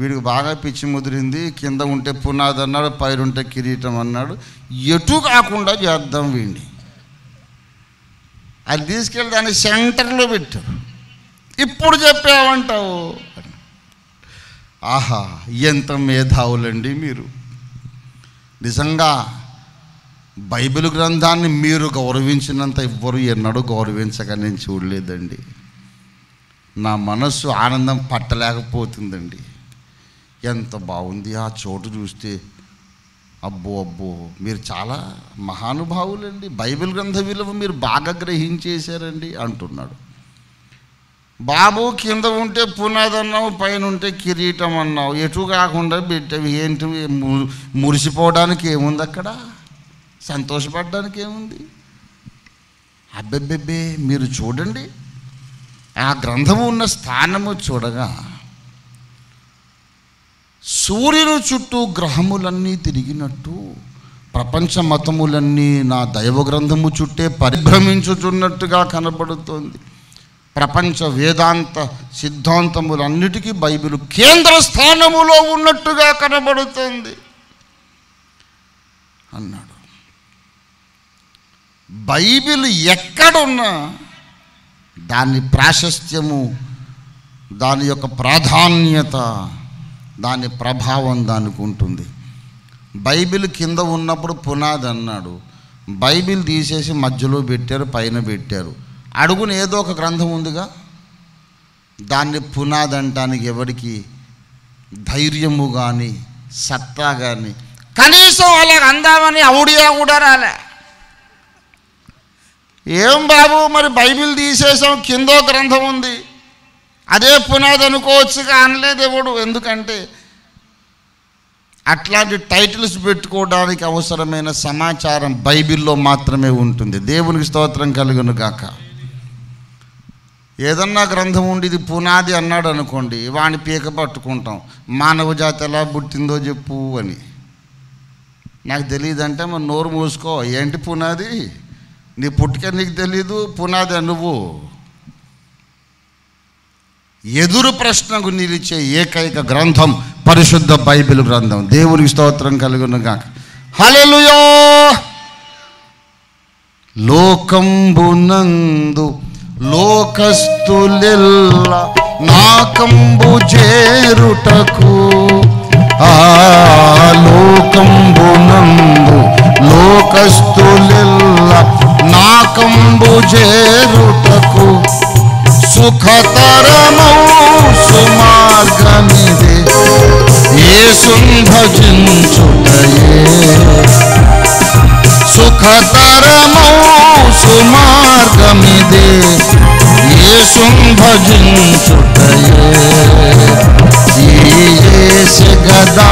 వీడికి బాగా పిచ్చి ముదిరింది కింద ఉంటే పునాది అన్నాడు పైరుంటే కిరీటం అన్నాడు. ఎటు కాకుండా చేద్దాం వీడిని అది తీసుకెళ్ళి దాన్ని సెంటర్లో పెట్టారు ఇప్పుడు చెప్పావంటావు. ఆహా ఎంత మేధావులండి మీరు. నిజంగా బైబిల్ గ్రంథాన్ని మీరు గౌరవించినంత ఎవ్వరు ఎన్నడూ గౌరవించక నేను చూడలేదండి. నా మనస్సు ఆనందం పట్టలేకపోతుందండి. ఎంత బాగుంది ఆ చోటు చూస్తే. అబ్బో అబ్బో మీరు చాలా మహానుభావులండి. బైబిల్ గ్రంథ విలువ మీరు బాగా గ్రహించేశారండి అంటున్నాడు. బాబు కింద ఉంటే పునాది అన్నావు పైన ఉంటే కిరీటం అన్నావు ఎటు కాకుండా పెట్టావు ఏంటి ము- మురిసిపోవడానికి ఏముంది అక్కడ? సంతోషపడడానికి ఏముంది అబ్బెబ్బెబ్బే మీరు చూడండి. ఆ గ్రంథము ఉన్న స్థానము చూడగా సూర్యుని చుట్టూ గ్రహములన్నీ తిరిగినట్టు ప్రపంచ మతములన్నీ నా దైవ గ్రంథము చుట్టే పరిభ్రమించుచున్నట్టుగా కనబడుతోంది. ప్రపంచ వేదాంత సిద్ధాంతములన్నిటికీ బైబిల్ కేంద్ర స్థానములో ఉన్నట్టుగా కనబడుతుంది. అన్నాడు. బైబిల్ ఎక్కడున్నా దాని ప్రాశస్త్యము దాని యొక్క ప్రాధాన్యత దాని ప్రభావం దానికి ఉంటుంది. బైబిల్ కింద ఉన్నప్పుడు పునాది అన్నాడు. బైబిల్ తీసేసి మధ్యలో పెట్టారు పైన పెట్టారు. అడుగున ఏదో ఒక గ్రంథం ఉందిగా? దాన్ని పునాది అంటానికి ఎవరికి ధైర్యము కానీ సత్తా కానీ కనీసం అలా అందామని అవుడియా కూడా రాలే. ఏం బాబు మరి బైబిల్ తీసేసాం కిందో గ్రంథం ఉంది. అదే పునాది అనుకోవచ్చుగా అనలేదు ఎవడు ఎందుకంటే అట్లాంటి టైటిల్స్ పెట్టుకోవడానికి అవసరమైన సమాచారం బైబిల్లో మాత్రమే ఉంటుంది. దేవునికి స్తోత్రం కలుగును గాక. ఏదన్నా గ్రంథం ఉండి ఇది పునాది అన్నాడు అనుకోండి వాణి పీక పట్టుకుంటాం. మానవ జాతి ఎలా పుట్టిందో చెప్పు అని. నాకు తెలియదంటే మరి నోరు మూసుకో. ఏంటి పునాది? నీ పుట్టుక నీకు తెలీదు పునాది నువ్వు ఎదురు ప్రశ్నకు నిలిచే ఏకైక గ్రంథం పరిశుద్ధ బైబిల్ గ్రంథం. దేవునికి స్తోత్రం కలుగును హలెలుయో లోకంబునందు లోకస్తులెల్ల నాకంబు చేరుటకు ఆ లోకంబునందు లోకస్తులెల్ల నాకంబు చేరుటకు సుఖతరమౌ సుమార్గమిదే యేసుం భజించుటయే సుఖతరమౌ సుమార్గమిదే యేసుం భజించుటయే ఈ యేసు గదా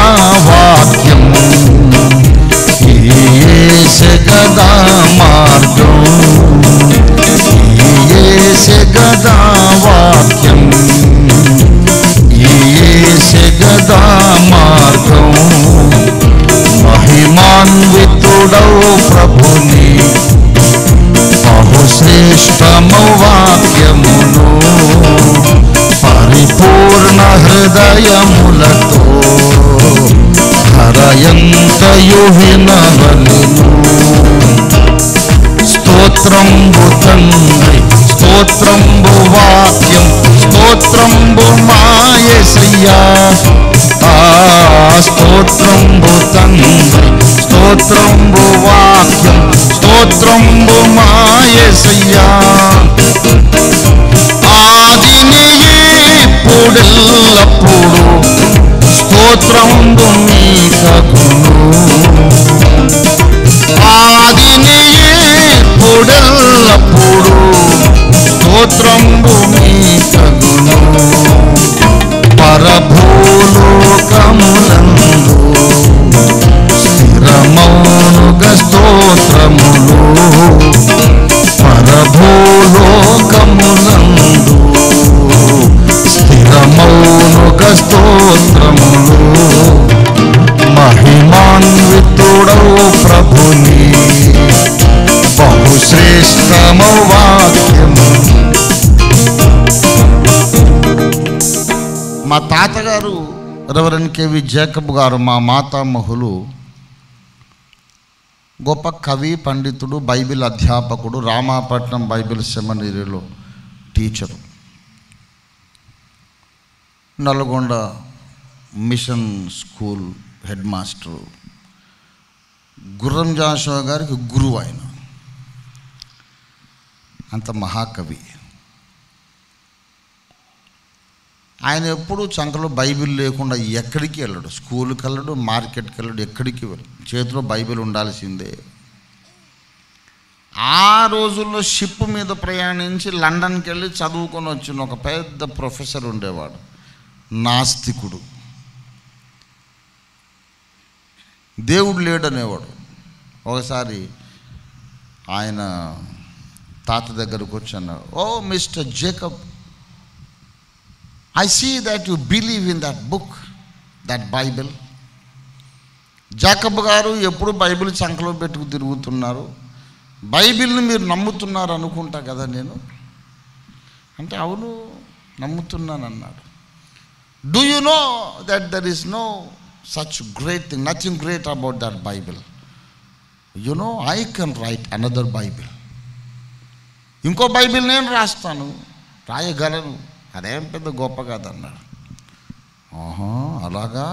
వాక్యం ఈ యేసు గదా మార్గం ఈయేసే గదా వాక్యం ఈయేసే గదా మార్గం మహిమాన్వితుడవు ప్రభుని బహుశ్రేష్టము వాక్యమును పరిపూర్ణ హృదయములతో హరయంతయు వినవలెను స్తోత్రంబు తండ్రి స్తోత్రంబు వాక్యం స్తోత్రంబు మాయసయ్యా ఆ స్తోత్రంబు తండ్రి స్తోత్రంబు వాక్యం స్తోత్రంబు మాయసయ్యా ఆదిని ఇప్పుడెల్లప్పుడు స్తోత్రంబు మీకగును ఆదిని ఎప్పుడెల్లప్పుడు స్తోత్రంబు మీకగును పరభూలోకములందు స్థిరమౌనుగ స్తోత్రములు పరభూలోకములందు స్థిరమౌనుగ స్తోత్రములు మహిమాన్వితుడవు ప్రభుని. వాక్యము మా తాతగారు రెవరెన్ కేవి జేకబ్ గారు మా మాతామహులు గొప్ప కవి పండితుడు బైబిల్ అధ్యాపకుడు Ramapatnam Bible సెమినరీలో teacher. Nalgonda mission school head master. Gurram Jashuva గారికి గురువు ఆయన. అంత మహాకవి. ఆయన ఎప్పుడు చంకలో బైబిల్ లేకుండా ఎక్కడికి వెళ్ళడు. స్కూల్కి వెళ్ళడు మార్కెట్కి వెళ్ళడు ఎక్కడికి వెళ్ళడు. చేతిలో బైబిల్ ఉండాల్సిందే. ఆ రోజుల్లో షిప్ మీద ప్రయాణించి లండన్కి వెళ్ళి చదువుకొని వచ్చిన ఒక పెద్ద ప్రొఫెసర్ ఉండేవాడు. నాస్తికుడు. దేవుడు లేడనేవాడు. ఒకసారి ఆయన తాత దగ్గరకు వచ్చి అన్నాడు O mister Jacob I see that you believe in that book that Bible. Jacob గారు ఎప్పుడు బైబిల్ చంకలో పెట్టుకు తిరుగుతున్నారు. బైబిల్ని మీరు నమ్ముతున్నారు అనుకుంటా కదా నేను. అంటే అవును నమ్ముతున్నాను అన్నాడు do you know that there is no such great thing nothing great about that Bible you know I can write another Bible ఇంకో బైబిల్ నేను రాస్తాను. రాయగలను. అదేం పెద్ద గొప్ప కాదన్నాడు ఆహా అలాగా?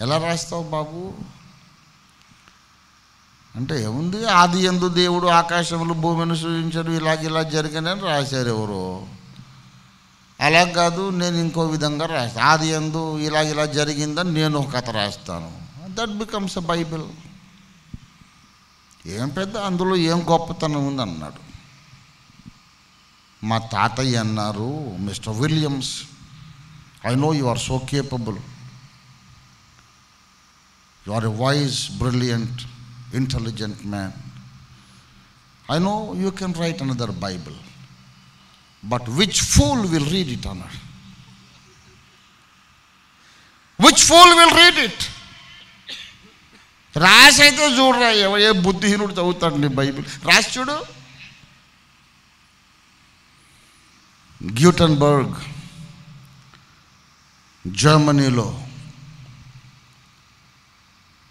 ఎలా రాస్తావు బాబు? అంటే ఏముంది? ఆది ఎందు దేవుడు ఆకాశములు భూమిని సృజించడు ఇలాగ ఇలా జరిగినని రాశారు ఎవరు. అలా కాదు నేను ఇంకో విధంగా రాస్తాను ఆది ఎందు ఇలా ఇలా జరిగిందని నేను ఒక కథ రాస్తాను దట్ బికమ్స్ ఎ బైబిల్ ఏం పెద్ద అందులో ఏం గొప్పతనం ఉంది అన్నాడు మా తాతయ్య అన్నారు mister Williams I know you are so capable you are a wise brilliant intelligent man I know you can write another Bible but which fool will read it అన్నాడు which fool will read it రాసి అయితే చూడరా ఏ బుద్ధిహీనుడు చదువుతాడు నీ Bible? రాసి చూడు. Gutenberg జర్మనీలో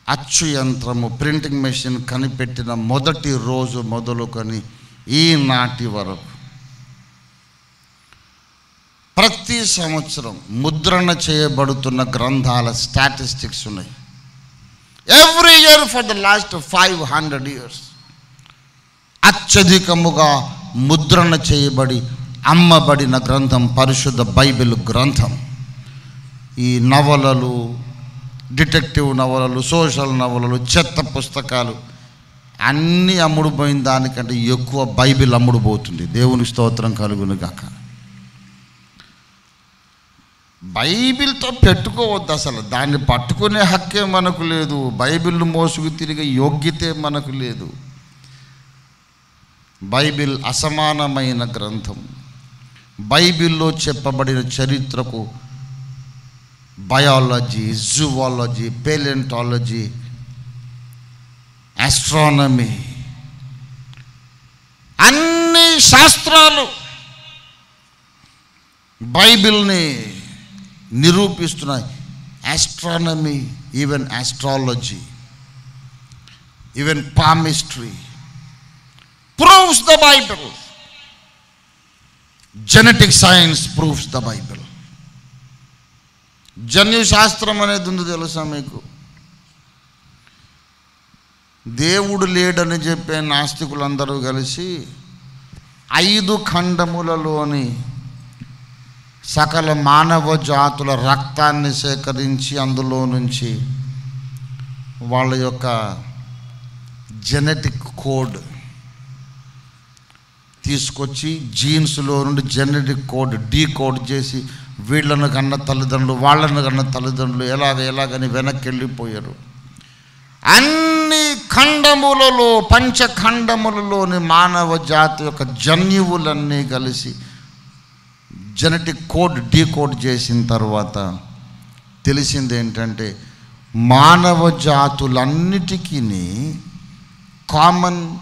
అచ్చు యంత్రము ప్రింటింగ్ మెషిన్ కనిపెట్టిన మొదటి రోజు మొదలుకొని ఈనాటి వరకు ప్రతి సంవత్సరం ముద్రణ చేయబడుతున్న గ్రంథాల స్టాటిస్టిక్స్ ఉన్నాయి. Every year for the last five hundred years అత్యధికముగా ముద్రణ చేయబడి అమ్మబడిన గ్రంథం పరిశుద్ధ బైబిల్ గ్రంథం. ఈ నవలలు డిటెక్టివ్ నవలలు సోషల్ నవలలు చెత్త పుస్తకాలు అన్నీ అమ్ముడుపోయిన దానికంటే ఎక్కువ బైబిల్ అమ్ముడుపోతుంది. దేవునికి స్తోత్రం కలుగును గాక. బైబిల్తో పెట్టుకోవద్దు అసలు. దాన్ని పట్టుకునే హక్కే మనకు లేదు. బైబిల్ మోసుకు తిరిగే యోగ్యతే మనకు లేదు. బైబిల్ అసమానమైన గ్రంథం. బైబిల్లో చెప్పబడిన చరిత్రకు బయాలజీ జువాలజీ పేలెంటాలజీ ఆస్ట్రానమీ అన్ని శాస్త్రాలు బైబిల్ని నిరూపిస్తున్నాయి. Astronomy even astrology even palmistry proves the Bible genetic science proves the Bible జన్యు శాస్త్రం అనేది ఉంది తెలుసా మీకు? దేవుడు లేడని చెప్పే నాస్తికులందరూ కలిసి ఐదు ఖండములలోని సకల మానవ జాతుల రక్తాన్ని సేకరించి అందులో నుంచి వాళ్ళ యొక్క జెనెటిక్ కోడ్ తీసుకొచ్చి జీన్స్లో నుండి జెనెటిక్ కోడ్ డీ కోడ్ చేసి వీళ్ళను కన్న తల్లిదండ్రులు వాళ్ళను కన్న తల్లిదండ్రులు ఎలాగ ఎలాగని వెనక్కి వెళ్ళిపోయారు అన్ని ఖండములలో పంచఖండములలోని మానవ జాతి యొక్క జన్యువులన్నీ కలిసి జెనటిక్ కోడ్ డీకోడ్ చేసిన తర్వాత తెలిసింది ఏంటంటే మానవ జాతులన్నిటికీ కామన్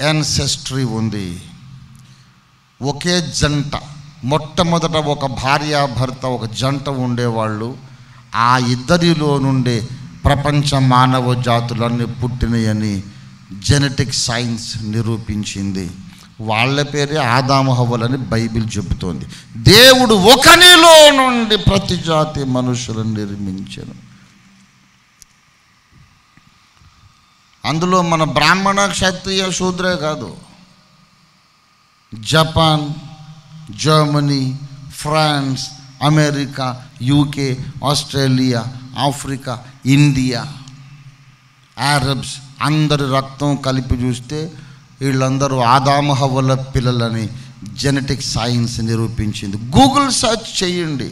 యాన్సెస్ట్రీ ఉంది. ఒకే జంట మొట్టమొదట ఒక భార్యాభర్త ఒక జంట ఉండేవాళ్ళు. ఆ ఇద్దరిలో నుండే ప్రపంచ మానవ జాతులన్నీ పుట్టినాయని జెనెటిక్ సైన్స్ నిరూపించింది. వాళ్ళ పేరే ఆదామహవ్వలని బైబిల్ చెబుతోంది. దేవుడు ఒకనిలో నుండి ప్రతి జాతి మనుషులను నిర్మించను. అందులో మన బ్రాహ్మణ క్షత్రియ శూద్రే కాదు. Japan Germany France America UK Australia Africa India Arabs అందరి రక్తం కలిపి చూస్తే వీళ్ళందరూ ఆదామహవల పిల్లలని జెనెటిక్ సైన్స్ నిరూపించింది. గూగుల్ సెర్చ్ చేయండి.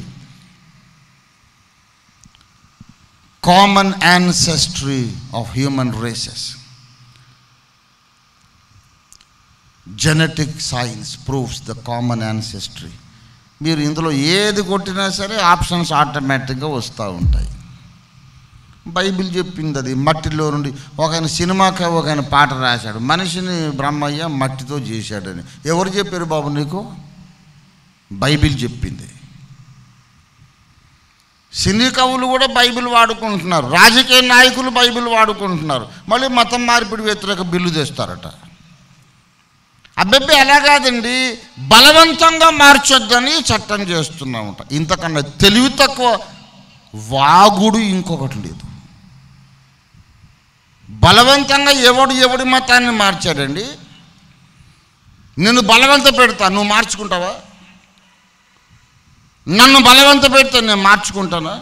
Common ancestry of human races genetic science proofs the common ancestry మీరు ఇందులో ఏది కొట్టినా సరే ఆప్షన్స్ ఆటోమేటిక్గా వస్తూ ఉంటాయి. బైబిల్ చెప్పింది అది మట్టిలో నుండి. ఒక ఆయన సినిమాకి ఒక ఆయన పాట రాశాడు. మనిషిని బ్రహ్మయ్య మట్టితో చేశాడని. ఎవరు చెప్పారు బాబు నీకు? బైబిల్ చెప్పింది. సినీ కవులు కూడా బైబిల్ వాడుకుంటున్నారు. రాజకీయ నాయకులు బైబిల్ వాడుకుంటున్నారు. మళ్ళీ మతం మార్పిడి వ్యతిరేక బిల్లు తెస్తారట. అబ్బాయి ఎలా కాదండి. బలవంతంగా మార్చొద్దని చట్టం చేస్తున్నామట. ఇంతకన్నా తెలివి తక్కువ వాగుడు ఇంకొకటి లేదు. బలవంతంగా ఎవడు ఎవడి మతాన్ని మార్చాడండి? నిన్ను బలవంత పెడతా నువ్వు మార్చుకుంటావా? నన్ను బలవంత పెడితే నేను మార్చుకుంటానా?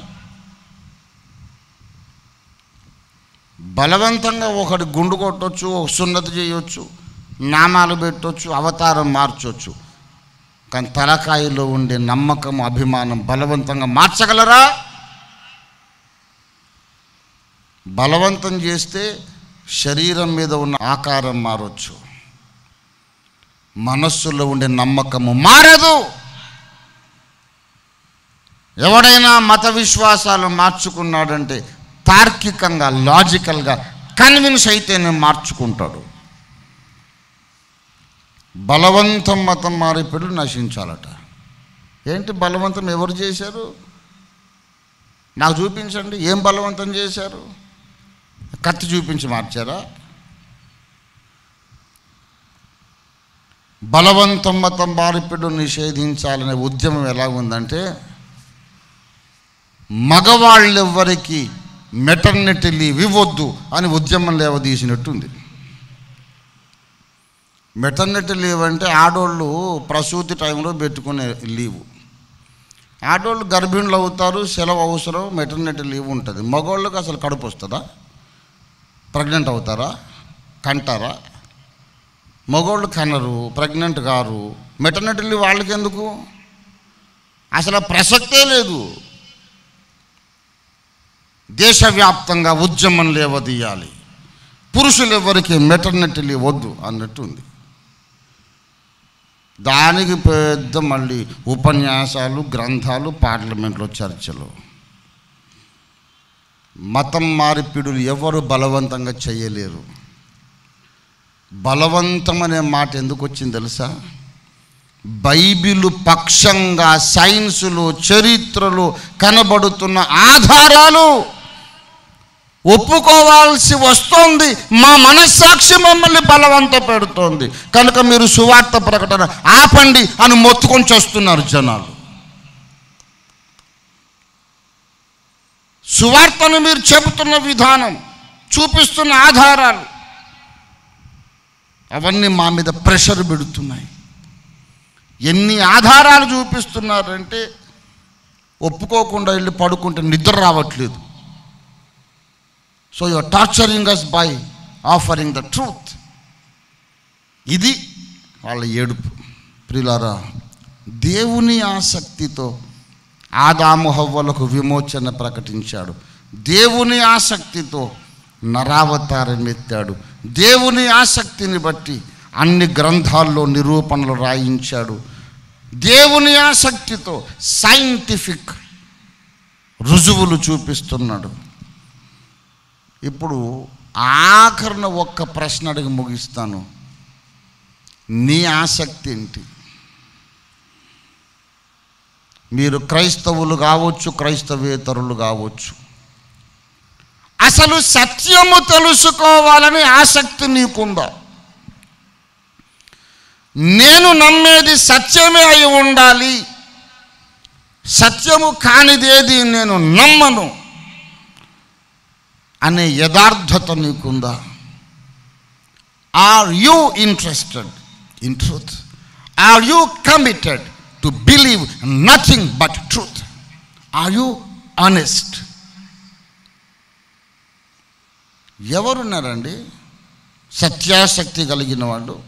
బలవంతంగా ఒకటి గుండు కొట్టొచ్చు ఒక సున్నతి చేయొచ్చు నామాలు పెట్టొచ్చు అవతారం మార్చొచ్చు. కానీ తలకాయలో ఉండే నమ్మకం అభిమానం బలవంతంగా మార్చగలరా? బలవంతం చేస్తే శరీరం మీద ఉన్న ఆకారం మారొచ్చు. మనస్సులో ఉండే నమ్మకము మారదు. ఎవడైనా మత విశ్వాసాలు మార్చుకున్నాడంటే తార్కికంగా లాజికల్గా కన్విన్స్ అయితేనే మార్చుకుంటాడు. బలవంతం మతం మారిపోయి నశించాలట. ఏంటి బలవంతం ఎవరు చేశారు? నాకు చూపించండి ఏం బలవంతం చేశారు? కత్తి చూపించి మార్చారా? బలవంతం మతం మారిపిడు నిషేధించాలనే ఉద్యమం ఎలా ఉందంటే మగవాళ్ళెవ్వరికి మెటర్నిటీ లీవ్ ఇవ్వద్దు అని ఉద్యమం లేవదీసినట్టుంది. మెటర్నిటీ లీవ్ అంటే ఆడోళ్ళు ప్రసూతి టైంలో పెట్టుకునే లీవు ఆడోళ్ళు గర్భిణులు అవుతారు సెలవు అవసరం మెటర్నిటీ లీవ్ ఉంటుంది. మగవాళ్ళకి అసలు కడుపు వస్తుందా? ప్రెగ్నెంట్ అవుతారా? కంటారా? మగోళ్ళు కనరు ప్రెగ్నెంట్ గారు. మెటర్నిటీలు వాళ్ళకి ఎందుకు అసలు ప్రసక్తే లేదు. దేశవ్యాప్తంగా ఉద్యమం లేవదీయాలి. పురుషులు ఎవరికి మెటర్నిటీలు వద్దు అన్నట్టు ఉంది దానికి పెద్ద మళ్ళీ ఉపన్యాసాలు గ్రంథాలు పార్లమెంట్లో చర్చలు. మతం మార్పిడులు ఎవరు బలవంతంగా చేయలేరు. బలవంతం అనే మాట ఎందుకు వచ్చింది తెలుసా? బైబిలు పక్షంగా సైన్సులు చరిత్రలు కనబడుతున్న ఆధారాలు ఒప్పుకోవాల్సి వస్తోంది. మా మనస్సాక్షి మమ్మల్ని బలవంత పెడుతోంది. కనుక మీరు సువార్త ప్రకటన ఆపండి అని మొత్తుకొని చేస్తున్నారు జనాలు. సువార్తను మీరు చెబుతున్న విధానం చూపిస్తున్న ఆధారాలు అవన్నీ మా మీద ప్రెషర్ పెడుతున్నాయి. ఎన్ని ఆధారాలు చూపిస్తున్నారంటే ఒప్పుకోకుండా వెళ్ళి పడుకుంటే నిద్ర రావట్లేదు. So your torturing us by offering the truth ఇది వాళ్ళ ఏడుపు. ప్రిలారా దేవుని ఆసక్తితో ఆదాము హవ్వలకు విమోచన ప్రకటించాడు. దేవుని ఆసక్తితో నరావతారం ఎత్తాడు. దేవుని ఆసక్తిని బట్టి అన్ని గ్రంథాల్లో నిరూపణలు రాయించాడు. దేవుని ఆసక్తితో సైంటిఫిక్ రుజువులు చూపిస్తున్నాడు. ఇప్పుడు ఆఖరణ ఒక్క ప్రశ్న అడిగి ముగిస్తాను. నీ ఆసక్తి ఏంటి? మీరు క్రైస్తవులు కావచ్చు క్రైస్తవేతరులు కావచ్చు. అసలు సత్యము తెలుసుకోవాలని ఆసక్తి నీకుందా? నేను నమ్మేది సత్యమే అయి ఉండాలి. సత్యము కానిదేది నేను నమ్మను అనే యథార్థత నీకుందా? Are you interested in truth are you committed to believe nothing but truth are you honest ఎవరున్నారండి? సత్యాసక్తి కలిగిన వాళ్ళు.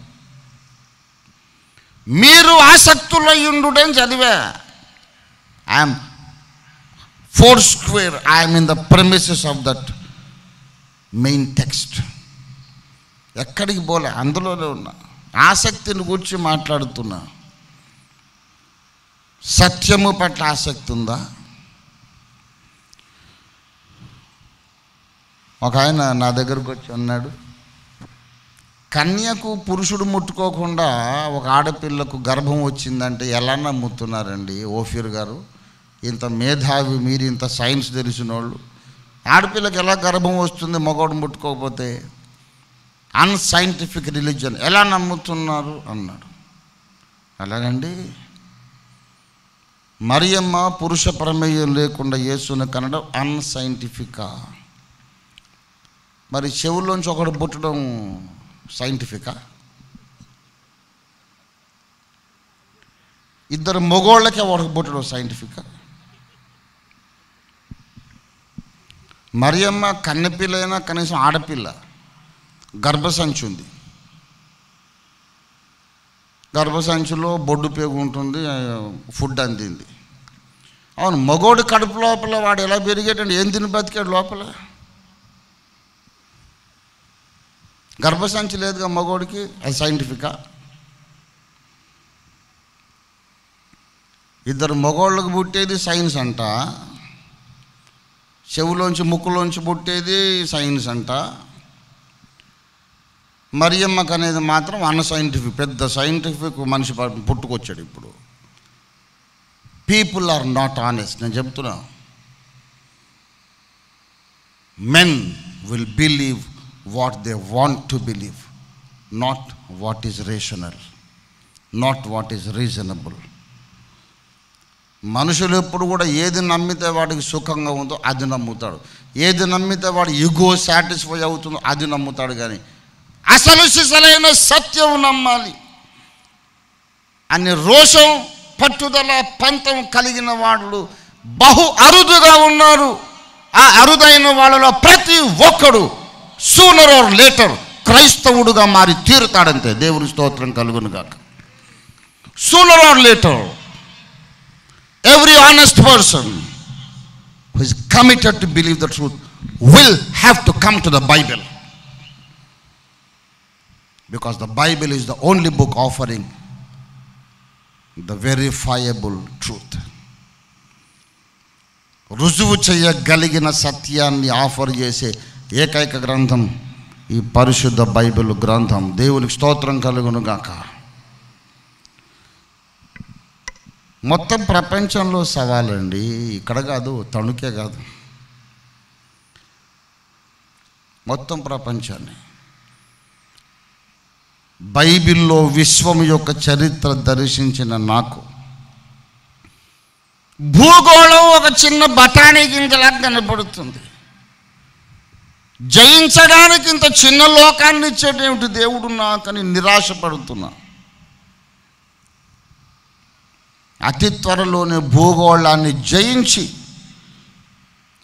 మీరు ఆసక్తులయ్యుండుడని చదివా? I'm four square I'm in the premises of that main text ఎక్కడికి పోలే? అందులోనే ఉన్నా. ఆసక్తిని గురించి మాట్లాడుతున్నా. సత్యము పట్ల ఆసక్తి ఉందా? ఒక ఆయన నా దగ్గరకు వచ్చి అన్నాడు కన్యకు పురుషుడు ముట్టుకోకుండా ఒక ఆడపిల్లకు గర్భం వచ్చిందంటే ఎలా నమ్ముతున్నారండి ఓఫీర్ గారు? ఇంత మేధావి మీరు ఇంత సైన్స్ తెలిసిన వాళ్ళు ఆడపిల్లకి ఎలా గర్భం వస్తుంది మగవాడు ముట్టుకోకపోతే? అన్సైంటిఫిక్ రిలీజన్ ఎలా నమ్ముతున్నారు? అన్నాడు. అలాగండి మరియమ్మ పురుష ప్రమేయం లేకుండా యేసును కనడం అన్సైంటిఫికా మరి చెవుల్లోంచి ఒకడు పుట్టడం సైంటిఫికా ఇద్దరు మగోళ్ళకే ఒకటి పుట్టడం సైంటిఫికా మరియమ్మ కన్నెపిల్లైనా కనీసం ఆడపిల్ల గర్భసంచి ఉంది. గర్భసంచిలో బొడ్డు పేగు ఉంటుంది ఫుడ్ అందింది. అవును మగోడు కడుపు లోపల వాడు ఎలా పెరిగేటండి? ఏం తిని బతికాడు లోపల? గర్భసంచి లేదుగా మగోడికి? అది సైంటిఫికా. ఇద్దరు మగోళ్ళకు పుట్టేది సైన్స్ అంట. చెవులోంచి ముక్కులోంచి పుట్టేది సైన్స్ అంట. మరియమ్మకు అనేది మాత్రం అన్సైంటిఫిక్ పెద్ద సైంటిఫిక్ మనిషి పుట్టుకొచ్చాడు ఇప్పుడు. పీపుల్ ఆర్ నాట్ ఆనెస్ట్ నేను చెప్తున్నా. Men will believe what they want to believe not what is rational not what is reasonable మనుషులు ఎప్పుడు కూడా ఏది నమ్మితే వాడికి సుఖంగా ఉందో అది నమ్ముతాడు. ఏది నమ్మితే వాడు ఎగో సాటిస్ఫై అవుతుందో అది నమ్ముతాడు కానీ అసలు సిసలైన సత్యం నమ్మాలి. అని రోషం పట్టుదల పంతం కలిగిన వాళ్ళు బహు అరుదుగా ఉన్నారు ఆ అరుదైన వాళ్ళలో ప్రతి ఒక్కడు సూనర్ ఆర్ లేటర్ క్రైస్తవుడుగా మారి తీరుతాడంతే. దేవుని స్తోత్రం కలుగును గాక. Sooner or later every honest person who is committed to believe the truth will have to come to the Bible Because the Bible is the only book offering the verifiable truth రుజువు చేయగలిగిన సత్యాన్ని offer చేసే ఏకైక గ్రంథం ఈ పరిశుద్ధ Bible గ్రంథం. దేవునికి స్తోత్రం కలుగునుగాక. మొత్తం ప్రపంచంలో సవాలండి ఇక్కడ కాదు తణుకే కాదు. మొత్తం ప్రపంచాన్ని. బైబిల్లో విశ్వం యొక్క చరిత్ర దర్శించిన నాకు. భూగోళం ఒక చిన్న బఠానీ గింజలా కనపడుతుంది జయించడానికి ఇంత చిన్న లోకాన్ని ఇచ్చేటేమిటి దేవుడు నాకని నిరాశపడుతున్నా. అతి త్వరలోనే భూగోళాన్ని జయించి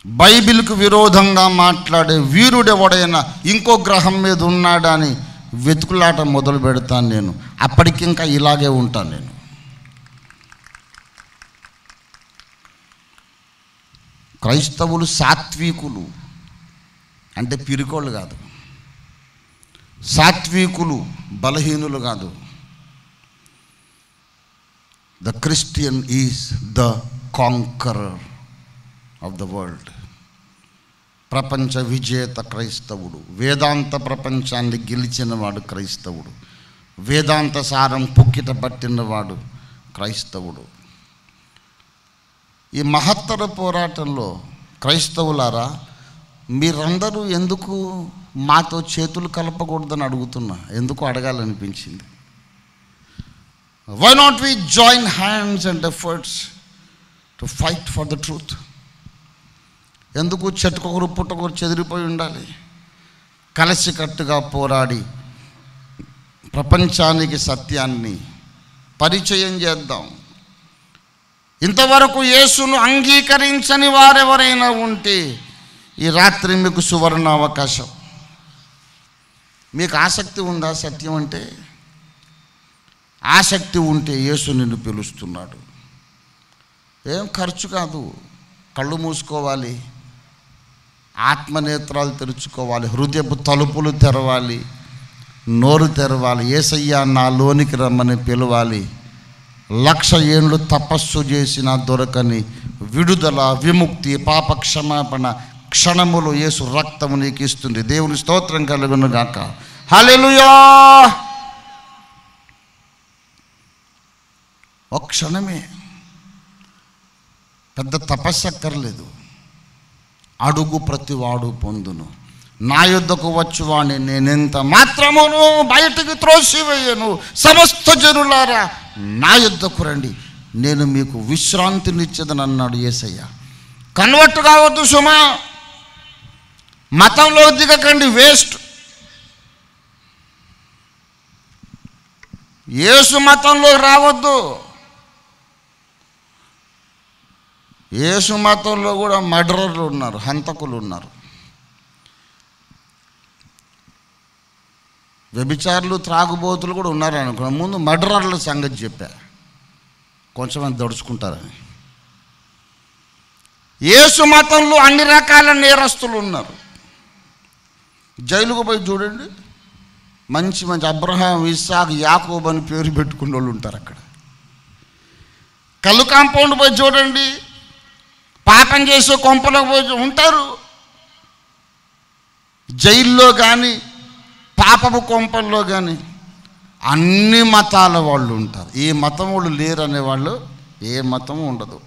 బైబిల్కు విరోధంగా మాట్లాడే వీరుడెవడైనా ఇంకో గ్రహం మీద ఉన్నాడని వెతుకులాట మొదలు పెడతాను నేను. అప్పటికింకా ఇలాగే ఉంటాను నేను. క్రైస్తవులు సాత్వికులు అంటే పిరికోళ్ళు కాదు. సాత్వికులు బలహీనులు కాదు. The Christian is the conqueror of the world. ప్రపంచ విజేత క్రైస్తవుడు. వేదాంత ప్రపంచాన్ని గెలిచినవాడు క్రైస్తవుడు. వేదాంత సారం పుక్కిట పట్టినవాడు క్రైస్తవుడు. ఈ మహత్తర పోరాటంలో క్రైస్తవులారా మీరందరూ ఎందుకు మాతో చేతులు కలపకూడదని అడుగుతున్నా? ఎందుకు అడగాలనిపించింది? Why not we join hands and efforts to fight for the truth ఎందుకు చెట్టుకొకరు పుట్టకొకరు చెదిరిపోయి ఉండాలి? కలిసికట్టుగా పోరాడి ప్రపంచానికి సత్యాన్ని పరిచయం చేద్దాం. ఇంతవరకు యేసును అంగీకరించని వారెవరైనా ఉంటే ఈ రాత్రి మీకు సువర్ణ అవకాశం. మీకు ఆసక్తి ఉందా? సత్యం అంటే? ఆసక్తి ఉంటే యేసు నిన్ను పిలుస్తున్నాడు. ఏం ఖర్చు కాదు. కళ్ళు మూసుకోవాలి. ఆత్మనేత్రాలు తెరుచుకోవాలి హృదయపు తలుపులు తెరవాలి నోరు తెరవాలి ఏసయ్యా నా లోనికి రమ్మని పిలవాలి. లక్ష ఏండ్లు తపస్సు చేసిన దొరకని విడుదల విముక్తి పాప క్షమాపణ క్షణములు యేసు రక్తము నీకు ఇస్తుంది. దేవుని స్తోత్రం కలుగును గాక. హల్లెలూయా! ఒక క్షణమే. పెద్ద తపస్సు అక్కర్లేదు. అడుగు ప్రతివాడు పొందును. నా యుద్ధకు వచ్చువాణి నేనెంత మాత్రమును బయటికి త్రోసివేయను. సమస్త జనులారా నా యుద్ధకు రండి. నేను మీకు విశ్రాంతినిచ్చేదని అన్నాడు ఏసయ్య. కన్వర్ట్ కావద్దు సుమా. మతంలో దిగకండి వేస్ట్. ఏసు మతంలో రావద్దు. యేసు మతంలో కూడా మర్డరర్లు ఉన్నారు హంతకులు ఉన్నారు. వ్యభిచారులు త్రాగుబోతులు కూడా ఉన్నారు అనుకున్నా ముందు మర్డరర్ల సంగతి చెప్పా. కొంచెం మంది దడుచుకుంటారని. యేసు మతంలో అన్ని రకాల నేరస్తులు ఉన్నారు. జైలుకు పోయి చూడండి. మంచి మంచి అబ్రహాం ఇస్సాక్ యాకోబ్ అని పేరు పెట్టుకున్న వాళ్ళు ఉంటారు అక్కడ. కళ్ళు కాంపౌండ్ పోయి చూడండి. పాపం చేసే కొంపలో ఉంటారు. జైల్లో కానీ పాపపు కొంపల్లో కానీ అన్ని మతాల వాళ్ళు ఉంటారు. ఏ మతం వాళ్ళు లేరనే వాళ్ళు ఏ మతం ఉండదు.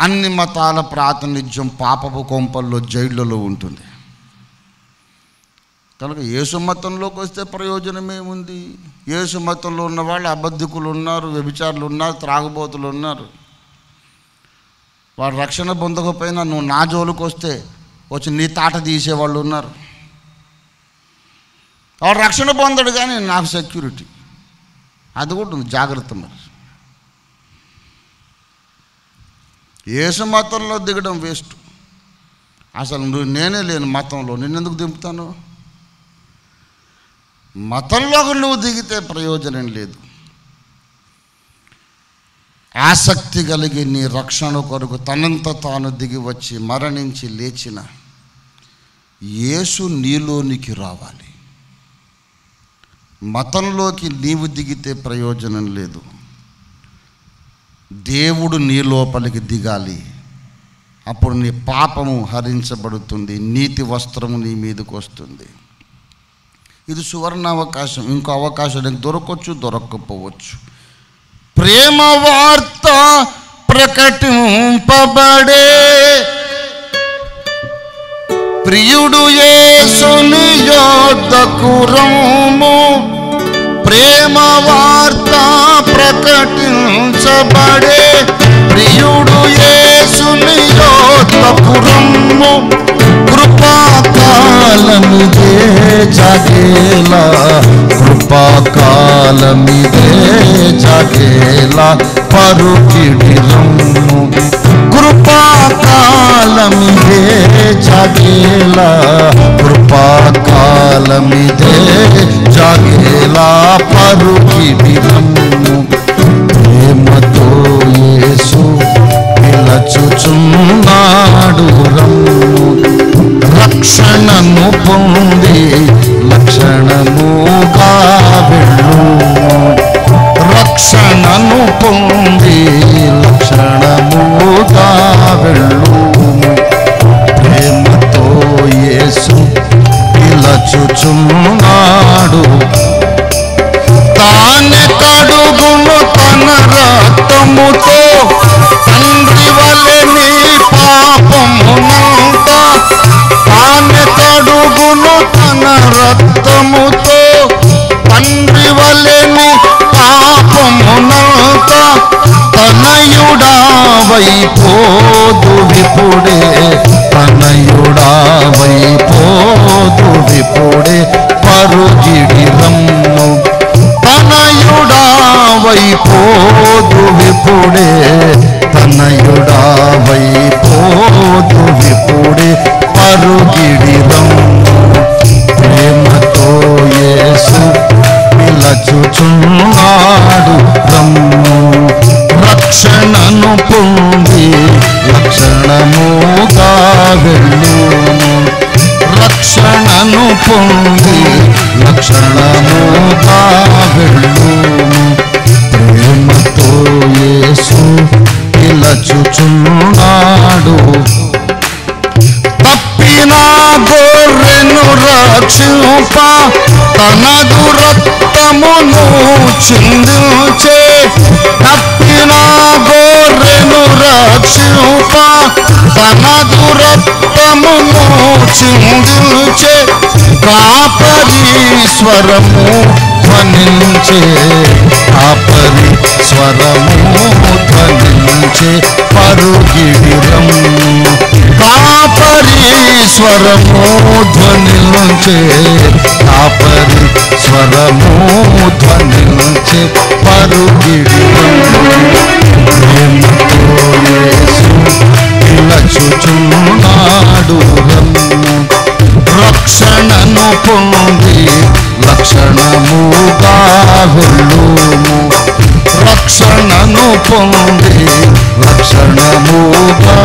అన్ని మతాల ప్రాతినిధ్యం పాపపు కొంపల్లో జైళ్ళలో ఉంటుంది. కనుక యేసు మతంలోకి వస్తే ప్రయోజనమేముంది? యేసు మతంలో ఉన్న వాళ్ళు అబద్ధికులు ఉన్నారు వ్యభిచారులు ఉన్నారు త్రాగుబోతులు ఉన్నారు. వాడు రక్షణ పొందకపోయినా నువ్వు నా జోలికి వస్తే వచ్చి నీ తాట తీసేవాళ్ళు ఉన్నారు. వాడు రక్షణ పొందడు కానీ నాకు సెక్యూరిటీ అది కూడా ఉంది జాగ్రత్త మరి. యేసు మతంలో దిగడం వేస్ట్. అసలు నువ్వు నేనే లేను మతంలో నిన్నెందుకు దింపుతాను? మతంలోకి నువ్వు దిగితే ప్రయోజనం లేదు. ఆసక్తి కలిగి నీ రక్షణ కొరకు తనంత తాను దిగి వచ్చి మరణించి లేచిన యేసు నీలోనికి రావాలి. మతంలోకి నీవు దిగితే ప్రయోజనం లేదు. దేవుడు నీ లోపలికి దిగాలి. అప్పుడు నీ పాపము హరించబడుతుంది. నీతి వస్త్రము నీ మీదకు వస్తుంది. ఇది సువర్ణ అవకాశం ఇంకో అవకాశం దొరకవచ్చు దొరక్కపోవచ్చు. ప్రేమ వార్త ప్రకటింపబడే. ప్రియుడు యేసుని యోద్ధకు రమ్ము. ప్రేమ వార్త ప్రకటించబడే. ప్రియుడు यो तपुरम कृपा कालमिदे जागेला कृपा कालमिदे जागेला परू किडिलम्मु कृपा कालमिदे जागेला कृपा कालमिदे जागेला परू किडिलम्मु పిలచుచున్నాడు రమ్ము. రక్షణను పొంది లక్షణముగా వెళ్ళు రక్షణను పొంది లక్షణముగా వెళ్ళు ప్రేమతో యేసు పిలచుచున్నాడు. తానే కడుగును తన రా పాపముతో తండ్రి వలె నీ పాపమునంత తాను తడుగును తన రక్తముతో తండ్రి వలె నీ పాపమునంత తనయుడా వైపోదు విపుడే తనయుడా వైపోదు విపుడే పరుగిడి రమ్ము తనయుడా వైపోదు విపుడే తనయుడా వైపోదు విపుడే పరుగిడి ప్రేమతో యేసు పిలచుచున్నాడు రమ్ము. రక్షణను పొంది లక్షణముగా వెళ్ళుము. రక్షణను పొంది లక్షణముగా వెళ్ళుము ప్రేమతో యేసు పిలచుచున్నాడు తప్పిన గొర్రెను రక్షింప తనదు రక్తమును చిందించే తప్పిన గొర్రెను రక్షింప తనదు రక్తమును చిందించే కాపరీశ్వరము ధ్వనించే కాపరి స్వరము ధ్వనించే పరుగిడిరము కాపరీశ్వరము ధ్వనించే కాపరి స్వరము ధ్వనించే పరుగిడిరము ఎంతో యేసు పిలచుచున్నాడు. రక్షణను పొంది లక్షణముగా వెళ్ళుము రక్షణను పొంది లక్షణముగా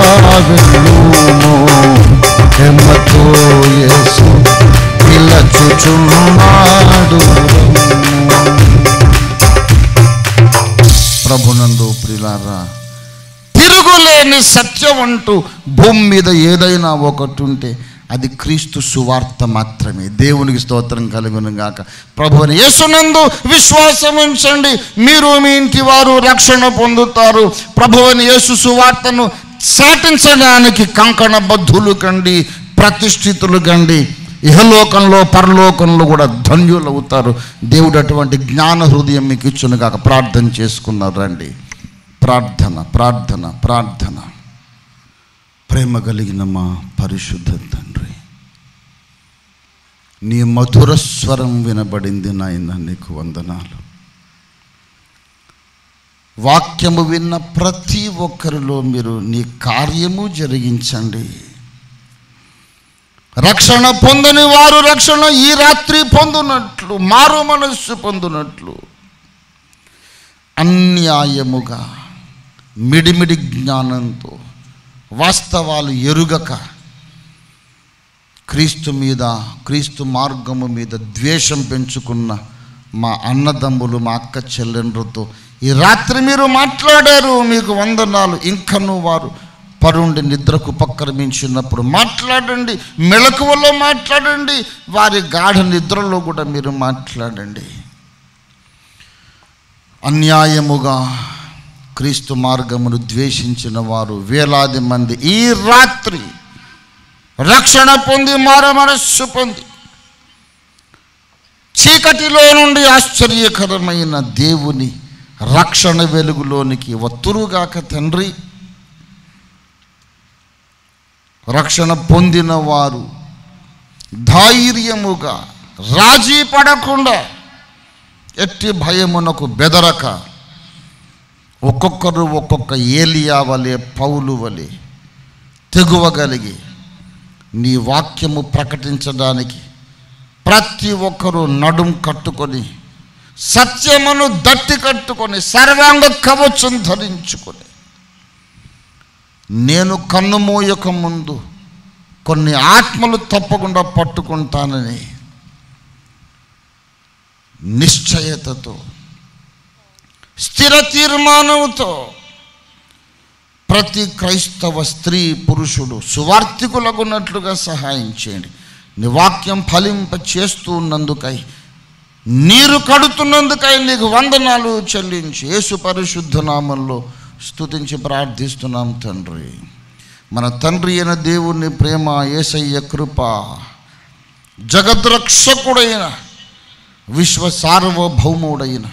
వెళ్ళుము హెమ్మతో యేసు పిలచుచున్నాడు ప్రభునందు ప్రిలారా తిరుగులేని సత్యం అంటూ భూమి మీద ఏదైనా ఒకటి ఉంటే అది క్రీస్తు సువార్త మాత్రమే. దేవునికి స్తోత్రం కలుగును గాక ప్రభుని యేసునందు విశ్వాసం ఉంచండి. మీరు మీ ఇంటి వారు రక్షణ పొందుతారు. ప్రభువుని యేసు సువార్తను చాటించడానికి కంకణ బద్ధులు కండి ప్రతిష్ఠితులు కండి. ఇహలోకంలో పరలోకంలో కూడా ధన్యులు అవుతారు దేవుడు అటువంటి జ్ఞాన హృదయం మీకు ఇచ్చును కాక ప్రార్థన చేసుకున్నారు రండి. ప్రార్థన ప్రార్థన ప్రార్థన. ప్రేమ కలిగిన మా పరిశుద్ధ తండ్రి. నీ మధుర స్వరం వినబడింది నాయన నీకు వందనాలు. వాక్యము విన్న ప్రతి ఒక్కరిలో మీరు నీ కార్యము జరిగించండి. రక్షణ పొందని వారు రక్షణ ఈ రాత్రి పొందునట్లు మారు మనస్సు పొందునట్లు. అన్యాయముగా మిడిమిడి జ్ఞానంతో వాస్తవాలు ఎరుగక క్రీస్తు మీద క్రీస్తు మార్గము మీద ద్వేషం పెంచుకున్న మా అన్నదమ్ములు మా అక్క చెల్లెండ్రుతో ఈ రాత్రి మీరు మాట్లాడారు మీకు వందనాలు. ఇంకను వారు పరుండి నిద్రకు ఉపక్రమించినప్పుడు మాట్లాడండి మెలకువలో మాట్లాడండి వారి గాఢ నిద్రలో కూడా మీరు మాట్లాడండి. అన్యాయముగా క్రీస్తు మార్గమును ద్వేషించిన వారు వేలాది మంది ఈ రాత్రి రక్షణ పొంది మార మనస్సు పొంది. చీకటిలో నుండి ఆశ్చర్యకరమైన దేవుని రక్షణ వెలుగులోనికి వత్తురుగాక తండ్రి. రక్షణ పొందిన వారు ధైర్యముగా రాజీ పడకుండా ఎట్టి భయమునకు బెదరక ఒక్కొక్కరు ఒక్కొక్క ఏలియా వలె పౌలు వలె తెగువగలిగి నీ వాక్యము ప్రకటించడానికి ప్రతి ఒక్కరూ నడుం కట్టుకొని సత్యమును దట్టి కట్టుకొని సర్వాంగ కవచం ధరించుకొని నేను కన్నుమూయక ముందు కొన్ని ఆత్మలు తప్పకుండా పట్టుకుంటానని నిశ్చయతతో స్థిర తీర్మానంతో ప్రతి క్రైస్తవ స్త్రీ పురుషుడు సువార్థికులగున్నట్లుగా సహాయం చేయండి. నీ వాక్యం ఫలింప చేస్తూ ఉన్నందుకై నీరు కడుతున్నందుకై నీకు వందనాలు చెల్లించి యేసు పరిశుద్ధ నామంలో స్తుతించి ప్రార్థిస్తున్నాం తండ్రి. మన తండ్రి అయిన దేవుని ప్రేమ ఏసయ్య కృప జగద్రక్షకుడైన విశ్వ సార్వభౌముడైన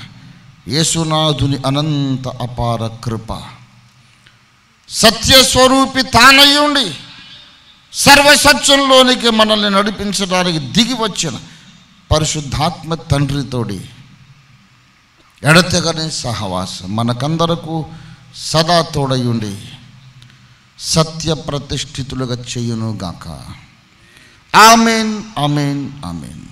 యేసునాథుని అనంత అపార కృప. సత్యస్వరూపి తానయ్యుండి సర్వసత్యంలోనికి మనల్ని నడిపించడానికి దిగి వచ్చిన పరిశుద్ధాత్మ తండ్రితోడి ఎడతెగని సహవాసం మనకందరకు సదా తోడయుండి సత్య ప్రతిష్ఠితులుగా చేయునుగాక. Amen amen amen.